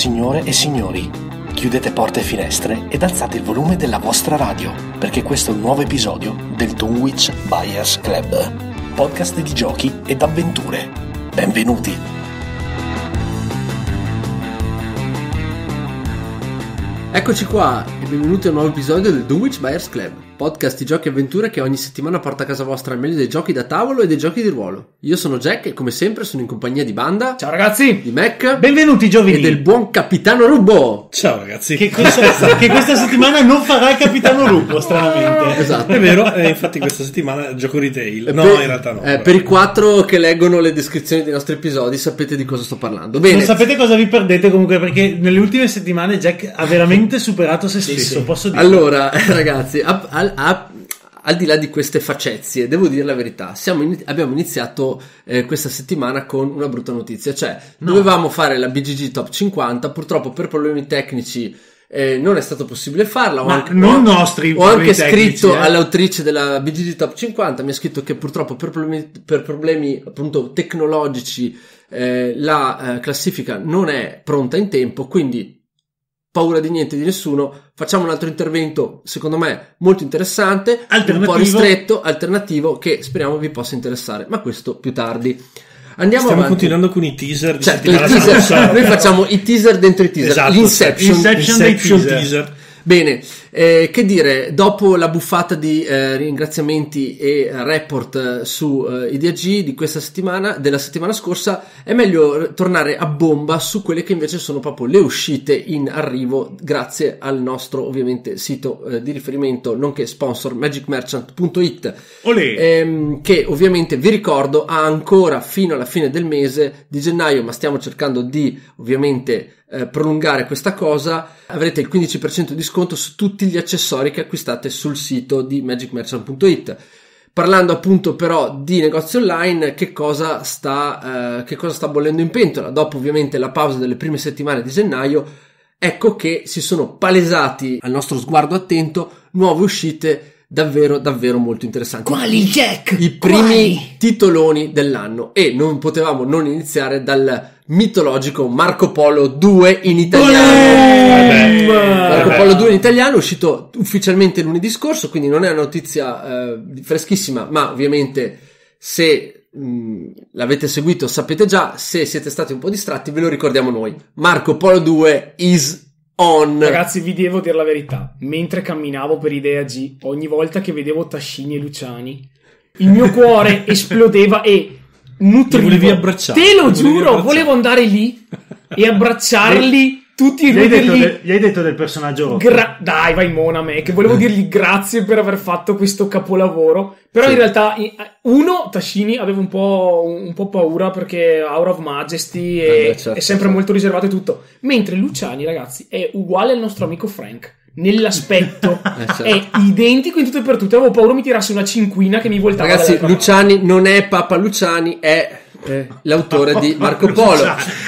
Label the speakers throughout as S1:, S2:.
S1: Signore e signori, chiudete porte e finestre ed alzate il volume della vostra radio, perché questo è un nuovo episodio del Dunwich Buyers Club, podcast di giochi ed avventure. Benvenuti!
S2: Eccoci qua e benvenuti a un nuovo episodio del Dunwich Buyers Club, podcast di giochi e avventure che ogni settimana porta a casa vostra il meglio dei giochi da tavolo e dei giochi di ruolo. Io sono Jack e come sempre sono in compagnia di Banda,
S3: Ciao ragazzi!
S2: di Mac
S3: Benvenuti giovedì!
S2: e del buon capitano Rubbo.
S4: Ciao ragazzi.
S3: Che questa, che questa settimana non farà il capitano Rubo, stranamente.
S2: Esatto.
S4: È vero, eh, infatti questa settimana gioco retail. No,
S2: Per-
S4: in realtà no.
S2: eh, per i quattro che leggono le descrizioni dei nostri episodi sapete di cosa sto parlando. Bene,
S3: Non sapete cosa vi perdete comunque perché nelle ultime settimane Jack ha veramente superato se stesso, posso dire.
S2: Allora, ragazzi, a- a- a- al di là di queste facezie, devo dire la verità, siamo ini- abbiamo iniziato eh, questa settimana con una brutta notizia, cioè dovevamo fare la BGG Top 50, purtroppo per problemi tecnici eh, non è stato possibile farla. Ho
S3: Ma
S2: anche,
S3: non
S2: ho-
S3: nostri
S2: Ho anche
S3: tecnici,
S2: scritto
S3: eh.
S2: all'autrice della BGG Top 50, mi ha scritto che purtroppo per problemi, per problemi appunto tecnologici eh, la eh, classifica non è pronta in tempo, quindi paura di niente di nessuno, facciamo un altro intervento secondo me molto interessante, un po' ristretto, alternativo che speriamo vi possa interessare, ma questo più tardi. Andiamo
S4: Stiamo
S2: avanti.
S4: continuando con i teaser di
S2: Certo, teaser, noi facciamo i teaser dentro i teaser,
S4: Esatto,
S2: l'inception.
S3: Inception dei
S4: Inception
S3: teaser.
S4: teaser.
S2: Bene, eh, che dire, dopo la buffata di eh, ringraziamenti e report eh, su eh, IDAG di questa settimana, della settimana scorsa, è meglio tornare a bomba su quelle che invece sono proprio le uscite in arrivo grazie al nostro ovviamente sito eh, di riferimento, nonché sponsor magicmerchant.it ehm, che ovviamente vi ricordo ha ancora fino alla fine del mese di gennaio, ma stiamo cercando di ovviamente eh, prolungare questa cosa. Avrete il 15% di sconto su tutti gli accessori che acquistate sul sito di magicmerchant.it. Parlando appunto però di negozi online, che cosa sta, eh, che cosa sta bollendo in pentola? Dopo ovviamente la pausa delle prime settimane di gennaio, ecco che si sono palesati al nostro sguardo attento nuove uscite davvero davvero molto interessanti.
S3: Quali Jack?
S2: I primi titoloni dell'anno e non potevamo non iniziare dal mitologico Marco Polo 2 in italiano. Marco Polo 2 in italiano è uscito ufficialmente lunedì scorso, quindi non è una notizia eh, freschissima, ma ovviamente se mh, l'avete seguito sapete già, se siete stati un po' distratti ve lo ricordiamo noi. Marco Polo 2 is on.
S5: Ragazzi, vi devo dire la verità. Mentre camminavo per Idea G, ogni volta che vedevo Tascini e Luciani, il mio cuore esplodeva e nutrivo.
S4: Li volevi abbracciare,
S5: Te lo
S4: volevi
S5: giuro,
S4: abbracciare.
S5: volevo andare lì e abbracciarli tutti e
S3: Gli hai,
S5: due
S3: detto
S5: dirgli
S3: del, gli hai detto del personaggio
S5: Gra- dai, vai mona me, che volevo dirgli grazie per aver fatto questo capolavoro. Però
S2: Sì.
S5: in realtà, i- uno, Tascini aveva un po', un po' paura perché Aura of Majesty e
S2: Eh certo,
S5: è sempre
S2: certo.
S5: molto riservato e tutto. Mentre Luciani, ragazzi, è uguale al nostro amico Frank. Nell'aspetto
S2: Eh, certo.
S5: è identico in tutto e per tutto. Avevo paura mi tirasse una cinquina che mi voltava.
S2: Ragazzi, Luciani non è Papa Luciani, è eh, l'autore di Marco Polo.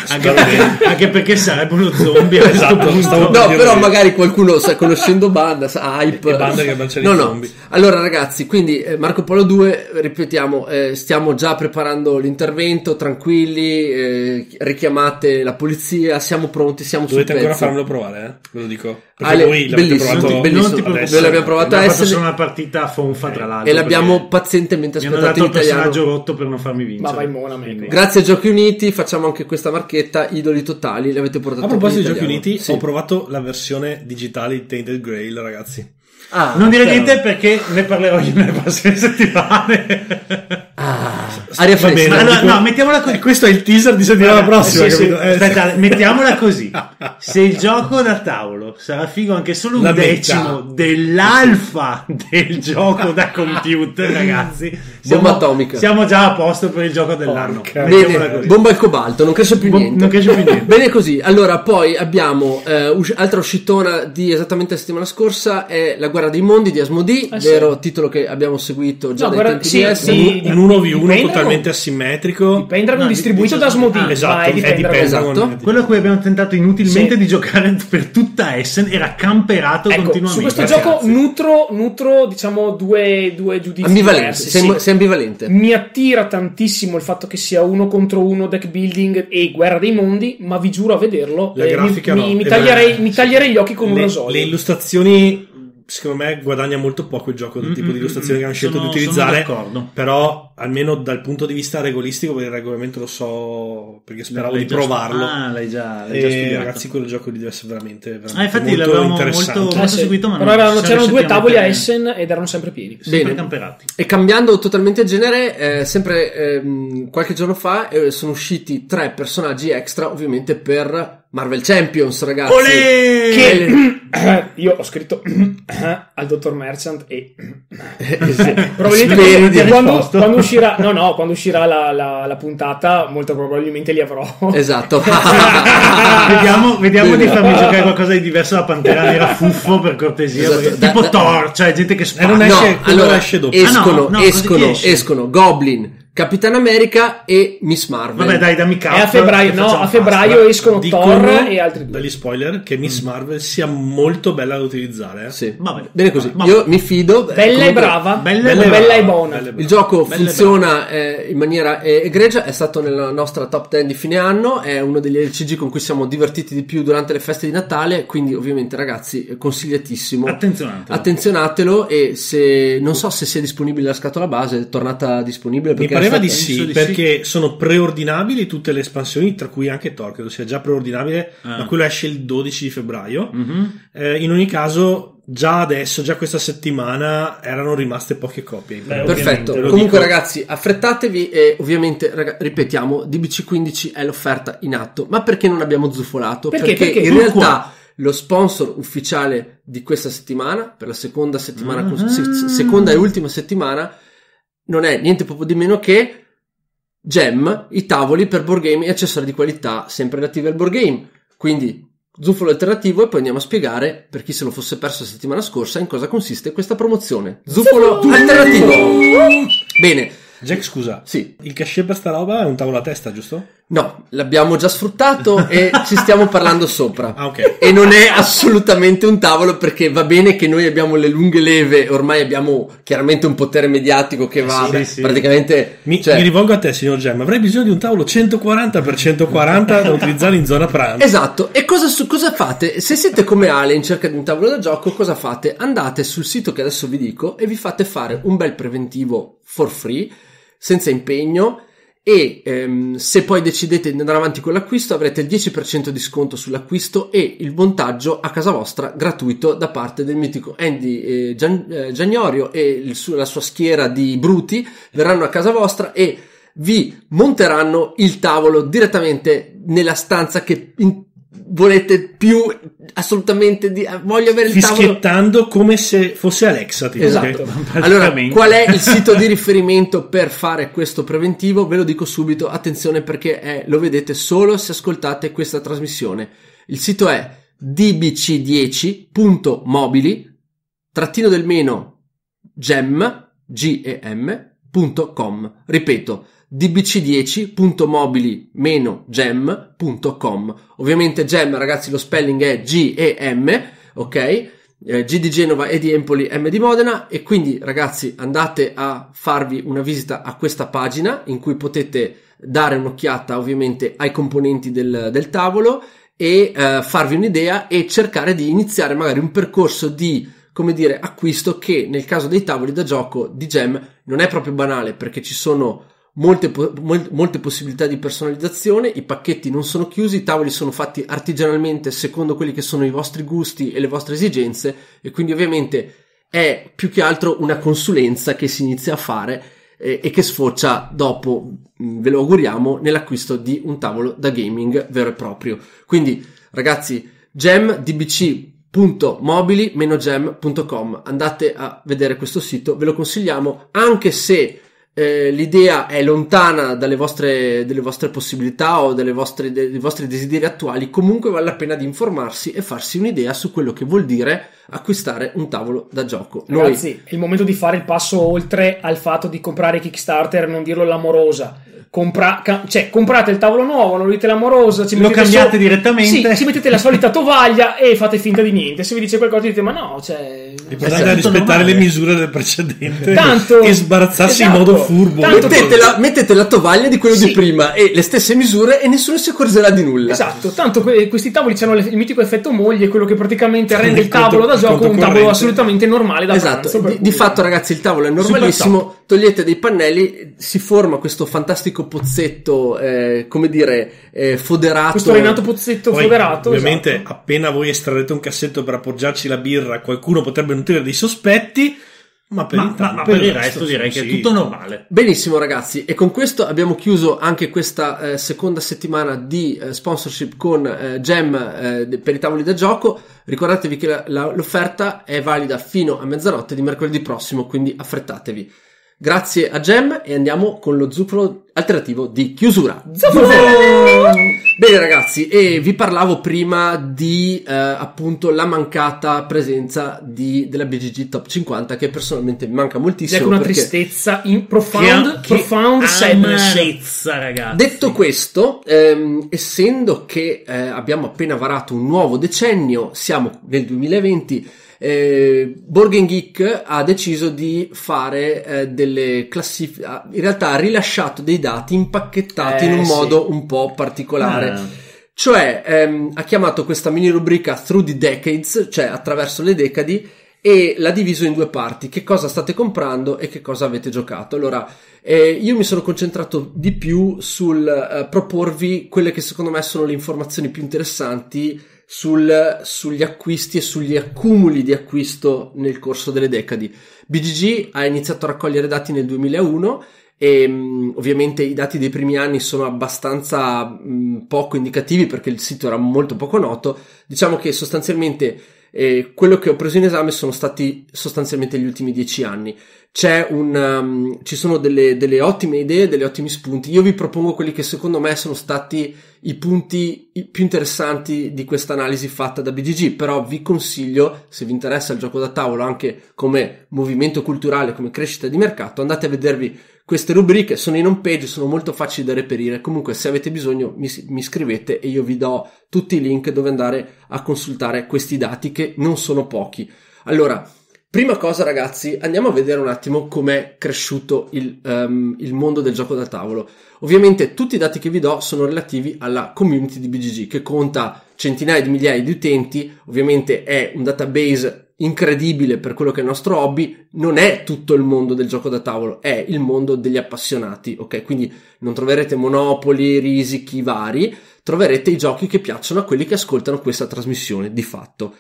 S3: anche, perché, anche perché sarebbe uno zombie a questo
S4: Esatto,
S3: punto.
S2: No, però magari qualcuno, sa, conoscendo Banda, sa, hype.
S4: E Banda che abbraccia
S2: no,
S4: i
S2: no.
S4: zombie.
S2: Allora, ragazzi, quindi eh, Marco Polo 2, ripetiamo, eh, stiamo già preparando l'intervento, tranquilli, eh, richiamate la polizia, siamo pronti, siamo sul
S4: Dovete ancora
S2: pezzo.
S4: farmelo provare, eh? Ve lo dico.
S2: Ale,
S4: voi l'avete
S2: bellissimo,
S4: provato
S2: bellissimo.
S3: Non ti preoccupare.
S2: Noi l'abbiamo provato a essere
S3: solo una partita fonfa tra l'altro.
S2: e l'abbiamo pazientemente
S3: Mi hanno
S2: aspettato
S3: dato
S2: in
S3: il
S2: italiano.
S3: personaggio rotto per non farmi vincere.
S5: Ma vai mona.
S3: Quindi-
S2: Grazie a Giochi Uniti facciamo anche questa marchetta, idoli totali, li avete portato
S4: A proposito di Giochi. Uniti,
S2: Sì.
S4: ho provato la versione digitale di Tainted Grail, ragazzi.
S2: Ah,
S3: Non dire niente perché ne parlerò io nelle prossime settimane.
S2: Ah, aria fresca.
S3: Ma allora,
S4: dico-
S3: no, mettiamola così.
S4: Eh, questo è il teaser di settimana
S3: Guarda,
S4: prossima.
S3: sì, sì?
S4: Eh,
S3: aspetta, mettiamola così. Se il gioco da tavolo sarà figo anche solo un
S4: La beta.
S3: decimo dell'alfa del gioco da computer, ragazzi, siamo,
S2: Bomba atomica.
S3: siamo già a posto per il gioco dell'anno.
S2: Bene,
S3: così.
S2: bomba al cobalto, non cresce più
S3: Bom-
S2: niente.
S3: non cresce più niente.
S2: Bene così. Allora, poi abbiamo eh, us- altra uscitona di esattamente la settimana scorsa è La guerra dei mondi di Asmodee,
S5: sì.
S2: vero titolo che abbiamo seguito già
S5: No,
S2: dai
S5: guarda-
S2: tempi
S5: sì,
S2: di
S5: sì.
S4: In uno 1v1
S5: Pendragon-
S4: totalmente asimmetrico.
S5: Il Pendragon
S3: No, di-
S5: distribuito
S3: di-
S5: da Asmodee,
S3: ah,
S5: ma
S4: Esatto,
S5: è di Pendragon.
S2: Esatto.
S3: Quello a cui abbiamo tentato inutilmente
S5: Sì.
S3: di giocare per tutta Essen era camperato
S5: Ecco,
S3: continuamente.
S5: su questo gioco nutro, nutro diciamo due, due giudizi
S2: Ambivalente,
S5: diversi,
S2: sei,
S5: sì.
S2: sei ambivalente.
S5: Mi attira tantissimo il fatto che sia uno contro uno deck building e guerra dei mondi, ma vi giuro a vederlo.
S4: La
S5: eh,
S4: grafica
S5: mi,
S4: no,
S5: mi- mi taglierei, mi taglierei gli occhi con un
S4: le,
S5: rasoio.
S4: le illustrazioni secondo me guadagna molto poco il gioco del
S3: Mm,
S4: tipo di
S3: mm,
S4: illustrazioni che hanno scelto
S3: sono-
S4: di utilizzare
S3: sono d'accordo.
S4: però almeno dal punto di vista regolistico per il regolamento lo so perché speravo
S3: L'hai
S4: di
S3: già-
S4: provarlo
S3: Ah, l'hai già, l'hai già
S4: e
S3: studiato.
S4: ragazzi quel gioco lì deve essere veramente, veramente
S3: Ah, infatti
S4: molto
S3: l'avevamo
S4: interessante
S3: molto-
S5: Eh,
S3: molto
S5: sì.
S3: seguito, ma
S5: Però
S3: non
S5: erano- c'erano due tavoli a Essen ed erano sempre pieni.
S3: Sempre
S2: Bene.
S3: camperati.
S2: E cambiando totalmente genere, eh, sempre ehm, qualche giorno fa eh, sono usciti tre personaggi extra, ovviamente per Marvel Champions, ragazzi.
S3: Olè!
S5: Che io ho scritto al dottor Merchant e
S2: Eh,
S5: probabilmente quando, quando, uscirà, no, no, quando uscirà la, la- la puntata, molto probabilmente li avrò.
S2: Esatto.
S3: vediamo vediamo di farmi giocare qualcosa di diverso da Pantera Nera Fuffo per cortesia.
S2: Esatto,
S3: perché-
S2: da-
S3: tipo
S2: da-
S3: Thor, cioè gente che spara.
S4: non
S2: No,
S4: esce- quello
S2: allora
S4: esce dopo.
S2: escono,
S3: Ah, no, no,
S2: escono, escono Goblin, Capitan America e Miss Marvel.
S3: Vabbè, dai, dammi cap.
S5: E a febbraio, no, a febbraio
S3: fast.
S5: escono
S4: Dicono
S5: Thor e altri due.
S4: dagli spoiler che Miss Marvel sia molto bella da utilizzare eh.
S2: Sì.
S3: Vabbè.
S2: Bene così.
S3: Vabbè.
S2: Io mi fido.
S5: Bella e
S2: Comunque,
S5: brava,
S3: bella
S5: bella,
S3: e
S5: bella,
S3: brava.
S5: e buona.
S4: Bella e
S2: Il gioco funziona eh, in maniera eh, egregia, è stato nella nostra top 10 di fine anno, è uno degli LCG con cui siamo divertiti di più durante le feste di Natale, quindi ovviamente ragazzi consigliatissimo.
S3: Attenzionate.
S2: Attenzionatelo e se non so se sia disponibile la scatola base, è tornata disponibile
S4: Mi
S2: perché
S4: pareva di sì,
S3: di
S4: perché sono preordinabili tutte le espansioni, tra cui anche credo sia già preordinabile,
S3: Ah.
S4: ma quello esce il 12 di febbraio.
S3: Mhm.
S4: Eh, in ogni caso, già adesso, già questa settimana, erano rimaste poche copie.
S3: Beh,
S2: Perfetto. Comunque,
S4: dico.
S2: ragazzi, affrettatevi e ovviamente, raga- ripetiamo, DBC15 è l'offerta in atto. Ma perché non abbiamo zufolato?
S5: Perché? Perché?
S2: in
S5: Pourquoi?
S2: realtà lo sponsor ufficiale di questa settimana, per la seconda settimana,
S3: Ah.
S2: se- seconda e ultima settimana, non è niente proprio di meno che Gem, i tavoli per board game e accessori di qualità sempre relativi al board game. Quindi Zufolo alternativo e poi andiamo a spiegare per chi se lo fosse perso la settimana scorsa in cosa consiste questa promozione. Zufolo alternativo. Bene,
S4: Jack, scusa,
S2: sì,
S4: il cachet per sta roba è un tavolo a testa, giusto?
S2: no, l'abbiamo già sfruttato e ci stiamo parlando sopra.
S4: Ah, ok.
S2: E non è assolutamente un tavolo perché va bene che noi abbiamo le lunghe leve, ormai abbiamo chiaramente un potere mediatico che va
S3: sì, sì.
S2: praticamente...
S4: Mi,
S2: cioè-
S4: mi rivolgo a te, signor Gem. Avrei bisogno di un tavolo 140 x 140 da utilizzare in zona pranzo.
S2: Esatto, e cosa, su- cosa fate? Se siete come Ale in cerca di un tavolo da gioco, cosa fate? Andate sul sito che adesso vi dico e vi fate fare un bel preventivo for free, senza impegno, e ehm, se poi decidete di andare avanti con l'acquisto avrete il 10% di sconto sull'acquisto e il montaggio a casa vostra gratuito da parte del mitico. Andy eh, Gian- eh, Giagnorio e suo- la sua schiera di bruti verranno a casa vostra e vi monteranno il tavolo direttamente nella stanza che in- volete più assolutamente di, voglio avere il tavolo
S4: Fischiettando come se fosse Alexa. Tipo,
S2: Esatto.
S4: ok?
S2: Allora, qual è il sito di riferimento per fare questo preventivo? Ve lo dico subito, attenzione perché è- lo vedete solo se ascoltate questa trasmissione. Il sito è dbc10.mobili trattino del meno gem gem.com. Ripeto, dbc10.mobili-gem.com. Ovviamente gem, ragazzi, lo spelling è G-E-M, ok? Eh, G di Genova e di Empoli, M di Modena e quindi ragazzi andate a farvi una visita a questa pagina in cui potete dare un'occhiata ovviamente ai componenti del, del tavolo e eh, farvi un'idea e cercare di iniziare magari un percorso di come dire acquisto che nel caso dei tavoli da gioco di Gem non è proprio banale perché ci sono molte, molte possibilità di personalizzazione, i pacchetti non sono chiusi, i tavoli sono fatti artigianalmente secondo quelli che sono i vostri gusti e le vostre esigenze e quindi ovviamente è più che altro una consulenza che si inizia a fare eh, e che sfocia dopo, mh, ve lo auguriamo, nell'acquisto di un tavolo da gaming vero e proprio. Quindi ragazzi, Gem dbc.mobili-gem.com andate a vedere questo sito, ve lo consigliamo anche se eh, l'idea è lontana dalle vostre, vostre possibilità o vostre, dei vostri desideri attuali, comunque vale la pena di informarsi e farsi un'idea su quello che vuol dire acquistare un tavolo da gioco.
S5: Noi... è il momento di fare il passo oltre al fatto di comprare Kickstarter, non dirlo l'amorosa Compra- ca- cioè, comprate il tavolo nuovo, non dite l'amorosa,
S3: ci lo cambiate so- direttamente.
S5: Sì, ci mettete la solita tovaglia e fate finta di niente. Se vi dice qualcosa, dite: Ma no, cioè.
S4: L'importante è rispettare normale. le misure del precedente
S5: Tanto,
S4: e sbarazzarsi esatto, in modo furbo.
S2: Mettete la, mettete la, tovaglia di quello sì. di prima e le stesse misure e nessuno si accorgerà di nulla.
S5: Esatto, tanto que- questi tavoli hanno il mitico effetto moglie, quello che praticamente rende il tavolo da gioco un tavolo assolutamente normale da
S2: esatto.
S5: pranzo.
S2: Di, di fatto, ragazzi, il tavolo è normalissimo. Togliete dei pannelli, si forma questo fantastico pozzetto eh, come dire, eh, foderato.
S5: Questo Renato Pozzetto
S4: Poi,
S5: foderato.
S4: Ovviamente,
S5: esatto.
S4: appena voi estrarrete un cassetto per appoggiarci la birra, qualcuno potrebbe nutrire dei sospetti. Ma per,
S3: ma,
S4: il, ma,
S3: ma per, per il resto, direi sì. che è tutto normale.
S2: Benissimo, ragazzi, e con questo abbiamo chiuso anche questa eh, seconda settimana di eh, sponsorship con eh, Gem eh, per i tavoli da gioco. Ricordatevi che la, la, l'offerta è valida fino a mezzanotte di mercoledì prossimo, quindi affrettatevi. Grazie a Gem e andiamo con lo zucchero alternativo di chiusura. Zucchero! Bene ragazzi, e vi parlavo prima di eh, appunto la mancata presenza di, della BGG Top 50 che personalmente mi manca moltissimo.
S5: È una perché... tristezza in profound, che, profound sadness.
S2: ragazzi. Detto questo, ehm, essendo che eh, abbiamo appena varato un nuovo decennio, siamo nel 2020 eh, Borgen Geek ha deciso di fare eh, delle classifiche, in realtà ha rilasciato dei dati impacchettati eh, in un sì. modo un po' particolare. Ah. Cioè, ehm, ha chiamato questa mini rubrica Through the Decades, cioè attraverso le decadi, e l'ha diviso in due parti, che cosa state comprando e che cosa avete giocato. Allora, eh, io mi sono concentrato di più sul eh, proporvi quelle che secondo me sono le informazioni più interessanti sul, sugli acquisti e sugli accumuli di acquisto nel corso delle decadi. BGG ha iniziato a raccogliere dati nel 2001 e mh, ovviamente i dati dei primi anni sono abbastanza mh, poco indicativi perché il sito era molto poco noto. Diciamo che sostanzialmente eh, quello che ho preso in esame sono stati sostanzialmente gli ultimi dieci anni. C'è un, um, ci sono delle, delle ottime idee, degli ottimi spunti. Io vi propongo quelli che secondo me sono stati i punti più interessanti di questa analisi fatta da BGG, però vi consiglio, se vi interessa il gioco da tavolo anche come movimento culturale, come crescita di mercato, andate a vedervi queste rubriche, sono in home page, sono molto facili da reperire, comunque se avete bisogno mi, mi scrivete e io vi do tutti i link dove andare a consultare questi dati che non sono pochi. Allora, Prima cosa, ragazzi, andiamo a vedere un attimo com'è cresciuto il, um, il, mondo del gioco da tavolo. Ovviamente tutti i dati che vi do sono relativi alla community di BGG, che conta centinaia di migliaia di utenti. Ovviamente è un database incredibile per quello che è il nostro hobby. Non è tutto il mondo del gioco da tavolo, è il mondo degli appassionati, ok? Quindi non troverete monopoli, risichi vari, troverete i giochi che piacciono a quelli che ascoltano questa trasmissione, di fatto.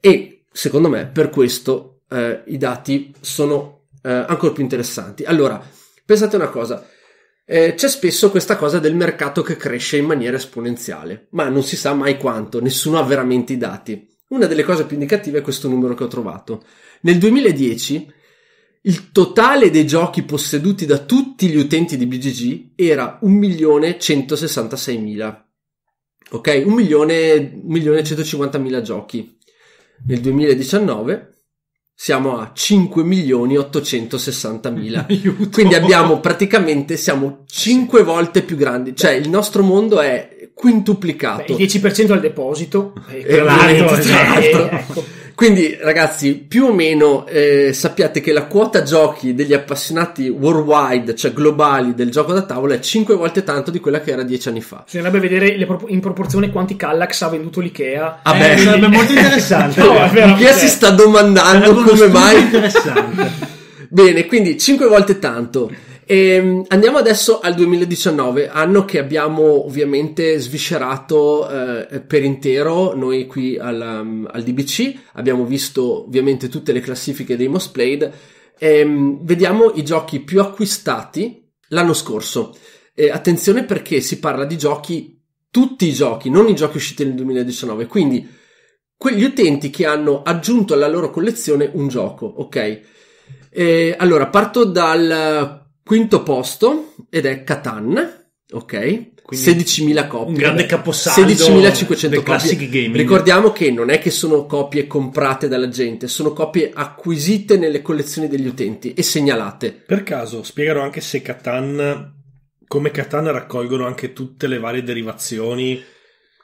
S2: E secondo me, per questo eh, i dati sono eh, ancora più interessanti. Allora, pensate una cosa. Eh, c'è spesso questa cosa del mercato che cresce in maniera esponenziale, ma non si sa mai quanto, nessuno ha veramente i dati. Una delle cose più indicative è questo numero che ho trovato. Nel 2010 il totale dei giochi posseduti da tutti gli utenti di BGG era 1.166.000. Ok? 1.150.000 giochi. Nel 2019 siamo a 5 milioni 860 mila. Quindi abbiamo praticamente, siamo 5 volte più grandi. Cioè il nostro mondo è quintuplicato.
S5: Beh, il 10% al deposito.
S2: E, e l'altro, esatto. ecco. Quindi, ragazzi, più o meno eh, sappiate che la quota giochi degli appassionati worldwide, cioè globali del gioco da tavola, è 5 volte tanto di quella che era 10 anni fa.
S5: Bisognerebbe vedere pro- in proporzione quanti Kallax ha venduto l'IKEA.
S3: Ah, eh, sarebbe molto interessante.
S2: no, L'IKEA si sta domandando come mai. Interessante. Bene, quindi 5 volte tanto. E ehm, andiamo adesso al 2019, anno che abbiamo ovviamente sviscerato eh, per intero noi qui al, um, al, DBC, abbiamo visto ovviamente tutte le classifiche dei most played, e, um, vediamo i giochi più acquistati l'anno scorso. E attenzione perché si parla di giochi, tutti i giochi, non i giochi usciti nel 2019, quindi quegli utenti che hanno aggiunto alla loro collezione un gioco, ok? E, allora, parto dal Quinto posto, ed è Catan, ok? 16.000 copie.
S3: un grande caposaldo
S2: 16.500
S3: del classic
S2: copie.
S3: gaming.
S2: Ricordiamo che non è che sono copie comprate dalla gente, sono copie acquisite nelle collezioni degli utenti e segnalate.
S4: Per caso spiegano anche se Catan, come Catan raccolgono anche tutte le varie derivazioni.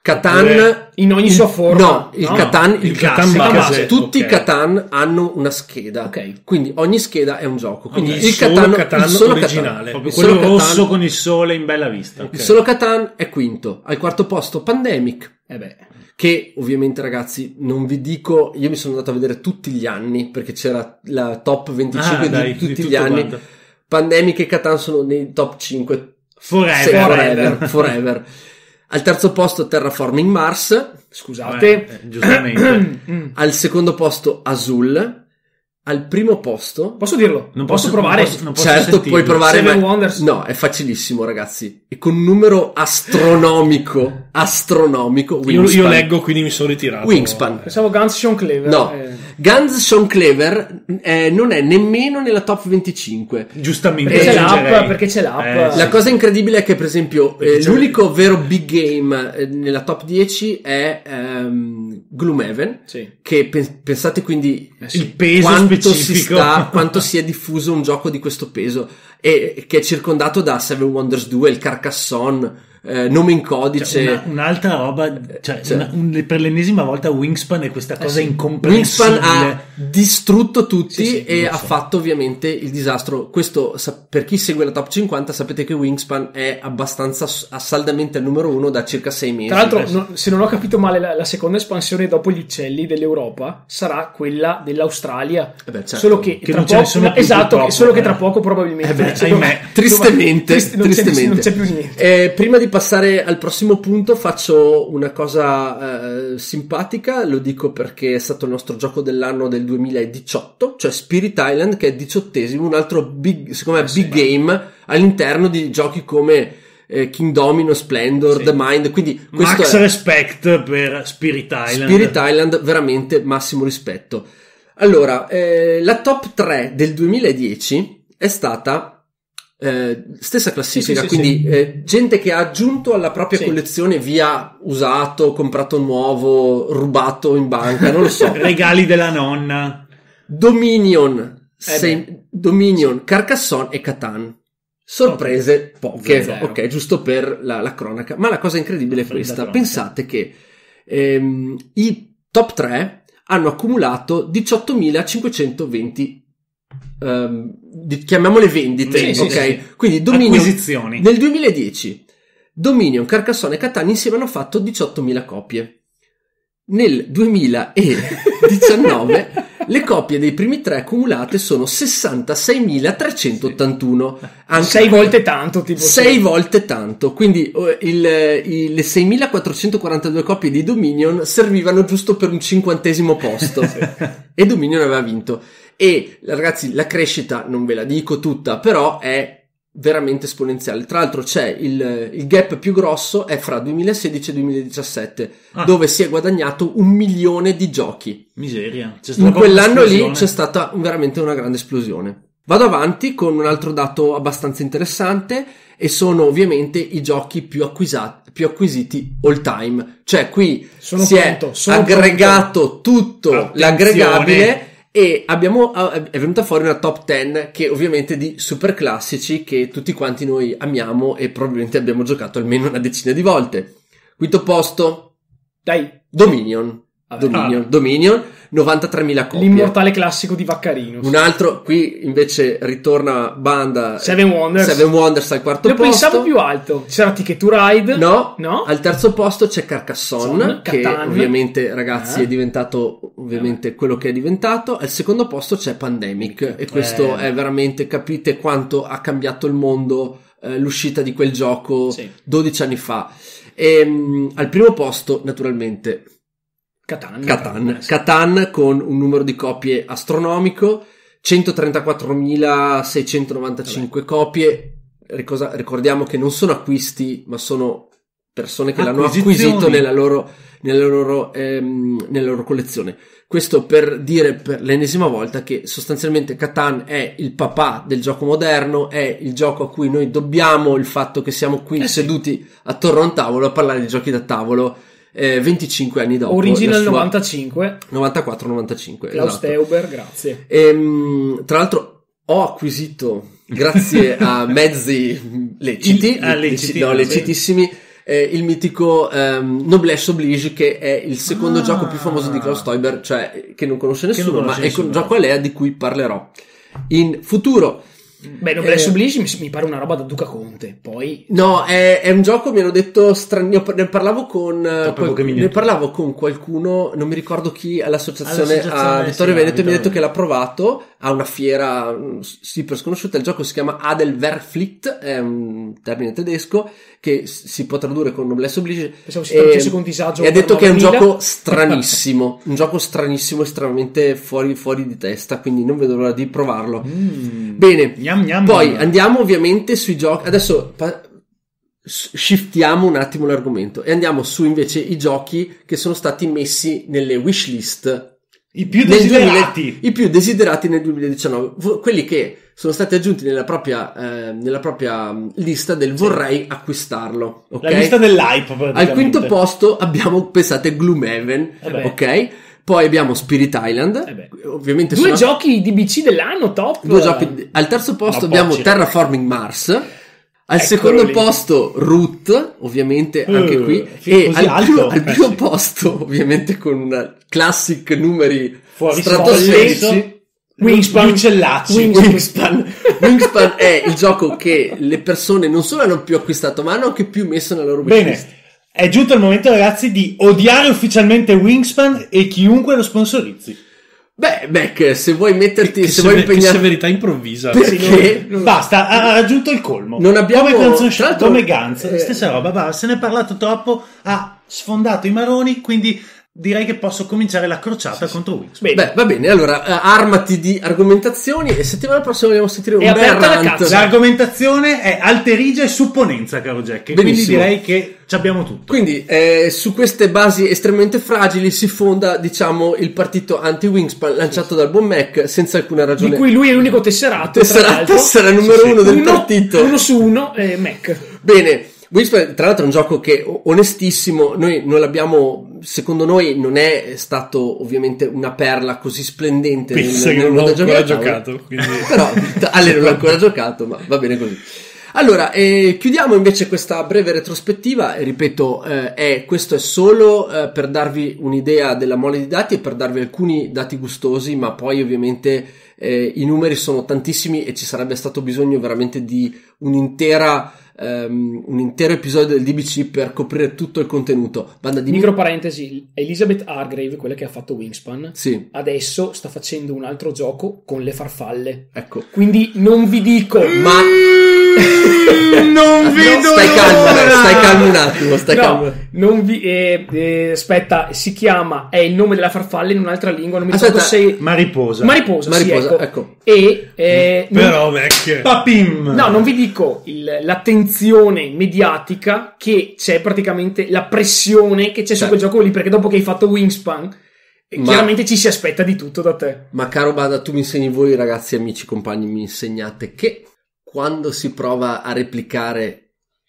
S2: Catan
S4: Oppure
S5: in ogni sua forma.
S2: No, il
S5: No,
S2: Catan, il
S4: il Catan
S2: classico,
S4: base,
S2: tutti i
S4: ok.
S2: Catan hanno una scheda.
S5: Ok.
S2: Quindi ogni scheda è un gioco. Quindi
S4: Ok,
S2: il
S4: solo
S2: Catan,
S4: Catan
S2: il solo
S4: originale.
S2: Catan,
S3: quello
S2: Catan-
S3: rosso con il sole in bella vista.
S2: il solo Catan è quinto. Al quarto posto Pandemic.
S5: Eh beh.
S2: Che ovviamente, ragazzi, non vi dico. Io mi sono andato a vedere tutti gli anni perché c'era la top 25
S3: Ah,
S2: di
S3: dai, di
S2: tutti gli anni.
S3: quanto.
S2: Pandemic e Catan sono nei top 5
S3: Forever.
S2: Forever, forever. Al terzo posto Terraforming Mars,
S5: Scusate.
S3: Eh, giustamente.
S2: Al secondo posto Azul, al primo posto
S5: Posso dirlo?
S3: Non
S5: posso,
S3: posso-
S5: provare?
S3: non posso- non posso
S2: certo
S3: sentirlo.
S2: puoi provare
S5: Seven
S2: ma-
S5: Wonders.
S2: no è facilissimo ragazzi e con un numero astronomico astronomico
S4: Io,
S2: Wingspan.
S4: io leggo, quindi mi sono ritirato.
S2: Wingspan
S5: Pensavo Guns Sean Cleaver.
S2: no
S5: Eh,
S2: Guns Sean Clever eh, non è nemmeno nella top 25
S3: Giustamente.
S5: Perché c'è l'app, perché c'è l'app.
S3: Eh,
S2: La cosa incredibile è che, per esempio, eh,
S3: c'è-
S2: l'unico vero big game eh, nella top 10 è ehm, Gloomhaven.
S5: Sì.
S2: Che pe- pensate quindi
S5: Eh sì.
S3: il peso
S2: quanto si
S3: specifico.
S2: sta, quanto si è diffuso un gioco di questo peso e che è circondato da Seven Wonders 2, il Carcassonne, eh, nome in codice.
S3: Cioè, una- un'altra roba, cioè,
S2: Cioè-
S3: una- un- per l'ennesima volta Wingspan è questa cosa
S5: sì.
S3: incomprensibile.
S2: Wingspan ha distrutto tutti
S5: Sì, sì,
S2: e ha
S3: so.
S2: fatto ovviamente il disastro. Questo sa- per chi segue la top 50 sapete che Wingspan è abbastanza saldamente al numero uno da circa 6 mesi.
S5: Tra l'altro,
S3: Eh
S5: no- se non ho capito male, la, la seconda espansione dopo gli uccelli dell'Europa sarà quella dell'Australia.
S2: Eh beh, certo.
S5: Solo che,
S3: Che
S5: tra poco,
S3: più
S5: esatto, solo che
S3: eh.
S5: tra poco probabilmente.
S3: Eh beh,
S5: Cioè,
S3: ahimè.
S2: Tristemente,
S5: Trist- non, c'è,
S2: tristemente.
S5: non c'è più niente.
S2: Eh, prima di passare al prossimo punto faccio una cosa eh, simpatica, lo dico perché è stato il nostro gioco dell'anno del 2018, cioè Spirit Island che è diciottesimo, un altro big, secondo me, big game all'interno di giochi come eh, King Domino, Splendor,
S3: Sì.
S2: The Mind, quindi questo
S3: Max
S2: è
S3: respect per Spirit Island.
S2: Spirit Island, veramente massimo rispetto. Allora, eh, la top 3 del 2010 è stata eh, stessa classifica,
S5: Sì, sì,
S2: quindi
S5: sì.
S2: eh, gente che ha aggiunto alla propria collezione via usato, comprato nuovo, rubato in banca, non lo so.
S3: Regali della nonna.
S2: Dominion,
S5: Eh
S2: sei- Dominion, Carcassonne e Catan. Sorprese poche,
S5: Zero.
S2: ok, giusto per la, la cronaca. Ma la cosa incredibile è questa: pensate che ehm, i top 3 hanno accumulato 18.520 ehm, di- chiamiamole vendite,
S5: Sì,
S2: ok?
S5: sì, sì.
S2: Quindi Dominion nel 2010 Dominion, Carcassonne e Catan insieme hanno fatto 18.000 copie. Nel 2019 le copie dei primi tre accumulate sono 66.381. Anche
S5: Sei
S2: qui-
S5: volte tanto, tipo.
S2: sei volte tanto. Quindi eh, il- il- le 6.442 copie di Dominion servivano giusto per un cinquantesimo posto. e Dominion aveva vinto. E ragazzi, la crescita non ve la dico tutta, però è veramente esponenziale. Tra l'altro c'è il, il gap più grosso è fra 2016 e 2017,
S3: Ah.
S2: dove si è guadagnato un milione di giochi.
S3: Miseria.
S2: In quell'anno lì c'è stata veramente una grande esplosione. Vado avanti con un altro dato abbastanza interessante e sono ovviamente i giochi più, acquisati, più acquisiti all time. Cioè qui
S5: Sono
S2: si
S5: pronto,
S2: è aggregato tutto
S3: Attenzione.
S2: l'aggregabile e abbiamo, è venuta fuori una top 10 che ovviamente di super classici che tutti quanti noi amiamo e probabilmente abbiamo giocato almeno una decina di volte. Quinto posto,
S5: Dai,
S2: Dominion. Dominion, Dominion 93.000 copie.
S5: l'immortale classico di Vaccarino.
S2: Un altro, qui invece ritorna banda
S5: Seven Wonders.
S2: Seven Wonders al quarto
S5: Lo
S2: posto.
S5: pensavo più alto. C'era Ticket to Ride.
S2: No,
S5: No?
S2: al terzo posto c'è Carcassonne,
S5: Son,
S2: che
S5: Catan.
S2: ovviamente, ragazzi,
S5: Eh.
S2: è diventato ovviamente quello che è diventato. Al secondo posto c'è Pandemic, e questo
S3: Eh.
S2: è veramente, capite quanto ha cambiato il mondo eh, l'uscita di quel gioco
S5: Sì.
S2: 12 anni fa. E, mm, al primo posto, naturalmente,
S5: Catan.
S2: Catan.
S5: Sì.
S2: Catan con un numero di copie astronomico, 134.695 copie. Ricosa- ricordiamo che non sono acquisti, ma sono persone che l'hanno acquisito nella loro, nella loro, ehm, nella loro collezione. Questo per dire per l'ennesima volta che sostanzialmente Catan è il papà del gioco moderno, è il gioco a cui noi dobbiamo il fatto che siamo qui
S5: Eh sì.
S2: seduti attorno a un tavolo a parlare di giochi da tavolo eh, 25 anni dopo.
S5: Original
S2: sua-
S5: 95,
S2: 94-95.
S5: Klaus
S2: esatto.
S5: Teuber, grazie.
S2: Ehm, tra l'altro ho acquisito, grazie a mezzi leciti,
S3: Il- ah, leciti,
S2: no,
S3: ah,
S2: lecitissimi, eh, il mitico ehm, Noblesse Oblige che è il secondo
S3: Ah.
S2: gioco più famoso di Klaus Teuber, cioè che non conosce nessuno,
S3: conosce
S2: ma è
S3: nessuno.
S2: un gioco a Lea di cui parlerò in futuro.
S5: Beh, Noblesse
S2: Eh,
S5: Oblige mi, mi pare una roba da Duca Conte. Poi
S2: No, è, è un gioco, mi hanno detto strano. Ne parlavo con. eh, qual- ne parlavo con qualcuno, non mi ricordo chi, all'associazione,
S3: All'associazione,
S2: a Vittorio
S3: sì,
S2: Veneto. E mi ha detto che l'ha provato a una fiera mm, super sconosciuta. Il gioco si chiama Adelverflicht, è un termine tedesco che si può tradurre con Noblesse Oblige.
S5: pensavo si traducesse con disagio.
S2: e ha detto che è un
S5: 9000.
S2: gioco stranissimo, un gioco stranissimo, estremamente fuori, fuori di testa. Quindi non vedo l'ora di provarlo.
S3: Mm.
S2: Bene,
S3: Gnam, gnam,
S2: poi
S3: gnam.
S2: andiamo ovviamente sui giochi. Adesso pa- shiftiamo un attimo l'argomento e andiamo su invece i giochi che sono stati messi nelle wishlist
S3: I più
S2: nel
S3: desiderati.
S2: 2000 i più desiderati nel 2019, Vo- quelli che sono stati aggiunti nella propria, eh, nella propria mm, lista del vorrei acquistarlo. Ok?
S3: La lista dell'hype.
S2: Al quinto posto abbiamo, pensate, Gloomhaven,
S3: Eh
S2: ok? Poi abbiamo Spirit Island,
S5: Eh
S2: ovviamente
S5: Due
S2: sono-
S5: giochi di BC dell'anno top.
S2: Due giochi. Al terzo posto
S3: Ma
S2: abbiamo. Terraforming Mars. Al
S5: Eccolo
S2: secondo
S5: lì.
S2: posto Root, ovviamente anche
S3: Eh,
S2: qui.
S3: sì,
S2: E al, primo, al
S3: Eh,
S2: primo
S3: sì.
S2: posto, ovviamente con una classic numeri stratosferici.
S5: Wingspan.
S3: Uccellacci.
S5: Wingspan.
S2: Wingspan. Wingspan è il gioco che le persone non solo hanno più acquistato, ma hanno anche più messo nella loro.
S3: Bene, è giunto il momento ragazzi di odiare ufficialmente Wingspan e chiunque lo sponsorizzi.
S2: Beh, Beck, se vuoi metterti,
S4: Che,
S2: se vuoi
S4: che
S2: impegnarti.
S4: severità improvvisa.
S2: Perché?
S3: Basta, ha raggiunto il colmo.
S2: Non abbiamo-
S3: come, Guns N'
S2: tra l'altro-
S3: come Guns,
S2: eh,
S3: stessa roba, basta, se ne è parlato troppo, ha sfondato i maroni, quindi direi che posso cominciare la crociata contro Wingspan.
S5: Bene.
S2: Beh, va bene, allora eh, armati di argomentazioni e settimana prossima vogliamo sentire un bel
S5: la
S2: rant.
S5: cazzo.
S3: L'argomentazione è alterigia e supponenza, caro Jack, quindi direi che ci abbiamo tutto.
S2: Quindi eh, su queste basi estremamente fragili si fonda, diciamo, il partito anti-Wingspan lanciato dal buon Mac senza alcuna
S5: Di
S2: ragione.
S5: cui lui è l'unico tesserato.
S2: Tessera-
S5: tra l'altro.
S2: tessera numero uno del
S5: Uno-
S2: partito.
S5: Uno su uno, eh, Mac.
S2: Bene, Wingspan tra l'altro è un gioco che onestissimo, noi non l'abbiamo, secondo noi non è stato ovviamente una perla così splendente nel,
S4: Penso che
S2: nel
S4: non
S2: mondo
S4: ho
S2: del
S4: ancora giocato. Quindi...
S2: Però Ale non l'ha ancora giocato, ma va bene così. Allora, eh, chiudiamo invece questa breve retrospettiva ripeto, eh, è- questo è solo eh, per darvi un'idea della mole di dati e per darvi alcuni dati gustosi, ma poi ovviamente eh, i numeri sono tantissimi e ci sarebbe stato bisogno veramente di un'intera, ehm, un intero episodio del DBC per coprire tutto il contenuto. Banda di
S5: Micro parentesi, Elizabeth Hargrave, quella che ha fatto Wingspan,
S2: Sì,
S5: adesso sta facendo un altro gioco con le farfalle.
S2: ecco.
S5: Quindi non vi dico,
S2: Ma
S3: non
S2: No,
S3: vedo
S2: stai calmo,
S3: l'ora!
S2: stai calmo un attimo, stai calmo.
S5: No, non vi. eh, eh, aspetta, si chiama. È il nome della farfalla in un'altra lingua. Non mi ricordo
S2: Aspetta,
S5: se.
S3: Mariposa.
S5: Mariposa,
S2: Mariposa,
S5: sì, ecco.
S2: ecco.
S5: E. eh, non-
S4: Però, Mac...
S3: Papim.
S5: No, non vi dico il- l'attenzione mediatica che c'è praticamente la pressione che c'è su
S2: Certo.
S5: quel gioco lì, perché dopo che hai fatto Wingspan, eh,
S2: Ma-
S5: chiaramente ci si aspetta di tutto da te.
S2: Ma caro Bada, tu mi insegni voi, ragazzi, amici, compagni, mi insegnate che quando si prova a replicare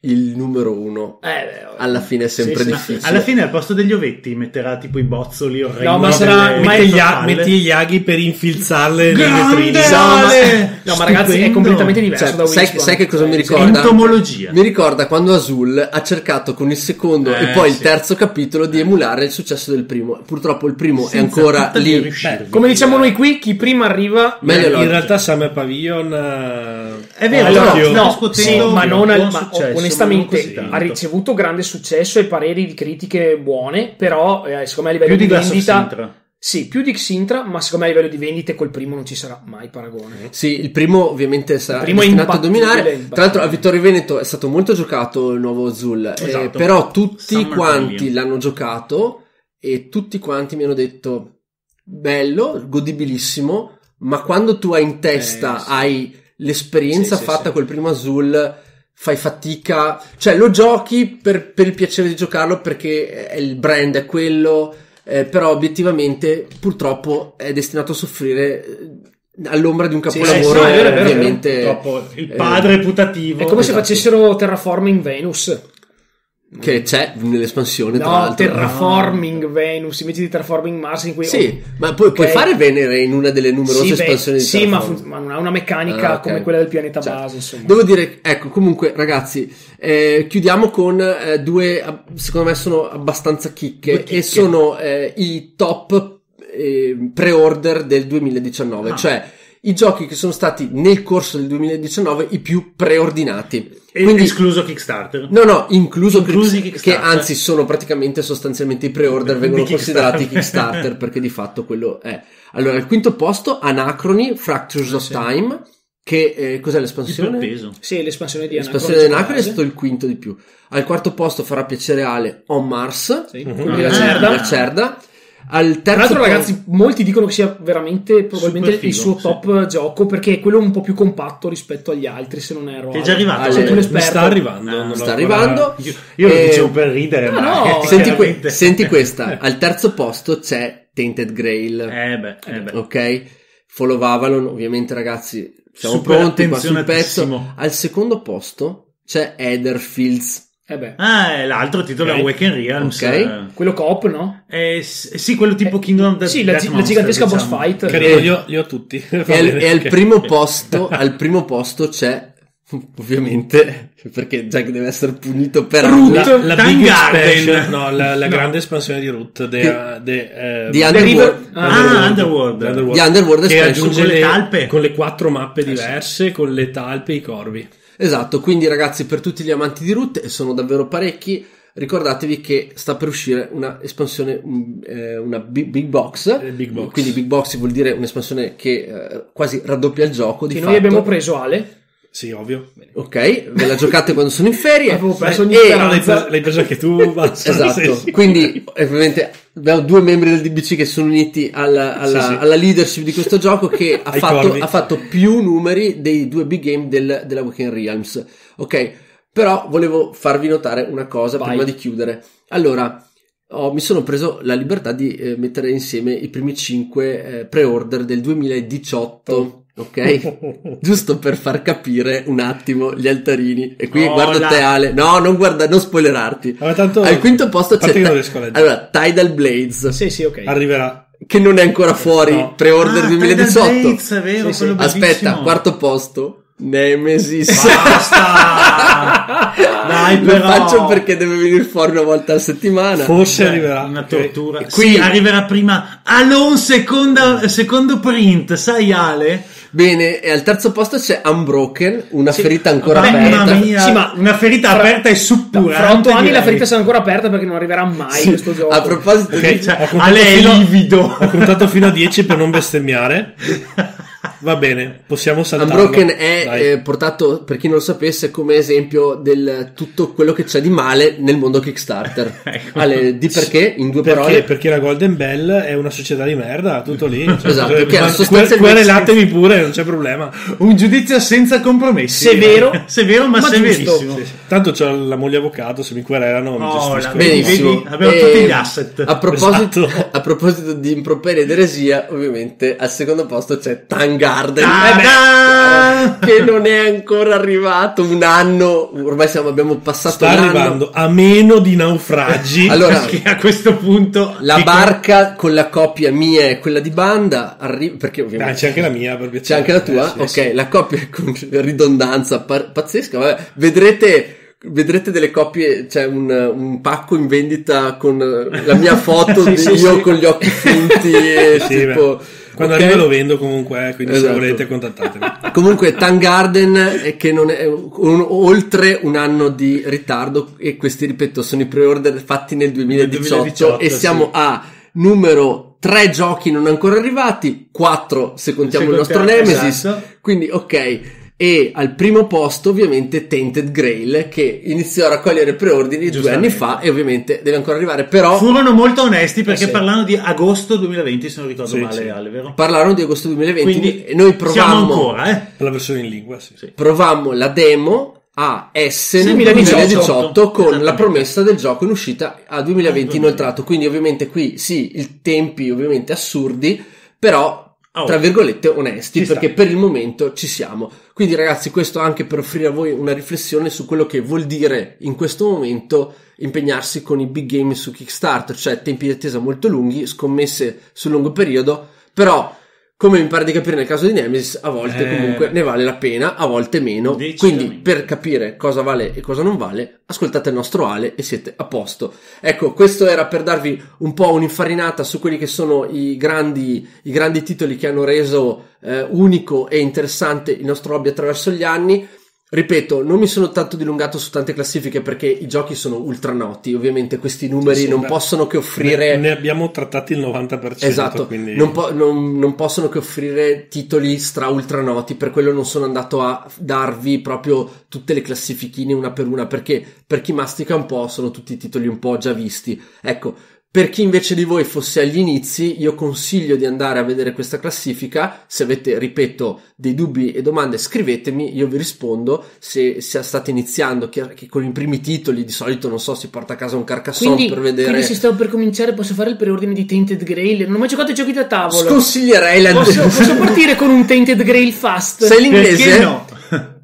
S2: il numero uno,
S5: Eh, beh,
S2: alla fine è sempre
S3: Sì, sì.
S2: difficile.
S3: Alla fine al posto degli ovetti metterà tipo i bozzoli orrendi.
S5: No, ma sarà-
S3: delle-
S5: è-
S4: Metti gli, metti gli aghi per infilzarle nelle
S3: Grande
S4: vetrine.
S5: No, ma, no, ma ragazzi, è completamente diverso
S2: Cioè,
S5: da
S2: sai, sai che cosa mi
S5: Eh,
S2: ricorda?
S3: Entomologia.
S2: Mi ricorda quando Azul ha cercato con il secondo
S3: Eh,
S2: e poi il
S3: sì.
S2: terzo capitolo di emulare il successo del primo. Purtroppo il primo è
S3: Senza
S2: ancora
S3: tutta di
S2: lì.
S3: riuscirvi.
S5: Come diciamo noi qui, chi prima arriva
S2: Meglio
S4: in realtà Summer Pavilion eh,
S3: È vero,
S5: Allora, no,
S3: riscuotendo
S5: sì, ma non al-
S3: buon
S5: ma
S3: successo, ma non
S5: onestamente
S3: tanto.
S5: ha ricevuto grande successo e pareri di critiche buone, però eh, secondo me a livello
S3: più di
S5: di, vendita sì, più di Xintra, ma secondo me a livello di vendite col primo non ci sarà mai paragone.
S2: Sì, il primo ovviamente sarà
S5: Il primo è
S2: destinato a dominare. Tra l'altro a Vittorio Veneto è stato molto giocato il nuovo Azul, eh,
S3: Esatto.
S2: però tutti
S3: Summer
S2: quanti
S3: Pavilion.
S2: l'hanno giocato e tutti quanti mi hanno detto bello, godibilissimo, ma quando tu hai in testa,
S5: Eh, sì.
S2: hai l'esperienza
S5: Sì, sì,
S2: fatta
S5: sì.
S2: col primo Azul, fai fatica, cioè lo giochi per, per il piacere di giocarlo perché è- il brand è quello, eh, però obiettivamente purtroppo è destinato a soffrire eh, all'ombra di un
S3: Sì,
S2: capolavoro
S3: sì, è vero, è vero,
S2: ovviamente
S3: il
S2: eh,
S3: padre putativo.
S5: È come se
S2: esatto.
S5: facessero terraforming Venus.
S2: Che c'è nell'espansione tra
S5: No,
S2: l'altro
S5: terraforming Venus invece di terraforming Mars. In cui
S2: sì ma poi puoi
S5: Ok.
S2: fare Venere in una delle numerose
S5: Sì, beh,
S2: espansioni di
S5: sì ma, fun- ma non ha una meccanica
S2: Ah, ok.
S5: come quella del pianeta
S2: Cioè,
S5: base. Insomma.
S2: Devo dire, ecco, comunque, ragazzi, eh, chiudiamo con eh, due, secondo me sono abbastanza chicche. e sono eh, i top eh, pre-order del 2019,
S3: Ah.
S2: cioè i giochi che sono stati nel corso del 2019 i più preordinati.
S3: E-
S2: Quindi,
S3: escluso Kickstarter.
S2: No, no, incluso
S3: Inclusi Kickstarter.
S2: che anzi sono praticamente sostanzialmente i pre-order vengono
S3: Kickstarter.
S2: considerati Kickstarter perché di fatto quello è. Allora, al quinto posto Anacrony Fractures of
S3: Sì.
S2: Time che eh, cos'è l'espansione?
S3: peso.
S5: Sì, l'espansione di
S2: L'espansione di Anacrony è stato il quinto di più. Al quarto posto farà piacere Ale On Mars,
S5: Sì, quello di
S3: Ah.
S5: Lacerda.
S2: la Cerda. Al terzo
S5: Tra l'altro,
S2: posto-
S5: ragazzi, molti dicono che sia veramente probabilmente
S3: Super
S5: il
S3: figo,
S5: suo
S3: sì.
S5: top gioco perché è quello un po' più compatto rispetto agli altri. Se non erro,
S3: Che è già arrivato.
S2: Ale,
S5: Sei tu l'esperto.
S4: Sta arrivando.
S3: Ah,
S4: l'ho
S2: sta arrivando.
S3: Io, io lo
S2: Eh,
S3: dicevo per ridere,
S5: no,
S3: ma
S5: no,
S2: Senti, que- senti questa, al terzo posto c'è Tainted Grail.
S3: Eh beh, eh beh.
S2: Ok, Follow Avalon, ovviamente ragazzi, siamo
S3: Super
S2: pronti qua sul pezzo. Al secondo posto c'è Etherfields.
S5: Eh beh,
S3: Ah, l'altro titolo
S4: Ok.
S3: è Awaken Realms.
S2: Ok.
S3: eh.
S5: quello coop, no?
S3: Eh, sì, quello tipo Kingdom Death
S5: sì, la,
S3: Death
S5: la
S3: Monster,
S5: gigantesca boss
S3: diciamo.
S5: fight.
S4: Carino,
S2: Eh.
S4: li ho, li ho tutti.
S2: E al, e al primo posto, al primo posto c'è, ovviamente, perché Jack deve essere punito per
S5: Root.
S2: la-
S4: la, la expansion, no, la, la
S3: No.
S4: grande espansione di Root de, de, eh,
S2: di
S5: The
S2: Underworld.
S3: Ah, Underworld.
S2: Di Underworld
S4: che aggiunge
S3: le
S4: le,
S3: talpe.
S4: con le quattro mappe diverse, con le talpe e i corvi.
S2: Esatto, quindi ragazzi, per tutti gli amanti di Root, e sono davvero parecchi, ricordatevi che sta per uscire una espansione, un- eh, una big, big box.
S4: Eh, big box.
S2: Quindi big box vuol dire un'espansione che eh, quasi raddoppia il gioco.
S5: Che noi abbiamo preso Ale.
S4: Sì, ovvio.
S2: Ok, ve la giocate quando sono in ferie.
S5: Avevo perso ogni
S2: E-
S4: l'hai, preso, l'hai preso anche tu, basta.
S2: Esatto,
S4: Sì,
S2: quindi ovviamente abbiamo due membri del DBC che sono uniti alla, alla-
S4: Sì, sì.
S2: alla leadership di questo gioco che ha fatto, ha fatto più numeri dei due big game del- della Weekend Realms. Ok, però volevo farvi notare una cosa
S5: Vai.
S2: prima di chiudere. Allora, ho- mi sono preso la libertà di eh, mettere insieme i primi 5 pre-order del 2018. Ok, giusto per far capire un attimo gli altarini. E qui
S3: Oh,
S2: guardo
S3: là.
S2: te, Ale. No, non guarda, non spoilerarti.
S4: Ma tanto,
S2: Al quinto posto c'è Ti- allora, Tidal Blades,
S5: Sì, sì, ok.
S4: Arriverà.
S2: che non è ancora fuori,
S4: No.
S2: pre-order
S3: Ah,
S2: 2018.
S3: Tidal Blades, è vero,
S5: Sì, sì.
S2: Aspetta, quarto posto, Nemesis.
S3: Basta! Dai,
S2: Lo
S3: però.
S2: faccio perché deve venire fuori una volta a settimana.
S4: Forse
S3: Beh,
S4: arriverà.
S3: Una tortura.
S2: E qui-
S3: Sì, arriverà prima. Allora, un secondo, print, sai Ale?
S2: Bene, e al terzo posto c'è Unbroken, una ferita ancora
S3: Vabbè,
S2: aperta.
S3: mamma mia,
S5: Sì, ma-
S3: una ferita
S5: fra-
S3: aperta e suppurante.
S5: Fra otto anni la ferita sarà ancora aperta perché non arriverà mai
S2: Sì,
S5: questo gioco.
S2: A proposito
S3: Ok,
S2: di...
S3: cioè,
S4: Ho contato
S3: Ale è livido.
S4: Ho contato fino a 10 per non bestemmiare. Va bene, possiamo saltarlo.
S2: Unbroken è eh, portato, per chi non lo sapesse, come esempio del tutto quello che c'è di male nel mondo Kickstarter.
S3: Ecco.
S2: Ale, di perché? In due
S4: perché,
S2: parole.
S4: perché la Golden Bell è una società di merda, tutto lì. Cioè,
S2: Esatto,
S4: cioè,
S2: che
S4: ma-
S2: sostanzialmente-
S4: Querelatemi pure, non c'è problema.
S3: Un giudizio senza compromessi.
S5: Severo,
S3: Severo, ma,
S5: ma
S3: severissimo.
S4: Sì, sì. Tanto c'ho la moglie avvocato, se mi querelano mi
S3: Oh,
S4: gestisco.
S3: la-
S2: Benissimo.
S3: Vedi, abbiamo
S2: E
S3: tutti gli asset.
S2: A proposito,
S4: Esatto.
S2: a proposito di improperia ed eresia, ovviamente al secondo posto c'è Tangarden.
S3: Ta-da!
S2: che non è ancora arrivato un anno. Ormai siamo, abbiamo passato
S4: Sta
S2: un anno.
S4: arrivando a meno di naufragi.
S2: Allora,
S3: Perché a questo punto
S2: la barca con la coppia mia e quella di banda arriva perché
S4: Dai,
S2: ovviamente
S4: c'è anche la mia, per piacere.
S2: c'è anche la tua?
S4: Eh, sì,
S2: ok,
S4: sì.
S2: la coppia con ridondanza par- pazzesca. Vabbè, vedrete. Vedrete delle coppie, c'è un, un pacco in vendita con la mia foto
S5: Sì,
S2: di
S5: sì,
S2: io
S5: sì.
S2: con gli occhi finti e tipo,
S4: beh. Quando
S2: ok?
S4: arriva lo vendo comunque, eh, quindi
S2: Esatto.
S4: se volete contattatemi.
S2: Comunque Tangarden è che non è un- oltre un anno di ritardo e questi ripeto sono i pre-order fatti nel 2018,
S3: 2018,
S2: e siamo
S3: sì.
S2: a numero 3 giochi non ancora arrivati, 4 se contiamo
S3: Se
S2: il nostro Nemesis.
S3: esatto.
S2: Quindi ok. E al primo posto ovviamente Tainted Grail che iniziò a raccogliere preordini due anni fa e ovviamente deve ancora arrivare, però
S3: Furono molto onesti perché
S2: Eh sì.
S3: parlano di agosto 2020, se non ricordo
S4: Sì,
S3: male,
S4: sì.
S3: Ale, vero?
S2: parlarono di agosto 2020
S3: Quindi
S2: e noi
S3: siamo
S2: provammo
S3: ancora, eh?
S4: La versione in lingua, sì.
S2: provammo la demo a Essen
S5: Sì,
S2: 2018,
S5: 2018,
S2: con la promessa del gioco in uscita a 2020
S3: Ah,
S2: inoltrato. Quindi ovviamente qui sì, i tempi ovviamente assurdi, però
S3: Oh.
S2: tra virgolette onesti,
S3: Ci sta.
S2: perché per il momento ci siamo. Quindi ragazzi, questo anche per offrire a voi una riflessione su quello che vuol dire in questo momento impegnarsi con i big game su Kickstarter, cioè tempi di attesa molto lunghi, scommesse sul lungo periodo, però come mi pare di capire nel caso di Nemesis, a volte
S3: Eh.
S2: comunque ne vale la pena, a volte meno. Quindi per capire cosa vale e cosa non vale, ascoltate il nostro Ale e siete a posto. Ecco, questo era per darvi un po' un'infarinata su quelli che sono i grandi, i grandi titoli che hanno reso eh, unico e interessante il nostro hobby attraverso gli anni. Ripeto, non mi sono tanto dilungato su tante classifiche perché i giochi sono ultra noti, ovviamente questi numeri
S4: Sì,
S2: non
S4: beh,
S2: possono che offrire...
S4: Ne, ne abbiamo trattati il 90%.
S2: Esatto,
S4: quindi...
S2: non, po- non- non possono che offrire titoli stra ultra noti, per quello non sono andato a darvi proprio tutte le classifichine una per una, perché per chi mastica un po' sono tutti titoli un po' già visti. Ecco, per chi invece di voi fosse agli inizi, io consiglio di andare a vedere questa classifica. Se avete, ripeto, dei dubbi e domande, scrivetemi, io vi rispondo. Se, se state iniziando, che, che con i primi titoli di solito, non so, si porta a casa un carcassonne
S5: Quindi,
S2: per vedere.
S5: quindi se stavo per cominciare posso fare il preordine di Tainted Grail. Non ho mai giocato ai giochi da tavolo.
S2: Sconsiglierei la
S5: Posso, posso partire con un Tainted Grail fast?
S2: Sai l'inglese?
S3: Perché no?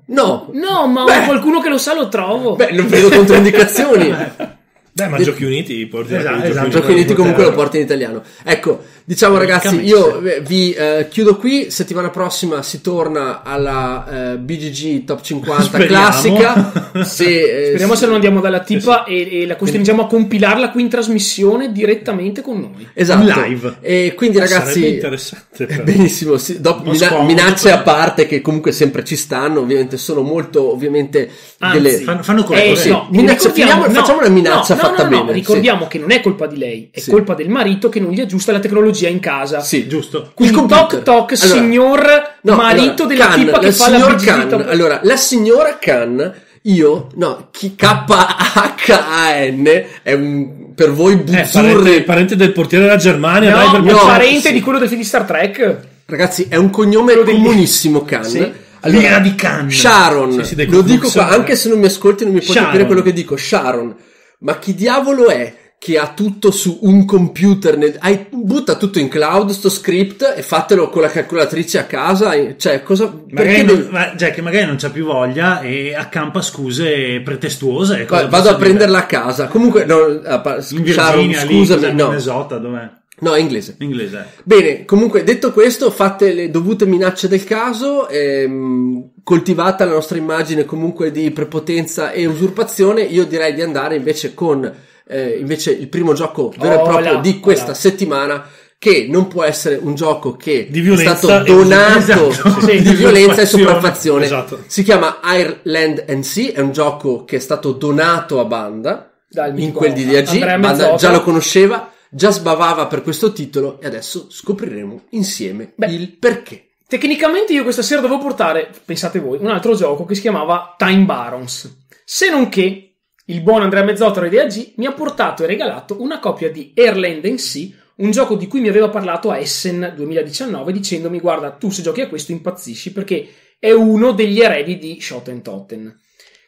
S2: No.
S5: No, ma
S2: Beh.
S5: qualcuno che lo sa lo trovo.
S2: Beh, non vedo controindicazioni.
S4: Beh, ma Giochi Uniti porti
S3: Esatto, esatto.
S2: Giochi Uniti comunque lo porta in italiano. Ecco, diciamo ragazzi, io eh, vi eh, chiudo qui. Settimana prossima si torna alla eh, BGG Top 50
S3: Speriamo.
S2: classica. Se, eh,
S5: Speriamo se non andiamo dalla tipa
S3: Sì,
S5: e, e la costringiamo a compilarla qui in trasmissione direttamente con noi.
S2: Esatto.
S3: Live.
S2: E quindi
S4: Sarebbe
S2: ragazzi,
S4: interessante.
S2: Eh,
S4: però.
S2: Benissimo, sì, dopo mina-
S3: scomodo,
S2: minacce a
S3: però.
S2: parte che comunque sempre ci stanno, ovviamente sono molto ovviamente
S5: Anzi,
S2: delle
S3: Fanno, fanno
S5: Eh,
S3: correre.
S2: sì.
S5: no,
S2: Minaccia-
S5: ricordiamo-
S2: finiamo- facciamo una minaccia
S5: no, no,
S2: fatta
S5: no, no,
S2: bene,
S5: ricordiamo che non è colpa di lei, è
S2: Sì.
S5: colpa del marito che non gli aggiusta la tecnologia in casa.
S2: Sì,
S3: Giusto.
S5: Quindi
S2: Il
S5: toc toc,
S2: Allora,
S5: signor
S2: No,
S5: marito
S2: allora,
S5: della
S2: Khan,
S5: tipa che fa la
S2: signor
S5: BGG
S2: Khan,
S5: top-
S2: allora la signora Khan io no chi K-H-A-N è un per voi
S4: Eh,
S2: buzzurri
S4: parente, parente del portiere della Germania,
S5: No,
S4: dai, per
S2: no,
S5: parente
S2: sì.
S5: di quello del film di Star Trek.
S2: ragazzi è un cognome
S5: Quello
S2: comunissimo Khan
S3: Sì.
S2: allora,
S3: di Khan.
S2: Sharon
S4: Sì,
S2: lo dico qua anche se non mi ascolti non mi puoi
S3: Sharon.
S2: capire quello che dico Sharon ma chi diavolo è che ha tutto su un computer nel- hai- butta tutto in cloud sto script e fatelo con la calcolatrice a casa cioè cosa
S3: Magari non,
S2: devi-
S3: ma- cioè, che magari non c'ha più voglia e accampa scuse pretestuose.
S2: Va- vado a
S3: dire?
S2: prenderla a casa. Comunque, no, a
S3: in
S2: Sharon,
S3: Virginia, lì,
S2: scusami, no,
S3: Minnesota, dov'è?
S2: no, è inglese.
S3: Inglese.
S2: Bene, comunque, detto questo, fatte le dovute minacce del caso, ehm, coltivata la nostra immagine comunque di prepotenza e usurpazione, io direi di andare invece con eh, invece il primo gioco vero e
S5: Oh,
S2: proprio
S5: là,
S2: di questa
S5: là.
S2: settimana. Che non può essere un gioco che è stato
S4: e-
S2: donato
S3: esatto,
S2: di violenza e
S3: sopraffazione.
S4: Esatto.
S2: Si chiama Ireland and Sea, è un gioco che è stato donato a banda
S5: Dal
S2: in quel di DAG,
S5: Andrea
S2: Banda già lo conosceva, già sbavava per questo titolo e adesso scopriremo insieme
S5: Beh.
S2: il perché.
S5: Tecnicamente io questa sera dovevo portare, pensate voi, un altro gioco che si chiamava Time Barons. Se non che il buon Andrea Mezzottero di AG mi ha portato e regalato una copia di Airland in Sea, un gioco di cui mi aveva parlato a Essen 2019 dicendomi guarda tu se giochi a questo impazzisci perché è uno degli eredi di Shoten Totten.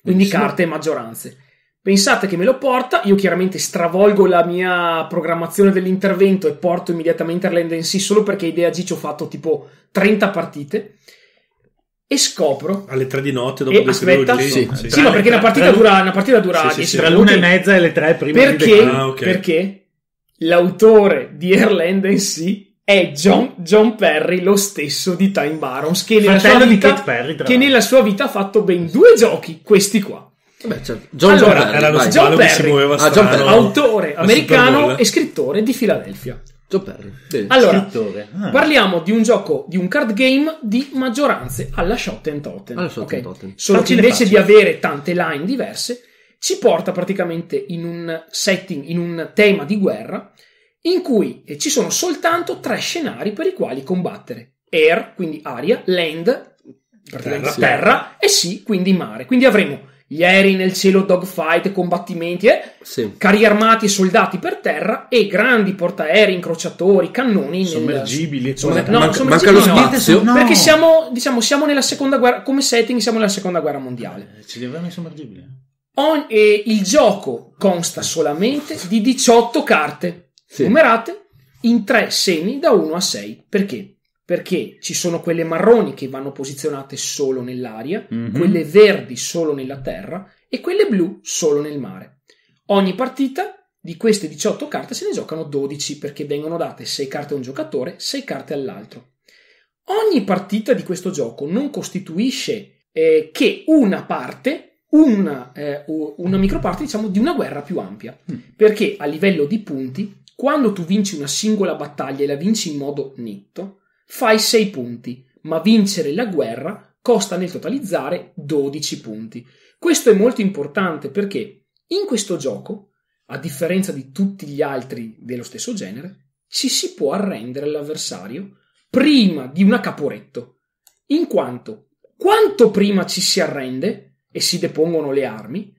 S5: Quindi
S2: Benissimo.
S5: carte e maggioranze. Pensate che me lo porta, io chiaramente stravolgo la mia programmazione dell'intervento e porto immediatamente Erland in Sea solo perché idea G ci ho fatto tipo 30 partite e scopro
S4: Alle tre di notte dopo
S5: e aspetta,
S2: sì,
S4: no?
S5: sì,
S3: Tra
S5: ma perché una
S3: tra-
S5: partita
S3: tra-
S5: dura, una partita dura
S4: Sì, sì,
S5: 10
S4: sì.
S3: Tra l'una e mezza e le tre prima
S5: perché,
S3: di
S4: Ah, ok.
S5: perché l'autore di Erland in Sea è John, John Perry, lo stesso di Time Barons, che nella, sua
S3: Fratello di
S5: vita,
S3: Perry, tra
S5: che nella sua vita ha fatto ben due giochi, questi qua.
S2: Vabbè, cioè, John
S5: Allora,
S2: John Perry,
S4: Era lo
S2: vai.
S5: John
S4: squalo che si
S5: Perry.
S2: Ah. Perry.
S5: Autore americano e scrittore di Filadelfia.
S2: John Perry. Bene.
S5: Allora,
S3: Scrittore. Ah.
S5: parliamo di un gioco, di un card game di maggioranze alla Shoten Totem.
S2: Alla Shoten
S5: ok?
S2: Totem.
S5: Solo che
S3: Facile,
S5: invece
S3: facile.
S5: di avere tante line diverse, ci porta praticamente in un setting, in un tema di guerra, in cui eh, ci sono soltanto tre scenari per i quali combattere. Air, quindi aria, land, praticamente
S4: Terra.
S5: terra, e sea, quindi mare. Quindi avremo gli aerei nel cielo, dogfight, combattimenti, eh?
S2: Sì.
S5: carri armati e soldati per terra e grandi portaerei, incrociatori, cannoni. nel-
S3: Sommergibili.
S5: Sommer-
S3: Cosa-
S5: no,
S2: manca,
S5: sommergibili
S2: manca lo
S5: no.
S2: spazio.
S3: No.
S5: Perché siamo, diciamo, siamo nella seconda guerra, come setting siamo nella seconda guerra mondiale.
S3: Eh, Ci deve avere sommergibili.
S5: On- e il gioco consta solamente di 18 carte
S2: Sì.
S5: numerate in tre semi da 1 a 6. Perché? Perché ci sono quelle marroni che vanno posizionate solo nell'aria,
S3: Mhm.
S5: quelle verdi solo nella terra e quelle blu solo nel mare. Ogni partita di queste 18 carte se ne giocano 12 perché vengono date 6 carte a un giocatore, 6 carte all'altro. Ogni partita di questo gioco non costituisce eh, che una parte, una, eh, una microparte, diciamo, di una guerra più ampia.
S3: Mm.
S5: Perché a livello di punti, quando tu vinci una singola battaglia e la vinci in modo netto, fai 6 punti, ma vincere la guerra costa nel totalizzare 12 punti. Questo è molto importante perché in questo gioco, a differenza di tutti gli altri dello stesso genere, ci si può arrendere all'avversario prima di una caporetto, in quanto quanto prima ci si arrende e si depongono le armi,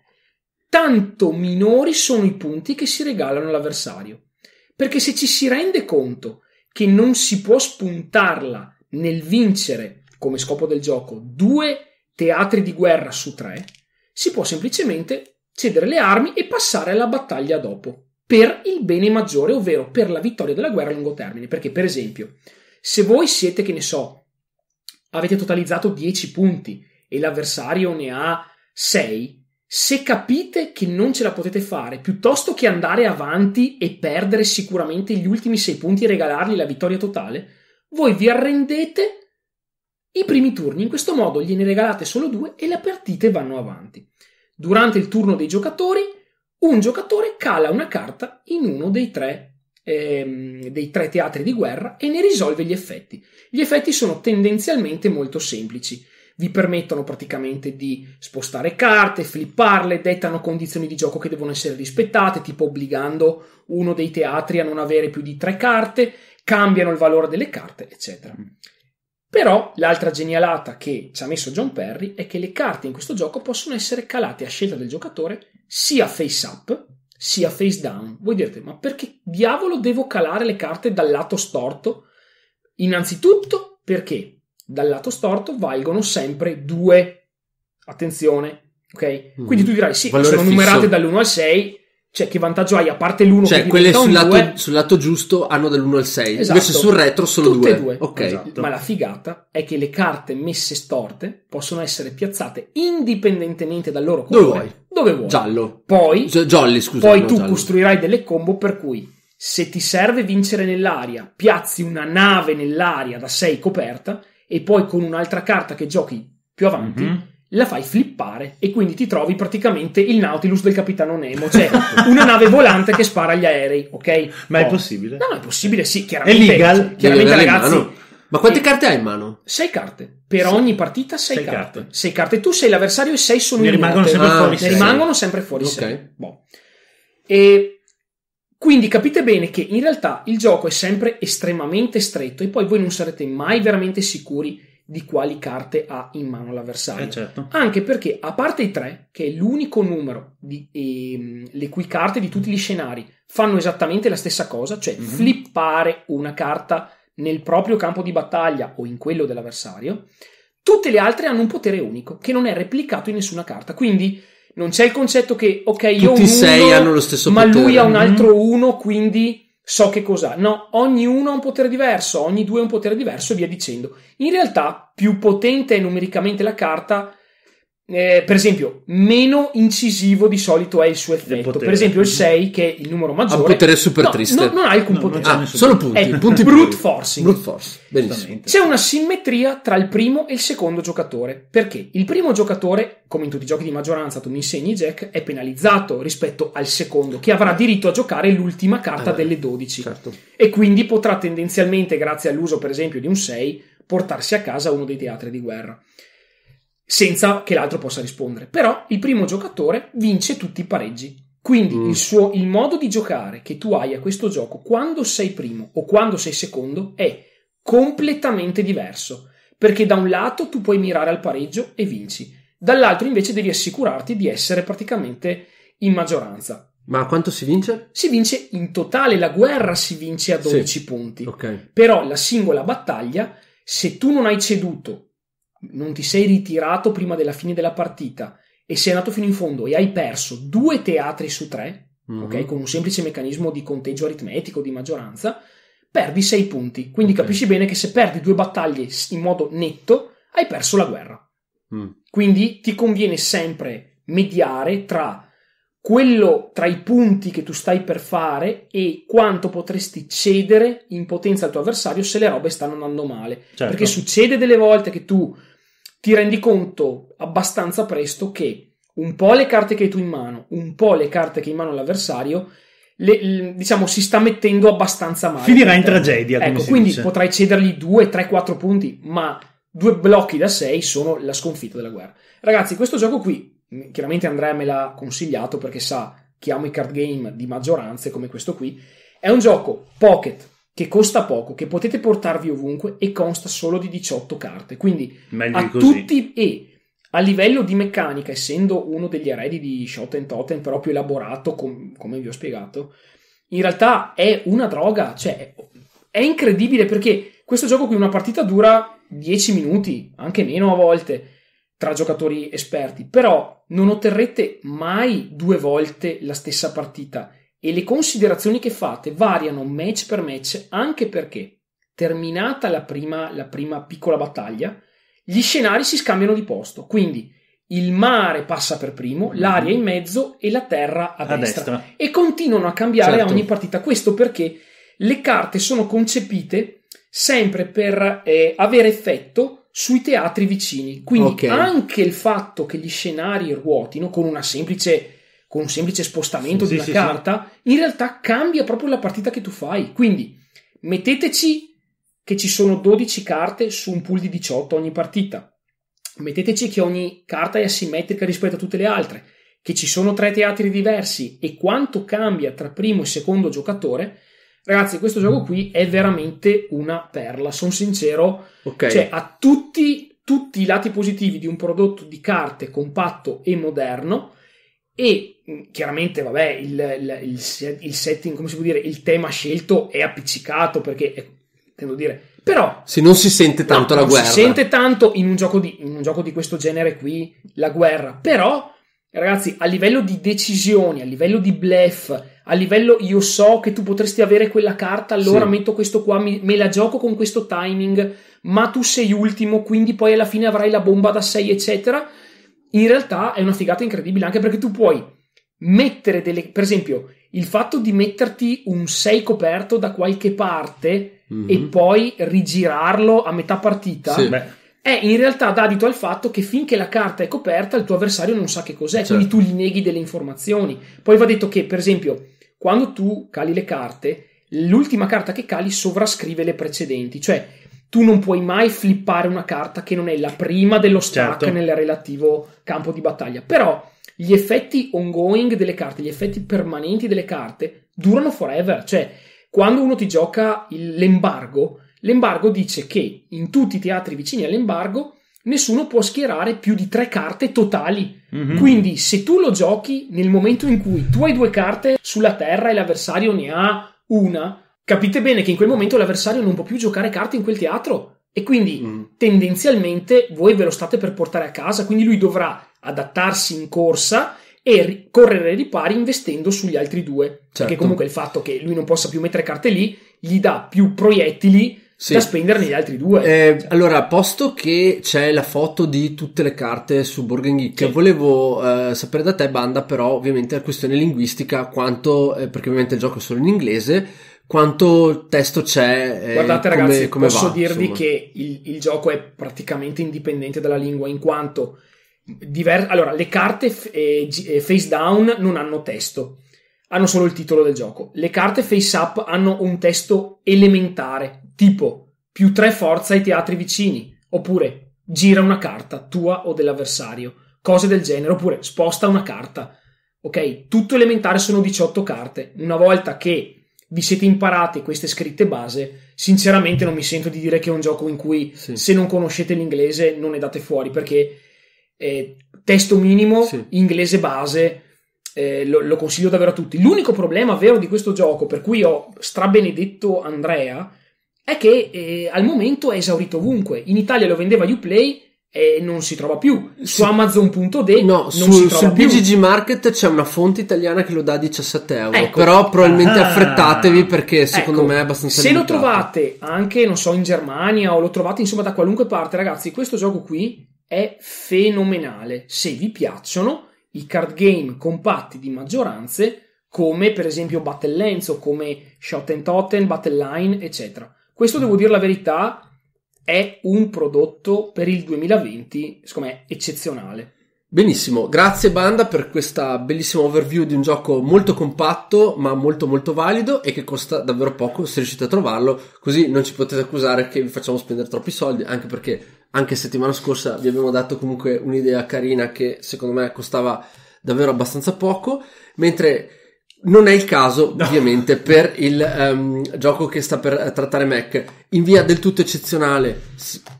S5: tanto minori sono i punti che si regalano all'avversario. Perché se ci si rende conto che non si può spuntarla nel vincere, come scopo del gioco, due teatri di guerra su tre, si può semplicemente cedere le armi e passare alla battaglia dopo, per il bene maggiore, ovvero per la vittoria della guerra a lungo termine. Perché, per esempio, se voi siete, che ne so, avete totalizzato 10 punti e l'avversario ne ha 6, se capite che non ce la potete fare, piuttosto che andare avanti e perdere sicuramente gli ultimi 6 punti e regalargli la vittoria totale, voi vi arrendete i primi turni. In questo modo gliene regalate solo due e le partite vanno avanti. Durante il turno dei giocatori, un giocatore cala una carta in uno dei tre, ehm, dei tre teatri di guerra e ne risolve gli effetti. Gli effetti sono tendenzialmente molto semplici. Vi permettono praticamente di spostare carte, flipparle, dettano condizioni di gioco che devono essere rispettate, tipo obbligando uno dei teatri a non avere più di tre carte, cambiano il valore delle carte, eccetera. Però l'altra genialata che ci ha messo John Perry è che le carte in questo gioco possono essere calate a scelta del giocatore sia face up sia face down. Voi direte, ma perché diavolo devo calare le carte dal lato storto? Innanzitutto perché dal lato storto valgono sempre due. Attenzione, ok?
S2: Mm.
S5: Quindi tu dirai, sì,
S2: Valore
S5: sono numerate
S2: fisso.
S5: dall'1 al 6, cioè che vantaggio hai? A parte l'1
S2: Cioè,
S5: che
S2: quelle sul lato,
S5: 2,
S2: sul lato giusto hanno dall'1 al 6,
S5: Esatto.
S2: invece sul retro solo
S5: Tutte
S2: due.
S5: due.
S2: Ok.
S3: Esatto.
S5: Ma la figata è che le carte messe storte possono essere piazzate indipendentemente dal loro
S2: Dove
S5: colore.
S2: vuoi.
S5: Dove vuoi.
S2: Giallo.
S5: Poi,
S2: Gi- Jolly, scusa.
S5: poi
S2: no,
S5: tu
S2: giallo.
S5: costruirai delle combo per cui se ti serve vincere nell'aria, piazzi una nave nell'aria da 6 coperta e poi con un'altra carta che giochi più avanti
S3: Mhm.
S5: la fai flippare e quindi ti trovi praticamente il Nautilus del capitano Nemo, cioè una nave volante che spara agli aerei, ok?
S3: Ma è
S5: Oh.
S3: possibile?
S5: No, no, è possibile, sì, chiaramente.
S3: È legal?
S5: cioè, chiaramente, ragazzi.
S2: Ma quante
S5: E-
S2: carte hai in mano?
S5: sei carte. Per ogni partita sei,
S3: Sei
S5: carte.
S3: carte.
S5: Sei carte. Tu sei l'avversario e sei sono
S3: Ne
S5: in
S3: rimangono sempre
S2: Ah,
S3: fuori
S2: ne
S3: sei.
S5: rimangono sempre fuori
S2: Ok.
S5: Boh. E quindi capite bene che in realtà il gioco è sempre estremamente stretto e poi voi non sarete mai veramente sicuri di quali carte ha in mano l'avversario.
S3: Eh, certo.
S5: Anche perché, a parte i tre, che è l'unico numero di, ehm, le cui carte di tutti gli scenari fanno esattamente la stessa cosa, cioè
S3: Mhm.
S5: flippare una carta nel proprio campo di battaglia o in quello dell'avversario, tutte le altre hanno un potere unico che non è replicato in nessuna carta. Quindi non c'è il concetto che, ok, io ho
S2: Tutti
S5: un
S2: i sei
S5: uno,
S2: hanno lo stesso
S5: ma
S2: potere.
S5: lui ha un altro uno, quindi so che cos'ha. No, ogni uno ha un potere diverso, ogni due ha un potere diverso e via dicendo. In realtà, più potente è numericamente la carta, eh, per esempio, meno incisivo di solito è il suo effetto.
S3: potere.
S5: Per esempio, il
S3: Mhm.
S5: 6, che è il numero
S2: Ha
S5: maggiore,
S2: un potere super
S5: no,
S2: triste.
S5: no, non ha alcun
S3: No,
S5: potere.
S2: ah, solo punti.
S5: È
S2: punti
S5: brute forcing.
S2: Brute force. Benissimo.
S5: C'è una simmetria tra il primo e il secondo giocatore, perché il primo giocatore, come in tutti i giochi di maggioranza, tu mi insegni Jack, è penalizzato rispetto al secondo, che avrà diritto a giocare l'ultima carta
S2: Eh beh,
S5: delle 12
S2: Certo.
S5: e quindi potrà tendenzialmente, grazie all'uso per esempio di un 6, portarsi a casa uno dei teatri di guerra, senza che l'altro possa rispondere. Però il primo giocatore vince tutti i pareggi. Quindi
S2: Mm.
S5: il, suo, il modo di giocare che tu hai a questo gioco quando sei primo o quando sei secondo è completamente diverso. Perché da un lato tu puoi mirare al pareggio e vinci, dall'altro invece devi assicurarti di essere praticamente in maggioranza.
S2: Ma quanto si vince?
S5: Si vince in totale, la guerra si vince a 12
S2: Sì.
S5: punti.
S2: Ok.
S5: Però la singola battaglia, se tu non hai ceduto, non ti sei ritirato prima della fine della partita e sei andato fino in fondo e hai perso due teatri su tre,
S2: Mhm.
S5: ok, con un semplice meccanismo di conteggio aritmetico di maggioranza, perdi 6 punti. Quindi
S2: Ok.
S5: capisci bene che se perdi due battaglie in modo netto, hai perso la guerra.
S2: Mm.
S5: Quindi ti conviene sempre mediare tra quello tra i punti che tu stai per fare e quanto potresti cedere in potenza al tuo avversario se le robe stanno andando male.
S3: Certo.
S5: Perché succede delle volte che tu ti rendi conto abbastanza presto che un po' le carte che hai tu in mano, un po' le carte che hai in mano l'avversario, le- diciamo si sta mettendo abbastanza male.
S3: Finirà in tragedia,
S5: Ecco, quindi
S3: dice.
S5: potrai cedergli 2, 3, 4 punti, ma due blocchi da 6 sono la sconfitta della guerra. Ragazzi, questo gioco qui, mh, chiaramente Andrea me l'ha consigliato perché sa che amo i card game di maggioranze come questo qui, è un gioco pocket che costa poco, che potete portarvi ovunque e consta solo di 18 carte. Quindi
S3: Meglio
S5: a tutti e a livello di meccanica, essendo uno degli eredi di Shot and Totem, però più elaborato, com- come vi ho spiegato, in realtà è una droga, cioè è incredibile perché questo gioco qui una partita dura 10 minuti, anche meno a volte, tra giocatori esperti, però non otterrete mai due volte la stessa partita e le considerazioni che fate variano match per match anche perché terminata la prima, la prima piccola battaglia, gli scenari si scambiano di posto, quindi il mare passa per primo, l'aria in mezzo e la terra a,
S3: A
S5: destra.
S3: destra.
S5: E continuano a cambiare
S2: Certo.
S5: a ogni partita. Questo perché le carte sono concepite sempre per eh, avere effetto sui teatri vicini. Quindi
S2: Ok.
S5: anche il fatto che gli scenari ruotino con una semplice con un semplice spostamento
S3: Sì,
S5: di una
S3: sì, sì,
S5: carta, in realtà cambia proprio la partita che tu fai. Quindi metteteci che ci sono 12 carte su un pool di 18 ogni partita. Metteteci che ogni carta è asimmetrica rispetto a tutte le altre, che ci sono tre teatri diversi e quanto cambia tra primo e secondo giocatore. Ragazzi, questo gioco qui è veramente una perla, sono sincero.
S2: Ok.
S5: Cioè, ha tutti, tutti i lati positivi di un prodotto di carte compatto e moderno. E mh, chiaramente, vabbè, il, il- il il setting, come si può dire, il tema scelto è appiccicato perché, è, intendo dire, però
S2: Se non si sente tanto
S5: No,
S2: la
S5: non
S2: guerra.
S5: Si sente tanto in un, gioco di, in un gioco di questo genere qui la guerra, però ragazzi a livello di decisioni, a livello di bluff, a livello io so che tu potresti avere quella carta, allora
S2: Sì.
S5: metto questo qua, mi- me la gioco con questo timing, ma tu sei ultimo, quindi poi alla fine avrai la bomba da 6 eccetera. In realtà è una figata incredibile anche perché tu puoi mettere delle, per esempio, il fatto di metterti un 6 coperto da qualche parte
S2: Mhm.
S5: e poi rigirarlo a metà partita
S2: Sì.
S3: Beh,
S5: è in realtà dadito al fatto che finché la carta è coperta il tuo avversario non sa che cos'è,
S2: Certo.
S5: quindi tu gli neghi delle informazioni. Poi va detto che, per esempio, quando tu cali le carte, l'ultima carta che cali sovrascrive le precedenti, cioè tu non puoi mai flippare una carta che non è la prima dello stack
S3: Certo.
S5: nel relativo campo di battaglia. Però gli effetti ongoing delle carte, gli effetti permanenti delle carte durano forever, cioè quando uno ti gioca il- l'embargo, l'embargo dice che in tutti i teatri vicini all'embargo nessuno può schierare più di tre carte totali.
S3: mhm.
S5: Quindi se tu lo giochi nel momento in cui tu hai due carte sulla terra e l'avversario ne ha una, capite bene che in quel momento l'avversario non può più giocare carte in quel teatro. E quindi
S2: Mm.
S5: tendenzialmente voi ve lo state per portare a casa, quindi lui dovrà adattarsi in corsa e ri- correre ai ripari investendo sugli altri due. Perché
S2: Certo.
S5: comunque il fatto che lui non possa più mettere carte lì gli dà più proiettili
S2: Sì.
S5: da spendere negli altri due.
S2: Eh,
S5: Cioè,
S2: allora, posto che c'è la foto di tutte le carte su Game Geek,
S5: Sì.
S2: volevo eh, sapere da te, Banda, però ovviamente la questione linguistica, quanto, eh, perché ovviamente il gioco è solo in inglese, quanto testo c'è,
S5: Guardate
S2: come-
S5: ragazzi,
S2: come
S5: posso
S2: va,
S5: dirvi
S2: insomma.
S5: che il, il gioco è praticamente indipendente dalla lingua in quanto diver- allora, le carte f- eh, gi- eh, face down non hanno testo, hanno solo il titolo del gioco. Le carte face up hanno un testo elementare, tipo più tre forza ai teatri vicini, oppure gira una carta tua o dell'avversario, cose del genere, oppure sposta una carta. Ok, tutto elementare sono 18 carte. Una volta che vi siete imparati queste scritte base, sinceramente non mi sento di dire che è un gioco in cui
S2: Sì.
S5: se non conoscete l'inglese non ne date fuori, perché eh, testo minimo,
S2: Sì.
S5: inglese base, eh, lo, lo consiglio davvero a tutti. L'unico problema vero di questo gioco, per cui ho strabenedetto Andrea, è che eh, al momento è esaurito ovunque. In Italia lo vendeva Uplay e non si trova più. Su. Amazon.de
S2: No,
S5: non
S2: sul,
S5: si trova
S2: sul. BGG Market c'è una fonte italiana che lo dà a 17 euro.
S5: Ecco.
S2: Però probabilmente
S3: Ah.
S2: affrettatevi perché secondo
S5: Ecco,
S2: me è abbastanza
S5: Se lo
S2: limitato.
S5: trovate anche, non so, in Germania o lo trovate insomma da qualunque parte, ragazzi, questo gioco qui è fenomenale. Se vi piacciono i card game compatti di maggioranze, come per esempio Battle Lens o come Shot and Totem, Battle Line, eccetera. Questo devo dire la verità, è un prodotto per il 2020, secondo me, eccezionale.
S2: Benissimo, grazie Banda per questa bellissima overview di un gioco molto compatto ma molto molto valido e che costa davvero poco se riuscite a trovarlo, così non ci potete accusare che vi facciamo spendere troppi soldi, anche perché anche settimana scorsa vi abbiamo dato comunque un'idea carina che secondo me costava davvero abbastanza poco, mentre non è il caso ovviamente per il ehm, gioco che sta per eh, trattare Mac. In via del tutto eccezionale,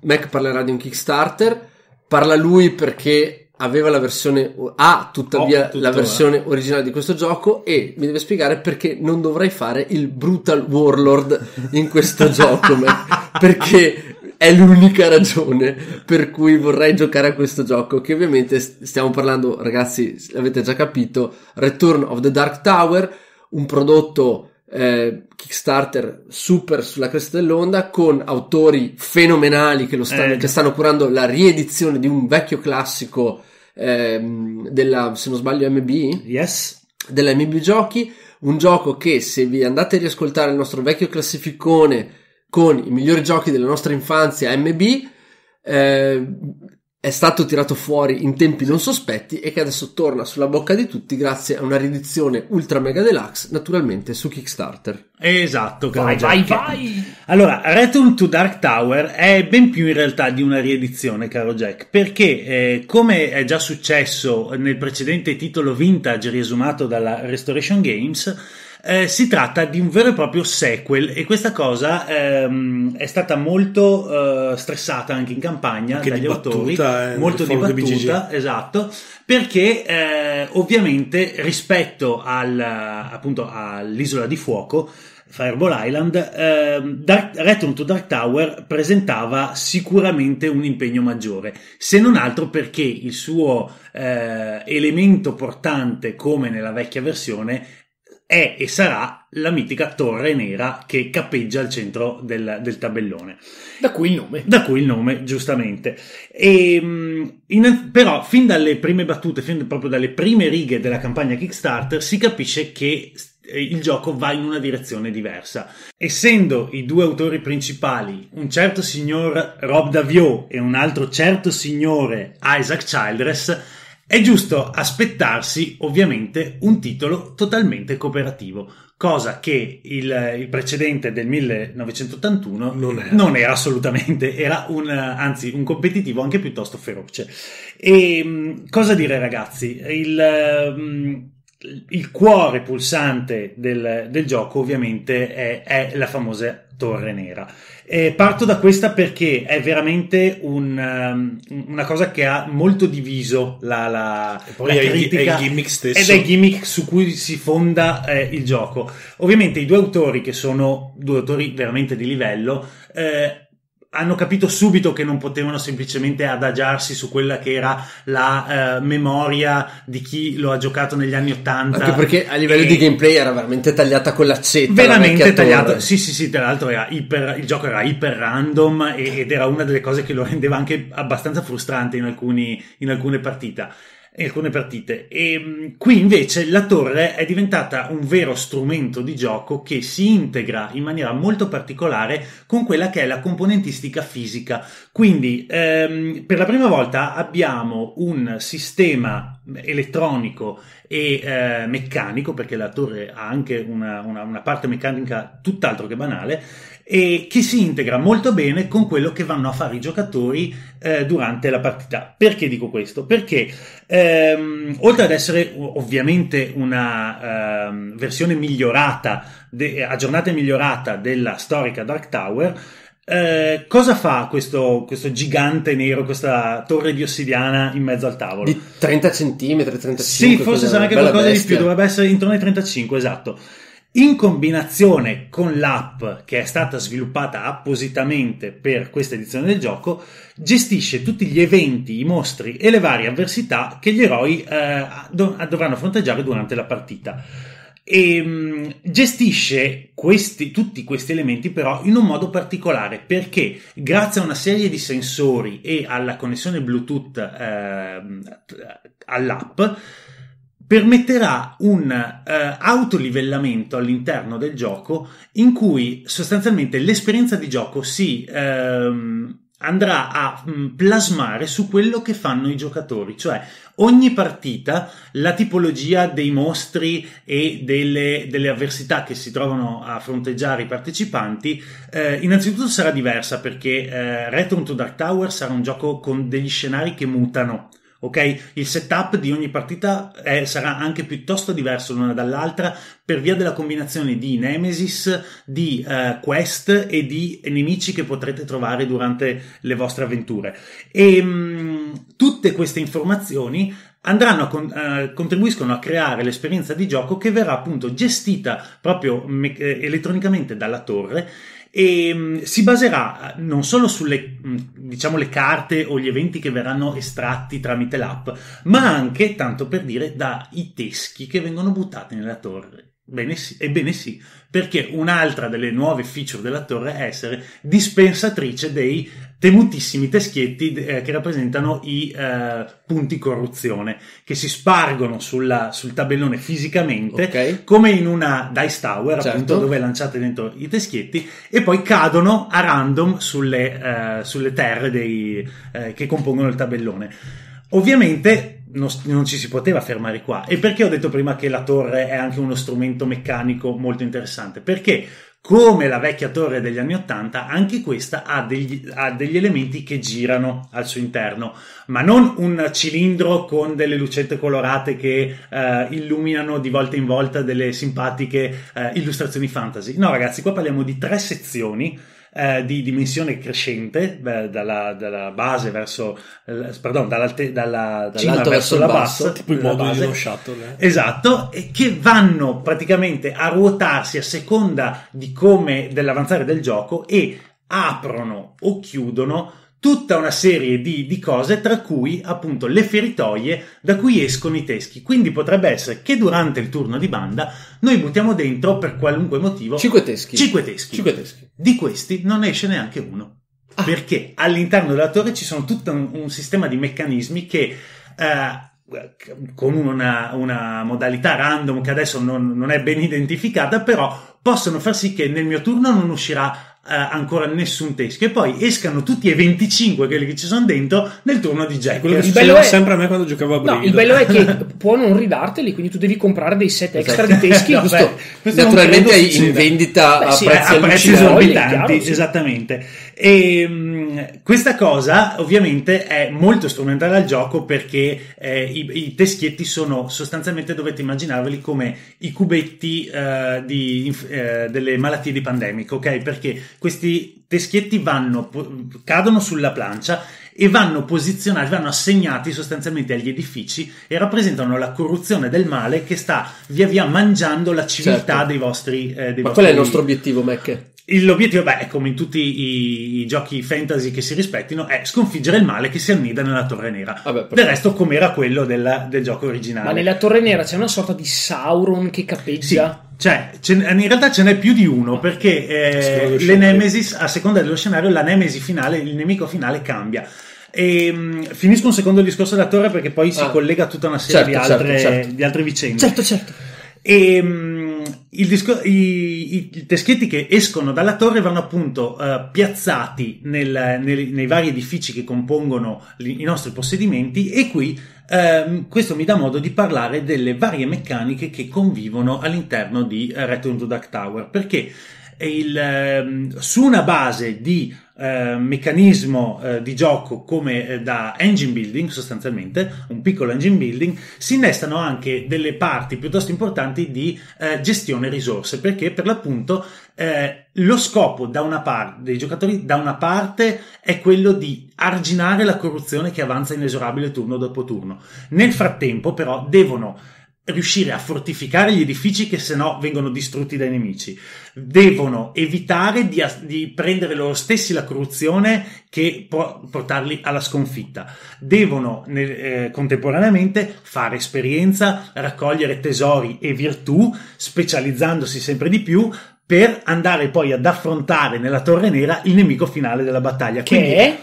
S2: Mac parlerà di un Kickstarter, parla lui perché aveva la versione ha tuttavia
S3: Oh,
S2: la versione originale di questo gioco e mi deve spiegare perché non dovrei fare il Brutal Warlord in questo gioco Mac, perché è l'unica ragione per cui vorrei giocare a questo gioco che ovviamente st- stiamo parlando ragazzi l'avete già capito Return of the Dark Tower un prodotto eh, Kickstarter super sulla cresta dell'onda con autori fenomenali che, lo stanno,
S3: Eh.
S2: che stanno curando la riedizione di un vecchio classico ehm, della se non sbaglio MB
S3: Yes.
S2: della MB Giochi, un gioco che se vi andate a riascoltare il nostro vecchio classificone con i migliori giochi della nostra infanzia MB, eh, è stato tirato fuori in tempi non sospetti e che adesso torna sulla bocca di tutti grazie a una riedizione ultra mega deluxe, naturalmente su Kickstarter.
S3: Esatto, caro
S5: Vai, vai, vai!
S3: Allora, Return to Dark Tower è ben più in realtà di una riedizione, caro Jack, perché eh, come è già successo nel precedente titolo vintage riesumato dalla Restoration Games, eh, si tratta di un vero e proprio sequel e questa cosa ehm, è stata molto eh, stressata anche in campagna
S4: Anche
S3: dagli autori,
S4: eh, nel
S3: molto dibattuta, esatto, perché eh, ovviamente rispetto al, appunto all'isola di fuoco Fireball Island, ehm, Dark- Return to Dark Tower presentava sicuramente un impegno maggiore, se non altro perché il suo eh, elemento portante, come nella vecchia versione, è e sarà la mitica torre nera che cappeggia al centro del, del tabellone.
S5: Da qui il nome.
S3: Da cui il nome, giustamente. E, mh, in- però, fin dalle prime battute, fin proprio dalle prime righe della campagna Kickstarter, si capisce che eh, il gioco va in una direzione diversa. Essendo i due autori principali, un certo signor Rob Davio e un altro certo signore Isaac Childress, è giusto aspettarsi ovviamente un titolo totalmente cooperativo, cosa che il, il precedente del 1981
S4: Non era.
S3: non era assolutamente, era un, anzi un competitivo anche piuttosto feroce. E mh, cosa dire ragazzi? Il, ehm, il cuore pulsante del, del gioco ovviamente è, è la famosa torre nera. E parto da questa perché è veramente un, um, una cosa che ha molto diviso la, la,
S4: E poi
S3: la
S4: è il-
S3: critica
S4: è il gimmick stesso.
S3: ed è il gimmick su cui si fonda eh, il gioco. Ovviamente i due autori, che sono due autori veramente di livello, eh, hanno capito subito che non potevano semplicemente adagiarsi su quella che era la eh, memoria di chi lo ha giocato negli anni Ottanta.
S2: Anche perché a livello
S3: E-
S2: di gameplay era veramente tagliata con l'accetta. la
S3: veramente
S2: torre.
S3: Sì, sì, sì, tra l'altro era iper, il gioco era iper random ed era una delle cose che lo rendeva anche abbastanza frustrante in, alcuni, in alcune partite. In alcune partite. E mh, qui invece la torre è diventata un vero strumento di gioco che si integra in maniera molto particolare con quella che è la componentistica fisica. Quindi ehm, per la prima volta abbiamo un sistema elettronico e eh, meccanico, perché la torre ha anche una, una- una parte meccanica tutt'altro che banale, e che si integra molto bene con quello che vanno a fare i giocatori eh, durante la partita. Perché dico questo? Perché ehm, oltre ad essere ovviamente una ehm, versione migliorata, de- aggiornata e migliorata della storica Dark Tower, Eh, cosa fa questo, questo gigante nero, questa torre di ossidiana in mezzo al tavolo?
S2: Di 30 cm, 35
S3: Sì, forse sarà anche qualcosa di
S2: bestia.
S3: più, dovrebbe essere intorno ai 35, esatto. In combinazione con l'app che è stata sviluppata appositamente per questa edizione del gioco, gestisce tutti gli eventi, i mostri e le varie avversità che gli eroi eh, do- dovranno fronteggiare durante la partita. E mh, gestisce questi, tutti questi elementi però in un modo particolare perché grazie a una serie di sensori e alla connessione Bluetooth ehm, all'app permetterà un eh, autolivellamento all'interno del gioco in cui sostanzialmente l'esperienza di gioco si ehm, andrà a mh, plasmare su quello che fanno i giocatori, cioè ogni partita la tipologia dei mostri e delle, delle avversità che si trovano a fronteggiare i partecipanti eh, innanzitutto sarà diversa perché eh, Return to Dark Tower sarà un gioco con degli scenari che mutano ok? Il setup di ogni partita è- sarà anche piuttosto diverso l'una dall'altra per via della combinazione di nemesis, di eh, quest e di nemici che potrete trovare durante le vostre avventure. E mh, tutte queste informazioni andranno a con- eh, contribuiscono a creare l'esperienza di gioco che verrà appunto gestita proprio me- eh, elettronicamente dalla torre e mh, si baserà eh, non solo sulle mh, diciamo le carte o gli eventi che verranno estratti tramite l'app, ma anche, tanto per dire, dai teschi che vengono buttati nella torre. Bene sì, ebbene sì, perché un'altra delle nuove feature della torre è essere dispensatrice dei temutissimi teschietti eh, che rappresentano i eh, punti corruzione, che si spargono sulla- sul tabellone fisicamente
S2: Ok.
S3: come in una dice tower,
S2: Certo.
S3: appunto, dove lanciate dentro i teschietti e poi cadono a random sulle, eh, sulle terre dei, eh, che compongono il tabellone. Ovviamente non, non ci si poteva fermare qua. E perché ho detto prima che la torre è anche uno strumento meccanico molto interessante? Perché come la vecchia torre degli anni Ottanta, anche questa ha degli, ha degli elementi che girano al suo interno, ma non un cilindro con delle lucette colorate che eh, illuminano di volta in volta delle simpatiche eh, illustrazioni fantasy. No, ragazzi, qua parliamo di tre sezioni eh, di dimensione crescente, beh, dalla, dalla base verso, eh, dall'alte- dalla, dalla
S2: Dall'alto
S3: verso la bassa,
S2: basso,
S4: Tipo il
S3: la
S4: modulo di uno shuttle. eh.
S3: Esatto, e che vanno praticamente a ruotarsi a seconda di come dell'avanzare del gioco e aprono o chiudono tutta una serie di, di cose, tra cui appunto le feritoie da cui escono i teschi. Quindi potrebbe essere che durante il turno di banda noi buttiamo dentro per qualunque motivo
S2: 5 teschi.
S3: cinque teschi.
S2: 5 teschi.
S3: Di questi non esce neanche uno.
S2: Ah.
S3: Perché all'interno della torre ci sono tutto un, un sistema di meccanismi che eh, con una, una modalità random che adesso non, non è ben identificata, però possono far sì che nel mio turno non uscirà ancora nessun teschio e poi escano tutti e 25 quelli che ci sono dentro nel turno di Jack.
S4: Quello che
S5: Il
S4: succedeva
S5: bello è-
S4: sempre a me quando giocavo a Brido.
S5: No, il bello è che può non ridarteli, quindi tu devi comprare dei set extra di teschi.
S3: Questo non
S2: Naturalmente in vendita
S5: Beh,
S2: a
S5: sì,
S2: prezzi
S3: a prezzi esorbitanti,
S5: chiaro, sì.
S3: esattamente. E mh, questa cosa ovviamente è molto strumentale al gioco perché eh, i, i teschietti sono sostanzialmente dovete immaginarveli come i cubetti eh, di, eh, delle malattie di pandemico, ok? Perché questi teschietti vanno, cadono sulla plancia e vanno posizionati, vanno assegnati sostanzialmente agli edifici e rappresentano la corruzione del male che sta via via mangiando la civiltà
S2: Certo.
S3: dei vostri, eh, dei
S2: Ma
S3: vostri
S2: qual è il nostro obiettivo, Mac?
S3: Il- L'obiettivo, beh, è come in tutti i, i giochi fantasy che si rispettino, è sconfiggere il male che si annida nella Torre Nera.
S2: Vabbè.
S3: Del resto, com'era quello della- del gioco originale.
S5: Ma nella Torre Nera c'è una sorta di Sauron che
S3: Sì,
S5: capeggia.
S3: cioè, ce n'è- in realtà ce n'è più di uno perché eh, le. Nemesis, a seconda dello scenario, la Nemesi finale, il nemico finale cambia. E, mh, finisco un secondo il discorso della torre perché poi si
S2: Ah.
S3: collega a tutta una serie
S2: Certo,
S3: di,
S2: certo,
S3: altre,
S2: certo.
S3: di altre vicende.
S5: Certo, certo.
S3: E mh, il disco- i, i- i teschietti che escono dalla torre vanno appunto eh, piazzati nel- nei, nei vari edifici che compongono li- i nostri possedimenti e qui ehm, questo mi dà modo di parlare delle varie meccaniche che convivono all'interno di eh, Return to Dark Tower. Perché il, ehm, su una base di eh, meccanismo eh, di gioco come eh, da engine building, sostanzialmente, un piccolo engine building, si innestano anche delle parti piuttosto importanti di eh, gestione risorse, perché per l'appunto eh, lo scopo da una parte, dei giocatori da una parte è quello di arginare la corruzione che avanza inesorabile turno dopo turno. Nel frattempo, però, devono riuscire a fortificare gli edifici che se no vengono distrutti dai nemici. Devono evitare di, di, prendere loro stessi la corruzione che può portarli alla sconfitta. Devono eh, contemporaneamente fare esperienza, raccogliere tesori e virtù, specializzandosi sempre di più per andare poi ad affrontare nella Torre Nera il nemico finale della battaglia.
S5: Che Quindi, è?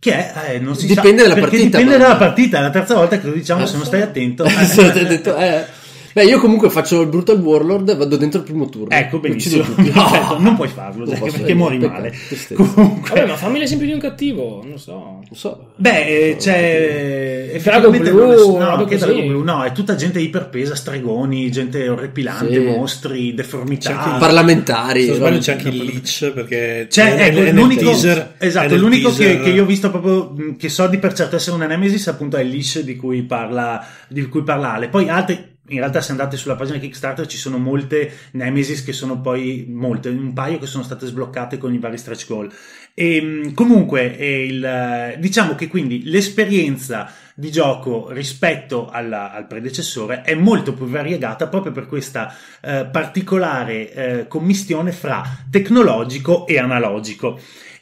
S3: Che è, eh, non si
S2: dipende
S3: sa,
S2: dalla partita.
S3: Dipende dalla partita, la terza volta che lo diciamo, se non stai attento.
S2: detto, eh. Beh, io comunque faccio il Brutal Warlord e vado dentro il primo turno.
S3: Ecco, benissimo. Tutti. No, non puoi farlo, non perché, perché muori male.
S5: Comunque... Vabbè, ma fammi l'esempio di un cattivo, non so. Non
S2: so.
S3: Beh, c'è...
S5: Dragon Blue,
S3: no, che Dragon Blue, no, è tutta gente iperpesa, stregoni, gente orripilante, sì. mostri, deformità.
S2: parlamentari.
S4: Se non sbaglio c'è anche il Leech, perché
S3: c'è,
S4: è,
S3: ecco,
S4: è
S3: l'unico,
S4: teaser,
S3: esatto, l'unico che, che, io ho visto proprio, che so di per certo essere una Nemesis, appunto è il Leech di cui parla, di cui parla Ale. Poi altri in realtà se andate sulla pagina Kickstarter ci sono molte Nemesis che sono poi molte, un paio che sono state sbloccate con i vari stretch goal. E ehm, comunque il, diciamo che quindi l'esperienza di gioco rispetto alla, al predecessore è molto più variegata proprio per questa eh, particolare eh, commistione fra tecnologico e analogico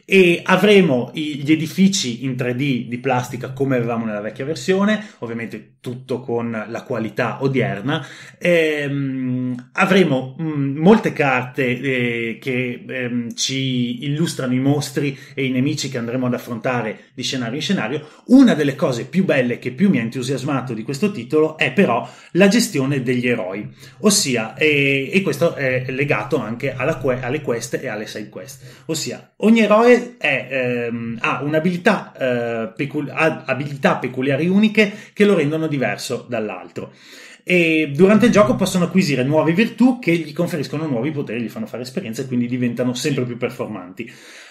S3: e avremo gli edifici in 3D di plastica come avevamo nella vecchia versione, ovviamente tutto con la qualità odierna. Ehm, avremo mh, mm, molte carte eh, che ehm, ci illustrano i mostri e i nemici che andremo ad affrontare di scenario in scenario. Una delle cose più belle che più mi ha entusiasmato di questo titolo è però la gestione degli eroi, ossia, e, e questo è legato anche alla, alle quest e alle side quest, ossia ogni eroe è, ehm, ha un'abilità, eh, pecul- ha abilità peculiari uniche che lo rendono di diverso dall'altro. E durante il gioco possono acquisire nuove virtù che gli conferiscono nuovi poteri, gli fanno fare esperienza e quindi diventano sempre più performanti.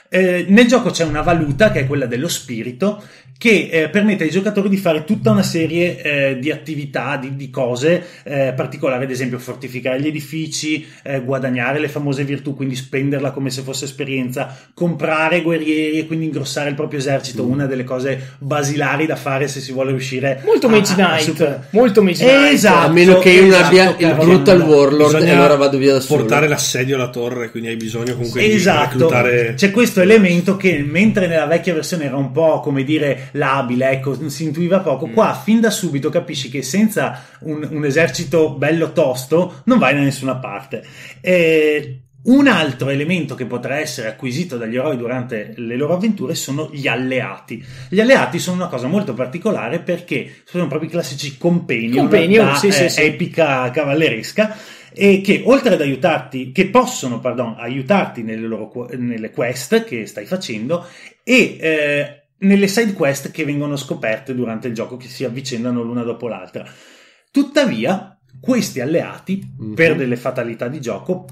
S3: Eh, nel gioco c'è una valuta che è quella dello spirito che eh, permette ai giocatori di fare tutta una serie eh, di attività, di, di cose eh, particolari, ad esempio fortificare gli edifici, eh, guadagnare le famose virtù, quindi spenderla come se fosse esperienza, comprare guerrieri e quindi ingrossare il proprio esercito, mm. una delle cose basilari da fare se si vuole riuscire
S5: molto a, Mage Knight, super... molto Mage
S2: Knight. Esatto, a meno che esatto, non abbia il Brutal Warlord e allora vado via da solo.
S4: Portare l'assedio alla torre, quindi hai bisogno comunque
S3: esatto.
S4: di reclutare
S3: C'è questo elemento che mentre nella vecchia versione era un po' come dire labile, ecco, si intuiva poco. Mm. Qua fin da subito capisci che senza un, un esercito bello tosto non vai da nessuna parte. E un altro elemento che potrà essere acquisito dagli eroi durante le loro avventure sono gli alleati. Gli alleati sono una cosa molto particolare perché sono proprio i classici companion,
S5: companion
S3: da
S5: sì, sì, sì.
S3: epica cavalleresca e che oltre ad aiutarti, che possono, pardon, aiutarti nelle, loro, nelle quest che stai facendo e eh, nelle side quest che vengono scoperte durante il gioco, che si avvicendano l'una dopo l'altra. Tuttavia, questi alleati, mm-hmm. per delle fatalità di gioco,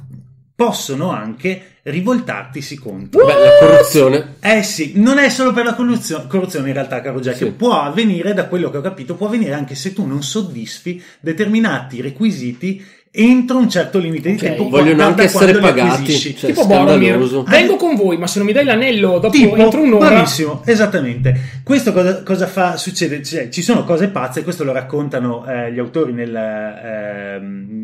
S3: possono anche rivoltartisi contro.
S2: Beh, la corruzione.
S3: Eh sì, non è solo per la corruzione, corruzione in realtà, caro Jack, sì. può avvenire, da quello che ho capito, può avvenire anche se tu non soddisfi determinati requisiti entro un certo limite di okay. tempo.
S2: Vogliono anche essere pagati.
S5: Cioè, tipo Boromir. Vengo con voi, ma se non mi dai l'anello dopo tipo, entro un'ora.
S3: Bravissimo, esattamente. Questo cosa, cosa fa? Succede? Cioè, ci sono cose pazze, questo lo raccontano eh, gli autori nel, eh,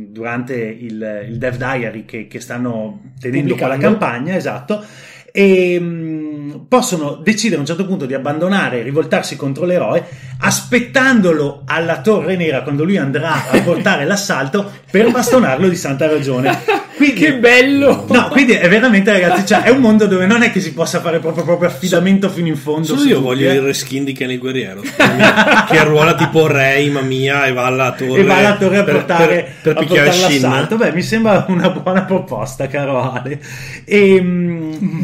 S3: durante il, il Dev Diary che, che stanno tenendo qua la campagna, esatto e mh, mm, possono decidere a un certo punto di abbandonare e rivoltarsi contro l'eroe aspettandolo alla torre nera quando lui andrà a portare l'assalto per bastonarlo di santa ragione.
S5: Quindi, che bello!
S3: No quindi è veramente ragazzi cioè, è un mondo dove non è che si possa fare proprio, proprio affidamento fino in fondo
S4: solo io voglio il reskin di Kenny Guerriero che arruola tipo Rey mamma e va alla torre
S3: e va alla torre a portare, per, per, per a portare l'assalto. Beh mi sembra una buona proposta caro Ale. E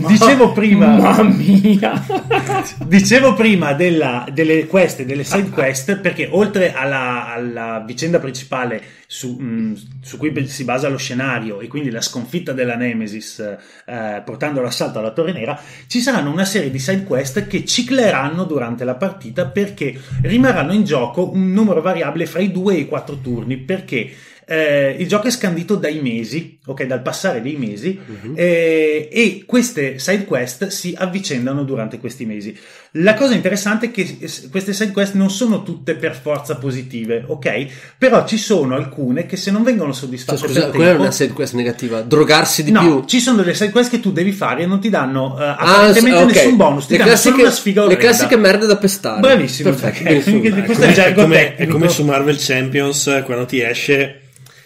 S3: dicevo prima
S5: mamma mia!
S3: Dicevo prima della, delle queste delle side quest perché oltre alla, alla vicenda principale su, mh, su, cui si basa lo scenario e quindi la sconfitta della Nemesis eh, portando l'assalto alla Torre Nera, ci saranno una serie di side quest che cicleranno durante la partita perché rimarranno in gioco un numero variabile fra i 2 e i 4 turni perché eh, il gioco è scandito dai mesi, ok, dal passare dei mesi, uh-huh. eh, e queste side quest si avvicendano durante questi mesi. La cosa interessante è che queste side quest non sono tutte per forza positive, ok? Però ci sono alcune che se non vengono soddisfatte
S2: cioè, scusa, quella è una side quest negativa, drogarsi di
S3: no,
S2: più.
S3: ci sono delle side quest che tu devi fare e non ti danno uh, apparentemente ah, okay. nessun bonus, ti
S2: le
S3: danno
S2: classiche,
S3: solo una sfiga orrenda.
S2: Le classiche merde da pestare.
S3: Bravissimo,
S2: Perfetto,
S3: okay. questo
S4: è,
S3: è,
S4: come, è come su Marvel Champions quando ti esce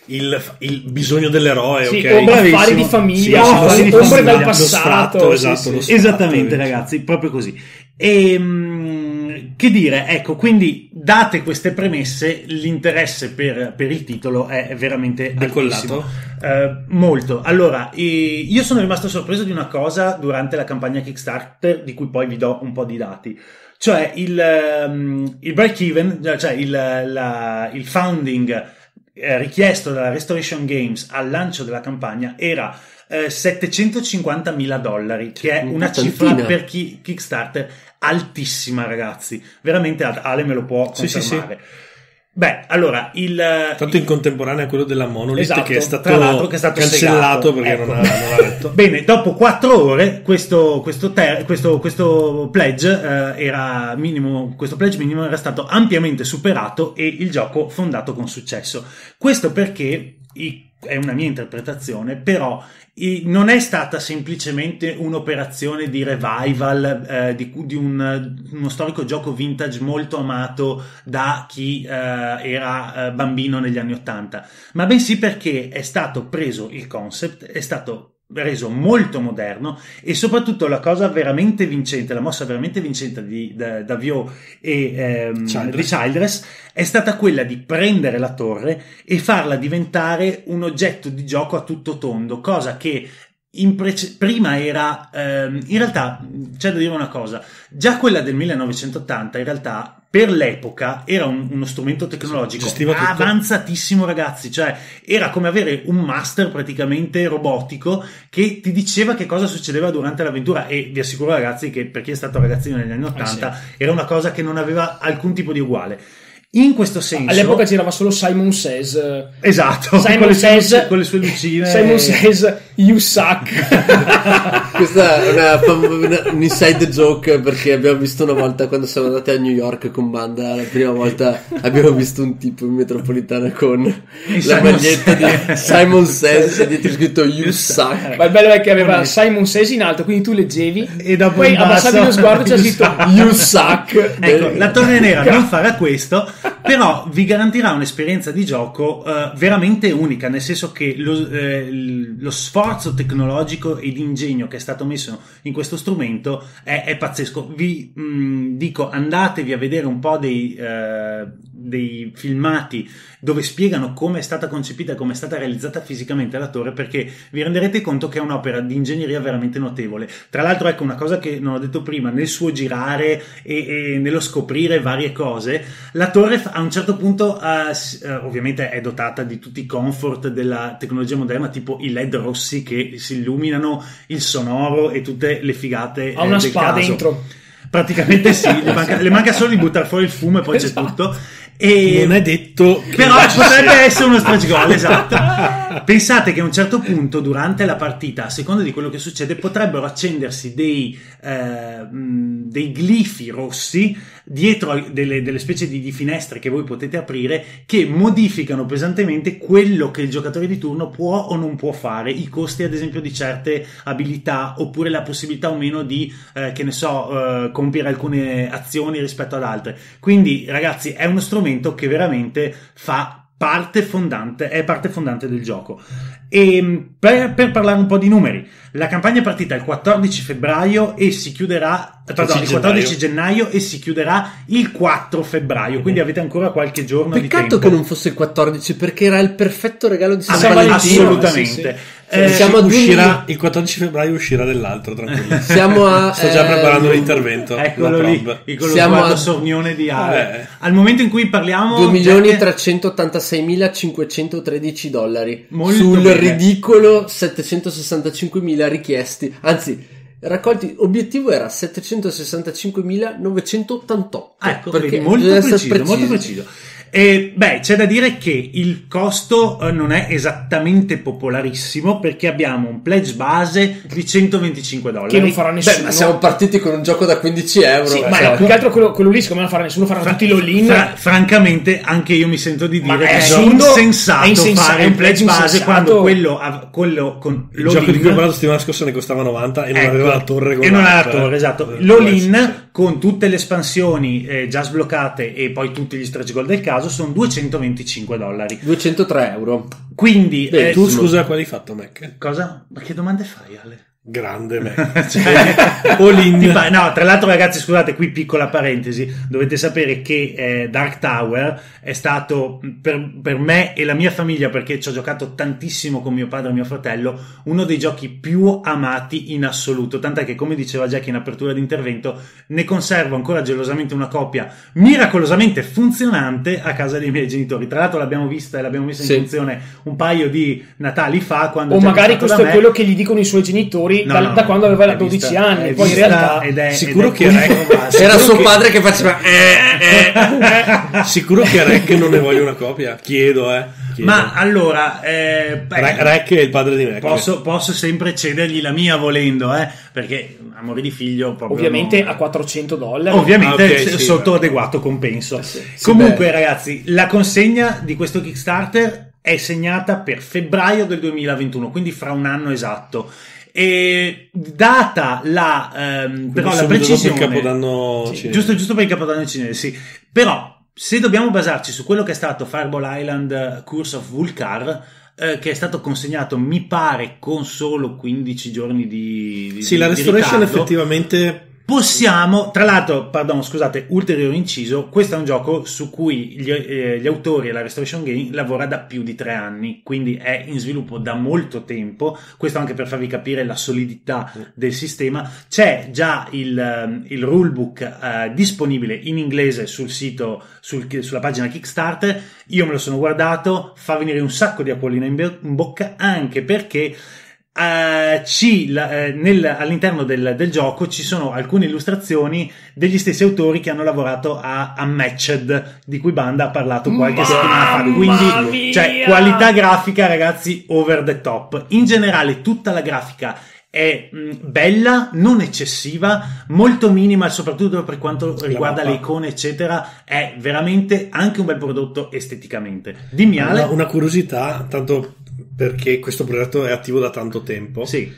S4: il, il, bisogno dell'eroe,
S5: sì,
S4: ok?
S5: affari di famiglia,
S3: sì, affari di
S5: ombre dal
S3: famiglia,
S5: passato.
S4: esatto,
S5: sì.
S3: Esattamente, ragazzi, proprio così. E ehm, che dire, ecco, quindi date queste premesse, l'interesse per, per il titolo è veramente
S4: decollato.
S3: Uh, molto. Allora, io sono rimasto sorpreso di una cosa durante la campagna Kickstarter, di cui poi vi do un po' di dati. Cioè il, um, il break even, cioè il, la, il founding eh, richiesto dalla Restoration Games al lancio della campagna era eh, 750 mila dollari, che è una cifra per chi Kickstarter altissima, ragazzi. Veramente Ale me lo può confermare. Sì, sì, sì. Beh, allora il.
S4: Tanto in contemporanea quello della Monolith
S3: esatto,
S4: che, è stato
S3: che è stato
S4: cancellato perché
S3: ecco.
S4: non, ha, non ha letto.
S3: Bene, dopo quattro ore questo, questo, ter- questo, questo pledge eh, era minimo, questo pledge minimo era stato ampiamente superato e il gioco fondato con successo. Questo perché i è una mia interpretazione, però non è stata semplicemente un'operazione di revival eh, di, di un, uno storico gioco vintage molto amato da chi eh, era eh, bambino negli anni Ottanta, ma bensì perché è stato preso il concept, è stato reso molto moderno e soprattutto la cosa veramente vincente, la mossa veramente vincente di da, Davio e ehm, Childress. di Childress è stata quella di prendere la torre e farla diventare un oggetto di gioco a tutto tondo, cosa che Prece- prima era ehm, in realtà c'è da dire una cosa già quella del 1980 in realtà per l'epoca era un, uno strumento tecnologico avanzatissimo ragazzi. Cioè era come avere un master praticamente robotico che ti diceva che cosa succedeva durante l'avventura. E vi assicuro ragazzi che per chi è stato ragazzino negli anni 80 eh sì. era una cosa che non aveva alcun tipo di uguale in questo senso,
S5: all'epoca girava solo Simon Says.
S3: Esatto,
S5: Simon
S3: con, le
S5: Says,
S3: sue, con le sue lucine.
S5: Simon Says, you suck.
S2: Questa è una, una, un inside joke perché abbiamo visto una volta quando siamo andati a New York con banda. La prima volta abbiamo visto un tipo in metropolitana con la Simon maglietta di Simon Says e dietro scritto You suck.
S5: Ma il bello è che aveva Simon Says in alto, quindi tu leggevi
S3: e dopo
S5: poi abbassavi lo sguardo e c'è scritto You suck.
S3: Ecco, la Torre Nera non farà questo però vi garantirà un'esperienza di gioco uh, veramente unica, nel senso che lo, eh, lo, sforzo tecnologico e di ingegno che è stato messo in questo strumento è, è pazzesco. Vi mh, mm, dico, andatevi a vedere un po' dei, uh, dei filmati dove spiegano come è stata concepita e come è stata realizzata fisicamente la torre perché vi renderete conto che è un'opera di ingegneria veramente notevole. Tra l'altro, ecco una cosa che non ho detto prima, nel suo girare e, e nello scoprire varie cose, la torre a un certo punto uh, ovviamente è dotata di tutti i comfort della tecnologia moderna, tipo i LED rossi che si illuminano, il sonoro e tutte le figate.
S5: Ha una
S3: eh,
S5: spa
S3: caso.
S5: dentro.
S3: Praticamente sì, le manca, le manca, solo di buttare fuori il fumo e poi esatto. c'è tutto.
S4: E... Non è detto che
S3: però potrebbe essere uno stretch goal, esatto. Pensate che a un certo punto durante la partita, a seconda di quello che succede, potrebbero accendersi dei, eh, dei glifi rossi dietro delle, delle specie di, di, finestre che voi potete aprire che modificano pesantemente quello che il giocatore di turno può o non può fare, i costi ad esempio di certe abilità oppure la possibilità o meno di, eh, che ne so, eh, compiere alcune azioni rispetto ad altre. Quindi ragazzi è uno strumento che veramente fa parte fondante, è parte fondante del gioco. E per, per, parlare un po' di numeri, la campagna è partita il 14 febbraio e si chiuderà, pardon, il 14 gennaio e si chiuderà il 4 febbraio, quindi avete ancora qualche giorno
S2: Peccato
S3: di tempo.
S2: che non fosse il 14 perché era il perfetto regalo di San
S3: Valentino. Assolutamente. Sì, sì. Eh,
S2: siamo a
S4: uscirà, il 14 febbraio uscirà dell'altro, tranquillo.
S2: Siamo a.
S4: Sto già
S2: eh,
S4: preparando l'intervento.
S3: Eccolo lì,
S2: Siamo a-
S3: sornione di Ale.
S4: Eh.
S3: Al momento in cui parliamo...
S2: 2 milioni
S3: Jack,
S2: 386.513 dollari
S3: Molto
S2: sul
S3: bene.
S2: ridicolo 765.000 richiesti anzi raccolti obiettivo era 765.988
S3: Ah, Ecco,
S2: perché
S3: vedi, molto
S2: essere
S3: preciso, molto preciso. E, beh, c'è da dire che il costo eh, non è esattamente popolarissimo perché abbiamo un pledge base di 125 dollari.
S5: Che non farà nessuno.
S2: Beh, ma siamo partiti con un gioco da 15 euro.
S5: Sì, ma
S2: cioè,
S5: no, più che altro quello, quello lì, siccome non farà nessuno, faranno tutti l'all-in.
S3: Fra- francamente, anche io mi sento di dire
S5: è
S3: che è
S5: assurdo,
S3: insensato,
S5: è insensato,
S3: fare un pledge base
S5: insensato.
S3: quando quello, av- quello con
S4: Il gioco di cui ho parlato settimana scorsa ne costava 90 e non
S3: Ecco,
S4: aveva la torre con
S3: e non ha la torre,
S4: eh.
S3: esatto.
S4: Eh,
S3: L'all-in con tutte le espansioni eh, già sbloccate e poi tutti gli stretch goal del caso sono 225 dollari.
S2: 203 euro
S3: Quindi
S2: Beh,
S3: eh,
S4: Tu scusa quali hai fatto, Mac?
S3: cosa? Ma che domande fai, Ale?
S4: Grande Mac.
S3: Cioè,
S4: All in.
S3: ti fa- no, tra l'altro, ragazzi, scusate, qui piccola parentesi. Dovete sapere che eh, Dark Tower è stato per, per me e la mia famiglia, perché ci ho giocato tantissimo con mio padre e mio fratello, uno dei giochi più amati in assoluto. Tant'è che, come diceva Jack in apertura di intervento, ne conservo ancora gelosamente una copia miracolosamente funzionante a casa dei miei genitori. Tra l'altro, l'abbiamo vista e l'abbiamo messa in
S2: Sì.
S3: funzione un paio di Natali fa. Quando
S5: O magari questo è
S3: me.
S5: quello che gli dicono i suoi genitori
S3: No,
S5: da,
S3: no,
S5: da quando aveva
S3: è
S5: 12
S3: vista-
S5: anni. Poi in realtà.
S3: ed è-
S4: Sicuro
S3: ed è
S4: che
S3: conformato.
S2: era suo
S4: che-
S2: padre che faceva eh, eh.
S4: Sicuro che Rec non ne voglio una copia? Chiedo, eh. Chiedo.
S3: Ma allora, eh, beh,
S4: Re- Rec è il padre di Mac.
S3: posso, posso sempre cedergli la mia volendo, eh, perché amore di figlio proprio
S5: Ovviamente
S3: no.
S5: a 400 dollari.
S3: Ovviamente
S4: Ah, ok,
S3: s-
S4: sì,
S3: sotto
S4: beh.
S3: adeguato compenso.
S2: Sì,
S3: Comunque,
S2: beh.
S3: ragazzi, la consegna di questo Kickstarter è segnata per febbraio del 2021, quindi fra un anno esatto. E data la, ehm, però la precisione,
S4: capodanno
S3: Sì, giusto, giusto per il capodanno cinese, sì. Però, se dobbiamo basarci su quello che è stato Fireball Island Curse of Vulcar, eh, che è stato consegnato, mi pare, con solo 15 giorni di, di
S4: Sì, la restoration
S3: ritardo,
S4: effettivamente
S3: Possiamo, tra l'altro, pardon, scusate, ulteriore inciso, questo è un gioco su cui gli, eh, gli autori e la Restoration Game lavora da più di tre anni, quindi è in sviluppo da molto tempo, questo anche per farvi capire la solidità del sistema. C'è già il, ehm, il rulebook eh, disponibile in inglese sul sito, sul- sulla pagina Kickstarter, io me lo sono guardato, fa venire un sacco di acquolina in, be- in bocca, anche perché eh, ci- la- eh, nel- all'interno del, del gioco ci sono alcune illustrazioni degli stessi autori che hanno lavorato a Unmatched, di cui Banda ha parlato qualche
S5: Mamma
S3: settimana fa. Quindi,
S5: mia!
S3: cioè, qualità grafica, ragazzi, over the top. In generale, tutta la grafica è mh, bella, non eccessiva, molto minima, soprattutto per quanto riguarda le icone, eccetera. È veramente anche un bel prodotto esteticamente. Dimmi, Ale.
S4: una, una curiosità, tanto perché questo progetto è attivo da tanto tempo.
S3: Sì.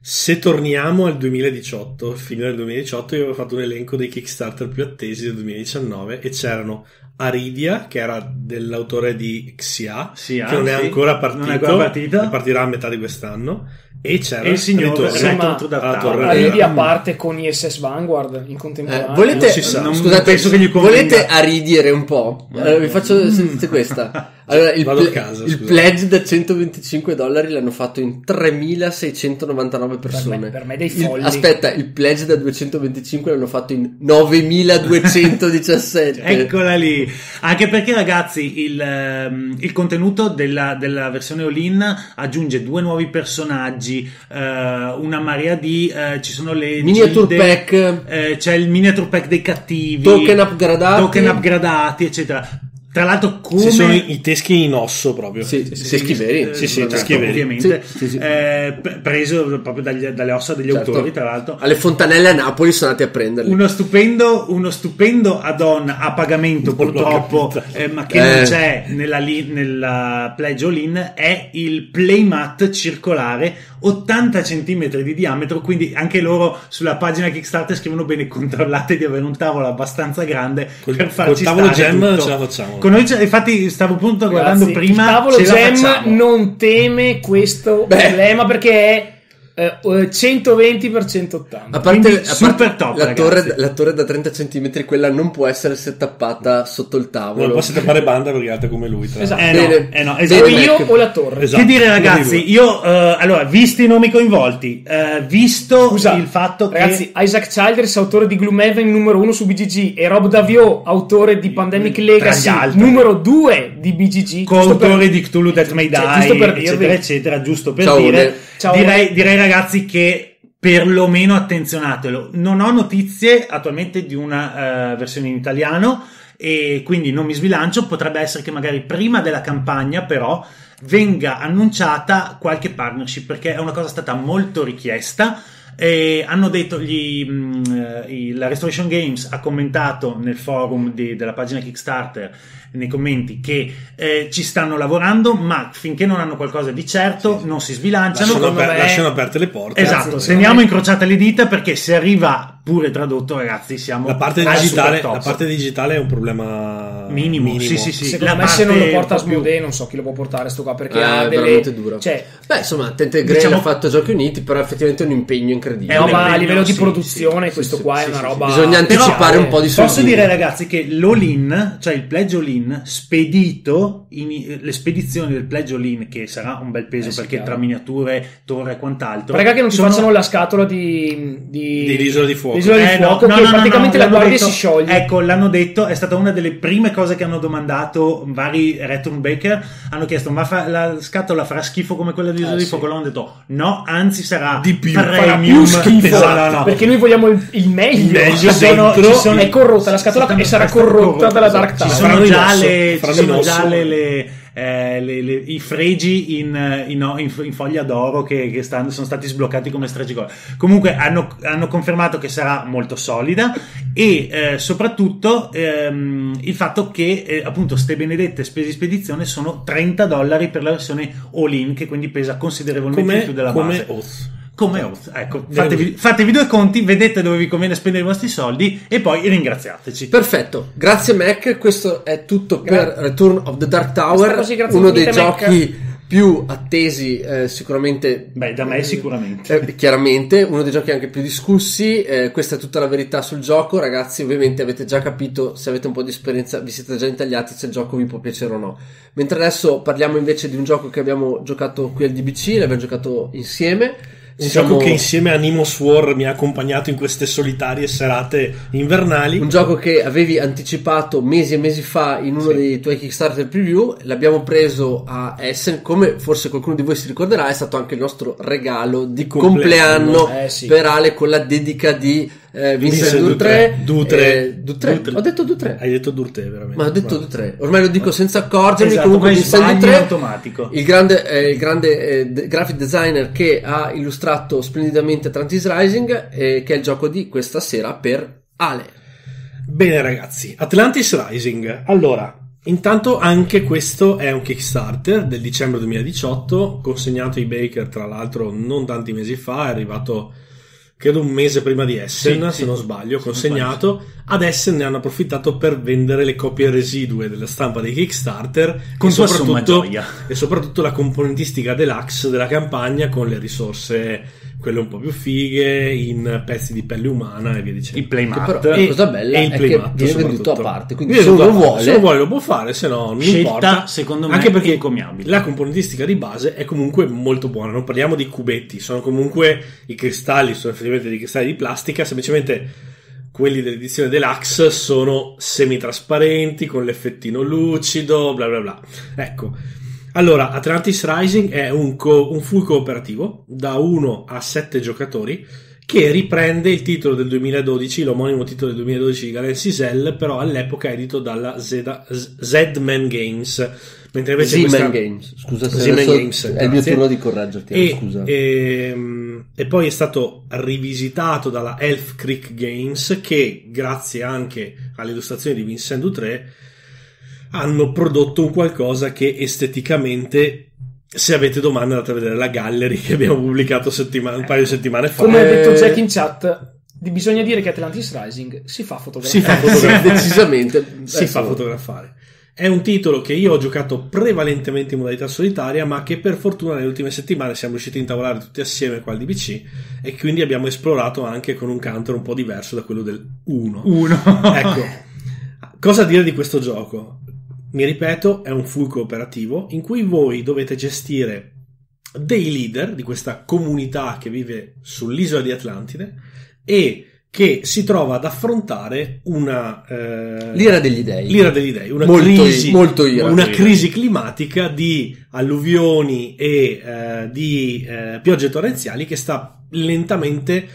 S4: Se torniamo al 2018, fine del 2018, io avevo fatto un elenco dei Kickstarter più attesi del 2019 e c'erano Aridia, che era dell'autore di Xia,
S3: Sì,
S4: che non è ancora partito,
S3: Non è ancora partito.
S4: e partirà a metà di quest'anno, e c'era
S3: E il signor
S4: Ritorno
S5: Sì, ma-
S3: Return to Dark
S4: alla
S3: Tower.
S4: Torre
S5: Arrivi
S4: Vera.
S5: a parte con ISS Vanguard in
S2: Eh,
S5: contemporanea.
S2: volete,
S4: Non si sa.
S3: Non
S2: scusate,
S3: penso che gli convenga.
S2: volete aridire un po'? Allora, vi faccio sentite questa. Allora, il,
S4: Vado a
S2: ple-
S4: casa,
S2: il pledge da 125 dollari l'hanno fatto in 3699 persone.
S5: Per me- per me dei
S2: Il-
S5: folli.
S2: aspetta, il pledge da 225 l'hanno fatto in 9217.
S3: Eccola lì. Anche perché, ragazzi, il, ehm, il contenuto della, della versione all-in aggiunge due nuovi personaggi, eh, una marea di. eh, ci sono le.
S2: Miniature
S3: gilde,
S2: pack.
S3: eh, c'è il miniature pack dei cattivi.
S2: Token upgradati.
S3: Token upgradati, eccetera. Tra l'altro, come.
S4: Ci sono i, i teschi in osso proprio.
S2: Sì, sì, sì, teschi veri.
S4: Sì, sì, teschi veri.
S3: ovviamente.
S2: Sì, sì, sì.
S3: Eh, pre- preso proprio dagli- dalle ossa degli
S2: Certo.
S3: autori, tra l'altro.
S2: Alle fontanelle a Napoli sono andati a prenderli.
S3: Uno stupendo, uno stupendo add-on a pagamento,
S4: Non
S3: purtroppo, eh, ma che non
S2: Eh.
S3: c'è nella, nella Pledge All-In, è il playmat circolare 80 cm di diametro. Quindi anche loro sulla pagina Kickstarter scrivono bene: controllate di avere un tavolo abbastanza grande
S4: Col-
S3: per farci
S4: col tavolo gem
S3: tutto.
S4: ce la facciamo.
S3: Con noi, infatti, stavo appunto guardando
S5: Ragazzi,
S3: prima.
S5: il tavolo Gem non teme questo
S2: Beh.
S5: problema perché è 120 x 180.
S2: A parte,
S3: Quindi
S2: a parte
S3: top,
S2: la, torre, la torre da 30 cm, quella non può essere settappata sotto il tavolo.
S4: Non posso tappare banda perché è alta come lui. Tra
S5: Esatto.
S3: Eh
S2: Bene.
S3: no, eh no,
S5: O
S3: esatto.
S2: Bene.
S5: io o la torre.
S4: Esatto.
S3: Che dire ragazzi, io eh, allora, visti i nomi coinvolti, eh, visto
S5: Scusa,
S3: il fatto
S5: ragazzi,
S3: che
S5: Isaac Childers, autore di Gloomhaven numero 1 su BGG, e Rob Davio, autore di Pandemic Legacy numero 2 di BGG.
S3: coautore
S5: per-
S3: di Cthulhu Death May Die,
S5: Cioè, giusto per dirvi.
S3: eccetera, eccetera, giusto per
S2: Ciao,
S3: dire, direi, direi ragazzi che perlomeno attenzionatelo. Non ho notizie attualmente di una eh, versione in italiano e quindi non mi sbilancio. Potrebbe essere che magari prima della campagna, però, venga annunciata qualche partnership perché è una cosa stata molto richiesta. E hanno detto gli, mh, eh, i- la Restoration Games ha commentato nel forum di- della pagina Kickstarter nei commenti che eh, ci stanno lavorando ma finché non hanno qualcosa di certo non si sbilanciano
S4: Lasciano, aper-
S5: me-
S4: lasciano aperte le porte.
S3: Esatto, teniamo incrociate le dita perché se arriva pure tradotto, ragazzi, siamo
S4: La parte,
S3: al
S4: digitale, la parte digitale è un problema
S3: Minimo, sì, sì, sì.
S5: Secondo
S3: la
S5: me se non lo porta
S3: po' più-
S5: non so chi lo può portare sto qua perché
S2: Eh,
S5: ha
S2: è
S5: delle
S2: veramente duro.
S5: cioè
S2: Beh, insomma, Tente Grail
S3: Diciamo-
S2: ha fatto Giochi Uniti, però effettivamente è un impegno incredibile.
S3: È
S5: no, ma a livello di produzione
S2: sì,
S5: questo
S2: sì,
S5: qua
S2: sì,
S5: è una
S2: sì,
S5: roba
S2: Bisogna
S3: Però,
S2: anticipare un po' di
S3: Posso
S2: soldini.
S3: dire, ragazzi, che l'all-in, cioè il pledge all-in, spedito, in- le spedizioni del pledge all-in, che sarà un bel peso
S5: Eh
S3: perché tra miniature, torre e quant'altro.
S5: Prega che non ti
S3: sono-
S5: facciano la scatola di, di...
S4: Di l'isola di fuoco.
S5: L'isola di
S3: Eh, no,
S5: fuoco
S3: no,
S5: che
S3: no, no,
S5: praticamente
S3: no,
S5: la
S3: l'hanno
S5: guardia
S3: detto-
S5: si scioglie.
S3: Ecco, l'hanno detto, è stata una delle prime cose che hanno domandato vari Return Baker. Hanno chiesto: Ma fa- la scatola farà schifo come quella di Isola
S5: Eh,
S3: di
S5: sì.
S3: Fuoco? Loro hanno detto: No, anzi, sarà
S4: Di più.
S3: premium.
S5: farà più schifo
S3: no, no.
S5: perché noi vogliamo il, il meglio,
S4: Il meglio
S5: Ci sono- sono- è corrotta la scatola e sarà corrotta dalla Dark Tower
S3: ci sono già le, eh, le- le- i fregi in, in- in- in foglia d'oro che, che stanno- sono stati sbloccati come stragicore. Comunque hanno, hanno confermato che sarà molto solida e eh, soprattutto ehm, il fatto che eh, appunto ste benedette spese di spedizione sono 30 dollari per la versione all-in che quindi pesa considerevolmente
S4: come,
S3: più della
S4: come
S3: base.
S4: Oath.
S3: Come Oath, ecco, fatevi, fatevi due conti, vedete dove vi conviene spendere i vostri soldi e poi ringraziateci.
S2: Perfetto, grazie Mac, questo è tutto
S5: Gra-
S2: per Return of the Dark Tower,
S5: così, grazie
S2: uno dei
S5: Mac.
S2: giochi più attesi eh, sicuramente.
S3: Beh, da me sicuramente.
S2: Eh, chiaramente, uno dei giochi anche più discussi, eh, questa è tutta la verità sul gioco, ragazzi ovviamente avete già capito, se avete un po' di esperienza vi siete già intagliati se il gioco vi può piacere o no. Mentre adesso parliamo invece di un gioco che abbiamo giocato qui al DBC, l'abbiamo giocato insieme.
S4: Un
S2: Siamo-
S4: gioco che insieme a Nimos War mi ha accompagnato in queste solitarie serate invernali.
S2: Un gioco che avevi anticipato mesi e mesi fa in uno dei tuoi Kickstarter preview, l'abbiamo preso a Essen, come forse qualcuno di voi si ricorderà, è stato anche il nostro regalo di compleanno,
S4: Compleanno.
S5: Eh, sì.
S2: per Ale con la dedica di eh, Vincent
S4: Vincent
S2: Dutré.
S4: Dutré.
S2: Eh, Dutré.
S4: Dutré.
S2: Ho detto Dutré.
S4: Hai detto Durte, veramente.
S2: Ma ho detto
S4: Bravo.
S2: Dutré. Ormai lo dico senza accorgermi.
S3: Esatto,
S2: comunque Vincent Dutré,
S3: automatico.
S2: il grande, eh, il grande eh, de- graphic designer che ha illustrato splendidamente Atlantis Rising, eh, che è il gioco di questa sera per Ale.
S4: Bene ragazzi, Atlantis Rising. Allora, intanto anche questo è un Kickstarter del dicembre 2018, consegnato ai Baker tra l'altro non tanti mesi fa, è arrivato credo un mese prima di Essen,
S3: Sì,
S4: se
S3: sì.
S4: non sbaglio, consegnato. Ad Essen ne hanno approfittato per vendere le copie residue della stampa dei Kickstarter
S3: Con
S4: e soprattutto, e soprattutto la componentistica deluxe della campagna con le risorse quelle un po' più fighe in pezzi di pelle umana e via dicendo.
S3: Il playmat.
S2: Che però-
S4: E-
S2: la cosa bella
S4: e il
S2: è
S4: playmat,
S2: che viene venduto a
S4: soprattutto.
S2: parte, quindi se uno
S4: parte.
S2: vuole-
S4: se uno vuole lo può fare, se no non
S3: Scelta,
S4: importa.
S3: secondo me,
S4: Anche perché
S3: encomiabile.
S4: la componentistica di base è comunque molto buona. Non parliamo di cubetti, sono comunque i cristalli, sono effettivamente dei cristalli di plastica, semplicemente quelli dell'edizione deluxe sono semitrasparenti con l'effettino lucido, bla bla bla. Ecco. Allora, Atlantis Rising è un, co- un full cooperativo da 1 a 7 giocatori che riprende il titolo del 2012, l'omonimo titolo del 2012 di Galen Sisel, però all'epoca edito dalla Zeda- Z-Man Games. Mentre invece
S2: Z-Man
S4: questa-
S2: Games, scusa se adesso
S4: Games,
S2: è il mio turno di correggerti,
S4: E,
S2: scusa.
S4: ehm, e poi è stato rivisitato dalla Elf Creek Games che grazie anche alle illustrazioni di Vincent Dutré hanno prodotto un qualcosa che esteticamente se avete domande andate a vedere la gallery che abbiamo pubblicato settima- un paio di settimane fa
S5: Come ha
S2: Eh,
S5: detto Jack in chat, bisogna dire che Atlantis Rising si fa fotografare.
S4: si fa
S2: Sì,
S4: fotografare
S2: decisamente
S4: si fa fotografare È un titolo che io ho giocato prevalentemente in modalità solitaria, ma che per fortuna nelle ultime settimane siamo riusciti a intavolare tutti assieme qua al DBC e quindi abbiamo esplorato anche con un counter un po' diverso da quello del 1.
S3: Uno.
S4: Ecco, cosa dire di questo gioco? Mi ripeto, è un full cooperativo in cui voi dovete gestire dei leader di questa comunità che vive sull'isola di Atlantide e che si trova ad affrontare una eh,
S2: L'ira degli dei.
S4: l'ira degli dei, una
S2: Molto-
S4: crisi,
S2: molto ira.
S4: una crisi climatica di alluvioni e eh, di eh, piogge torrenziali che sta lentamente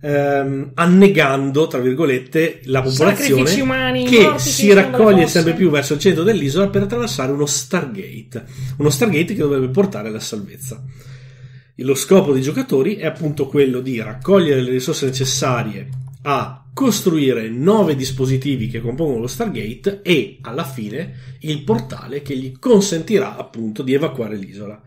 S4: ehm, annegando, tra virgolette, la popolazione
S5: umani,
S4: che si raccoglie sempre più verso il centro dell'isola per attraversare uno Stargate, uno Stargate che dovrebbe portare alla salvezza. Lo scopo dei giocatori è appunto quello di raccogliere le risorse necessarie a costruire nove dispositivi che compongono lo Stargate e alla fine il portale che gli consentirà appunto di evacuare l'isola.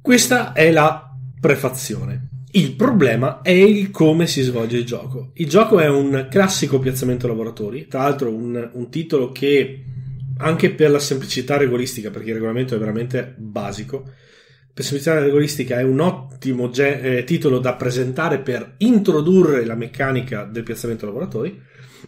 S4: Questa è la prefazione. Il problema è il come si svolge il gioco. Il gioco è un classico piazzamento lavoratori, tra l'altro un, un titolo che anche per la semplicità regolistica, perché il regolamento è veramente basico, per semplicità regolistica è un ottimo ge- eh, titolo da presentare per introdurre la meccanica del piazzamento lavoratori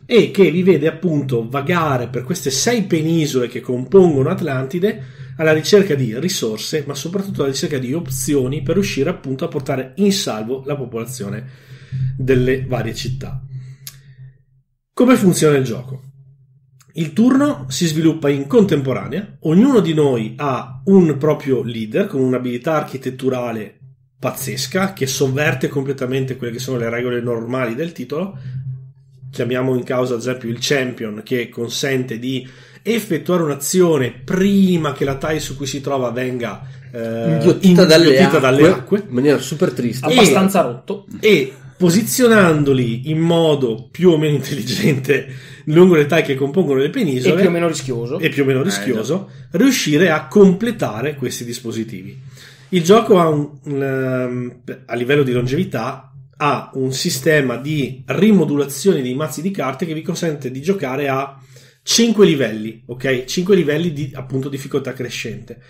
S4: e che vi vede appunto vagare per queste sei penisole che compongono Atlantide alla ricerca di risorse, ma soprattutto alla ricerca di opzioni per riuscire appunto a portare in salvo la popolazione delle varie città. Come funziona il gioco? Il turno si sviluppa in contemporanea, ognuno di noi ha un proprio leader con un'abilità architetturale pazzesca che sovverte completamente quelle che sono le regole normali del titolo. Chiamiamo in causa ad esempio il champion che consente di effettuare un'azione prima che la tile su cui si trova venga eh,
S2: Inghiottita dalle,
S4: dalle acque
S2: in maniera super triste.
S5: Abbastanza rotto.
S4: e posizionandoli in modo più o meno intelligente lungo le taglie che compongono le
S5: E
S4: penisole
S5: più o meno rischioso.
S4: e più o meno rischioso, riuscire a completare questi dispositivi. Il gioco ha un, un, ehm, a livello di longevità ha un sistema di rimodulazione dei mazzi di carte che vi consente di giocare a 5 livelli, ok? 5 livelli di appunto difficoltà crescente.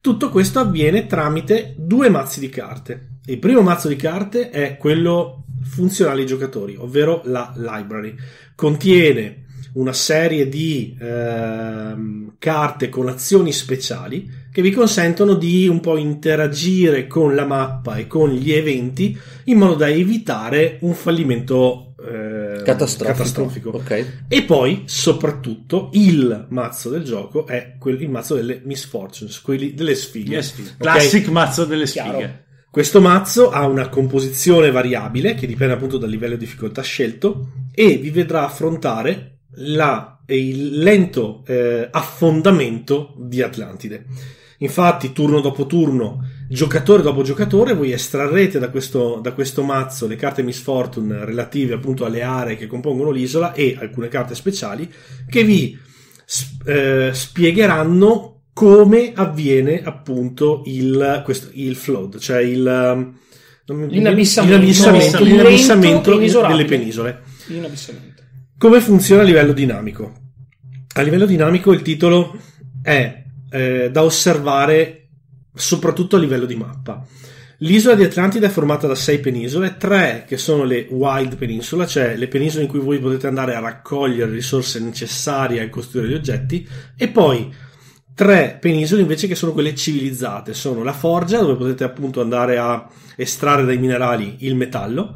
S4: Tutto questo avviene tramite due mazzi di carte. Il primo mazzo di carte è quello funzionale ai giocatori, ovvero la library. Contiene una serie di ehm, carte con azioni speciali che vi consentono di un po' interagire con la mappa e con gli eventi in modo da evitare un fallimento eh,
S2: Catastrofico.
S4: catastrofico.
S2: Ok.
S4: E poi, soprattutto, il mazzo del gioco è quel- il mazzo delle misfortunes, quelli delle sfighe.
S3: Yes, sì.
S4: Ok?
S3: Classic mazzo delle
S5: Chiaro.
S3: sfighe.
S4: Questo mazzo ha una composizione variabile che dipende appunto dal livello di difficoltà scelto e vi vedrà affrontare la- il lento eh, affondamento di Atlantide. Infatti, turno dopo turno, giocatore dopo giocatore, voi estrarrete da questo, da questo mazzo le carte Miss Fortune relative appunto alle aree che compongono l'isola e alcune carte speciali che vi eh, spiegheranno come avviene appunto il, questo, il flood, cioè il, um,
S5: L'inabissamento.
S4: l'inabissamento, l'inabissamento delle penisole.
S5: Inabissamento.
S4: Come funziona a livello dinamico? A livello dinamico il titolo è eh, da osservare soprattutto a livello di mappa. L'isola di Atlantide è formata da sei penisole, tre che sono le Wild Peninsula, cioè le penisole in cui voi potete andare a raccogliere risorse necessarie a costruire gli oggetti, e poi tre penisole invece che sono quelle civilizzate, sono la forgia dove potete appunto andare a estrarre dai minerali il metallo,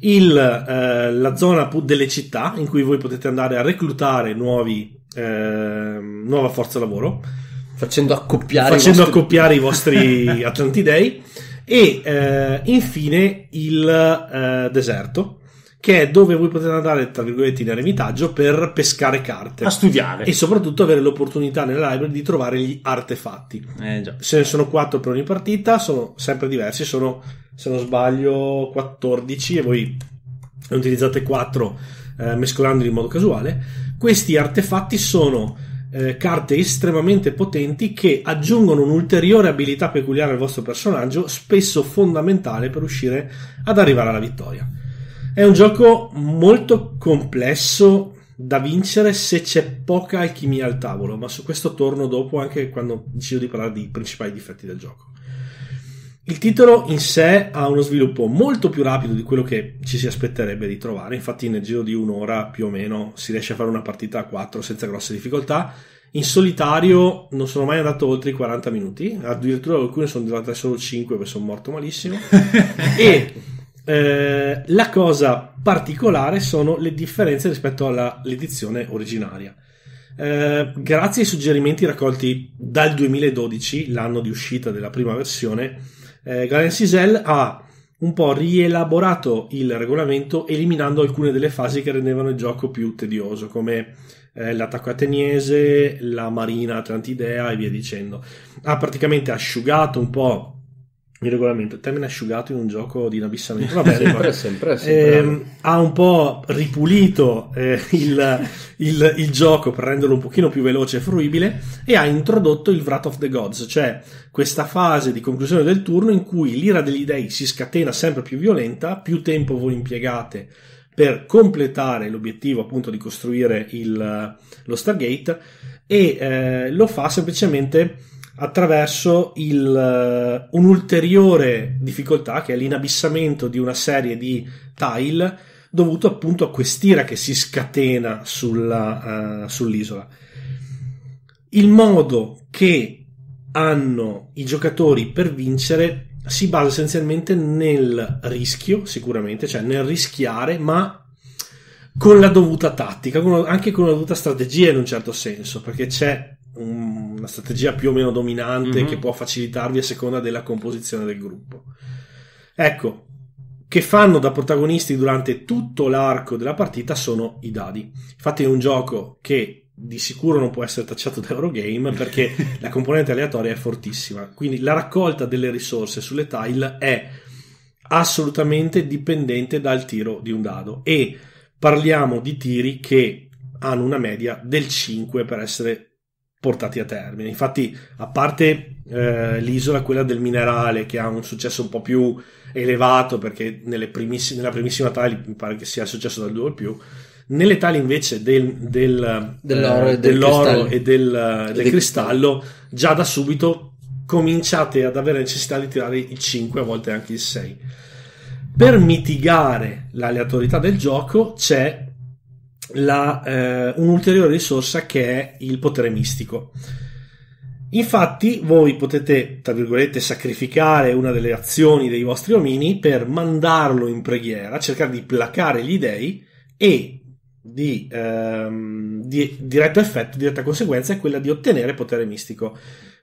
S4: il, eh, la zona delle città in cui voi potete andare a reclutare nuovi, eh, nuova forza lavoro,
S2: Facendo accoppiare. i
S4: facendo
S2: vostri-
S4: accoppiare i vostri Atlantidei e eh, infine il eh, deserto che è dove voi potete andare tra virgolette in eremitaggio per pescare carte
S3: A studiare.
S4: e soprattutto avere l'opportunità nella library di trovare gli artefatti
S3: Eh, già.
S4: se ne sono 4 per ogni partita sono sempre diversi sono se non sbaglio 14 e voi ne utilizzate 4 eh, mescolandoli in modo casuale questi artefatti sono eh, carte estremamente potenti che aggiungono un'ulteriore abilità peculiare al vostro personaggio spesso fondamentale per riuscire ad arrivare alla vittoria è un gioco molto complesso da vincere se c'è poca alchimia al tavolo, ma su questo torno dopo anche quando decido di parlare dei principali difetti del gioco. Il titolo in sé ha uno sviluppo molto più rapido di quello che ci si aspetterebbe di trovare, infatti nel giro di un'ora più o meno si riesce a fare una partita a 4 senza grosse difficoltà. In solitario non sono mai andato oltre i 40 minuti, addirittura alcune sono durate solo 5 perché sono morto malissimo. e eh, la cosa particolare sono le differenze rispetto all'edizione originaria. Eh, grazie ai suggerimenti raccolti dal 2012, l'anno di uscita della prima versione, eh, Galen Sisel ha un po' rielaborato il regolamento eliminando alcune delle fasi che rendevano il gioco più tedioso, come eh, l'attacco ateniese, la marina atlantidea e via dicendo. Ha praticamente asciugato un po' il regolamento, il termine asciugato in un gioco di inabissamento, va bene,
S2: sempre, sempre, sempre.
S4: Eh, ha un po' ripulito eh, il, il, il, gioco per renderlo un pochino più veloce e fruibile e ha introdotto il Wrath of the Gods, cioè questa fase di conclusione del turno in cui l'ira degli dei si scatena sempre più violenta, più tempo voi impiegate per completare l'obiettivo appunto di costruire il, lo Stargate e eh, lo fa semplicemente attraverso il, uh, un'ulteriore difficoltà che è l'inabissamento di una serie di tile dovuto appunto a quest'ira che si scatena sulla, uh, sull'isola. Il modo che hanno i giocatori per vincere si basa essenzialmente nel rischio, sicuramente, cioè nel rischiare, ma con la dovuta tattica, anche con la dovuta strategia in un certo senso, perché c'è una strategia più o meno dominante mm-hmm. che può facilitarvi a seconda della composizione del gruppo. Ecco, che fanno da protagonisti durante tutto l'arco della partita sono i dadi. Infatti è un gioco che di sicuro non può essere tacciato da Eurogame perché la componente aleatoria è fortissima. Quindi la raccolta delle risorse sulle tile è assolutamente dipendente dal tiro di un dado e parliamo di tiri che hanno una media del 5 per essere portati a termine. Infatti, a parte eh, l'isola, quella del minerale, che ha un successo un po' più elevato, perché primiss- nella primissima tale mi pare che sia successo dal 2 o più, nelle tali invece del, del,
S2: dell'oro,
S4: eh,
S2: e, del
S4: dell'oro e del, del cristallo, già da subito cominciate ad avere necessità di tirare il 5, a volte anche il 6. Per mitigare l'aleatorietà del gioco c'è la, eh, un'ulteriore risorsa che è il potere mistico. Infatti, voi potete, tra virgolette, sacrificare una delle azioni dei vostri omini per mandarlo in preghiera, cercare di placare gli dei e di, ehm, di diretto effetto, diretta conseguenza è quella di ottenere potere mistico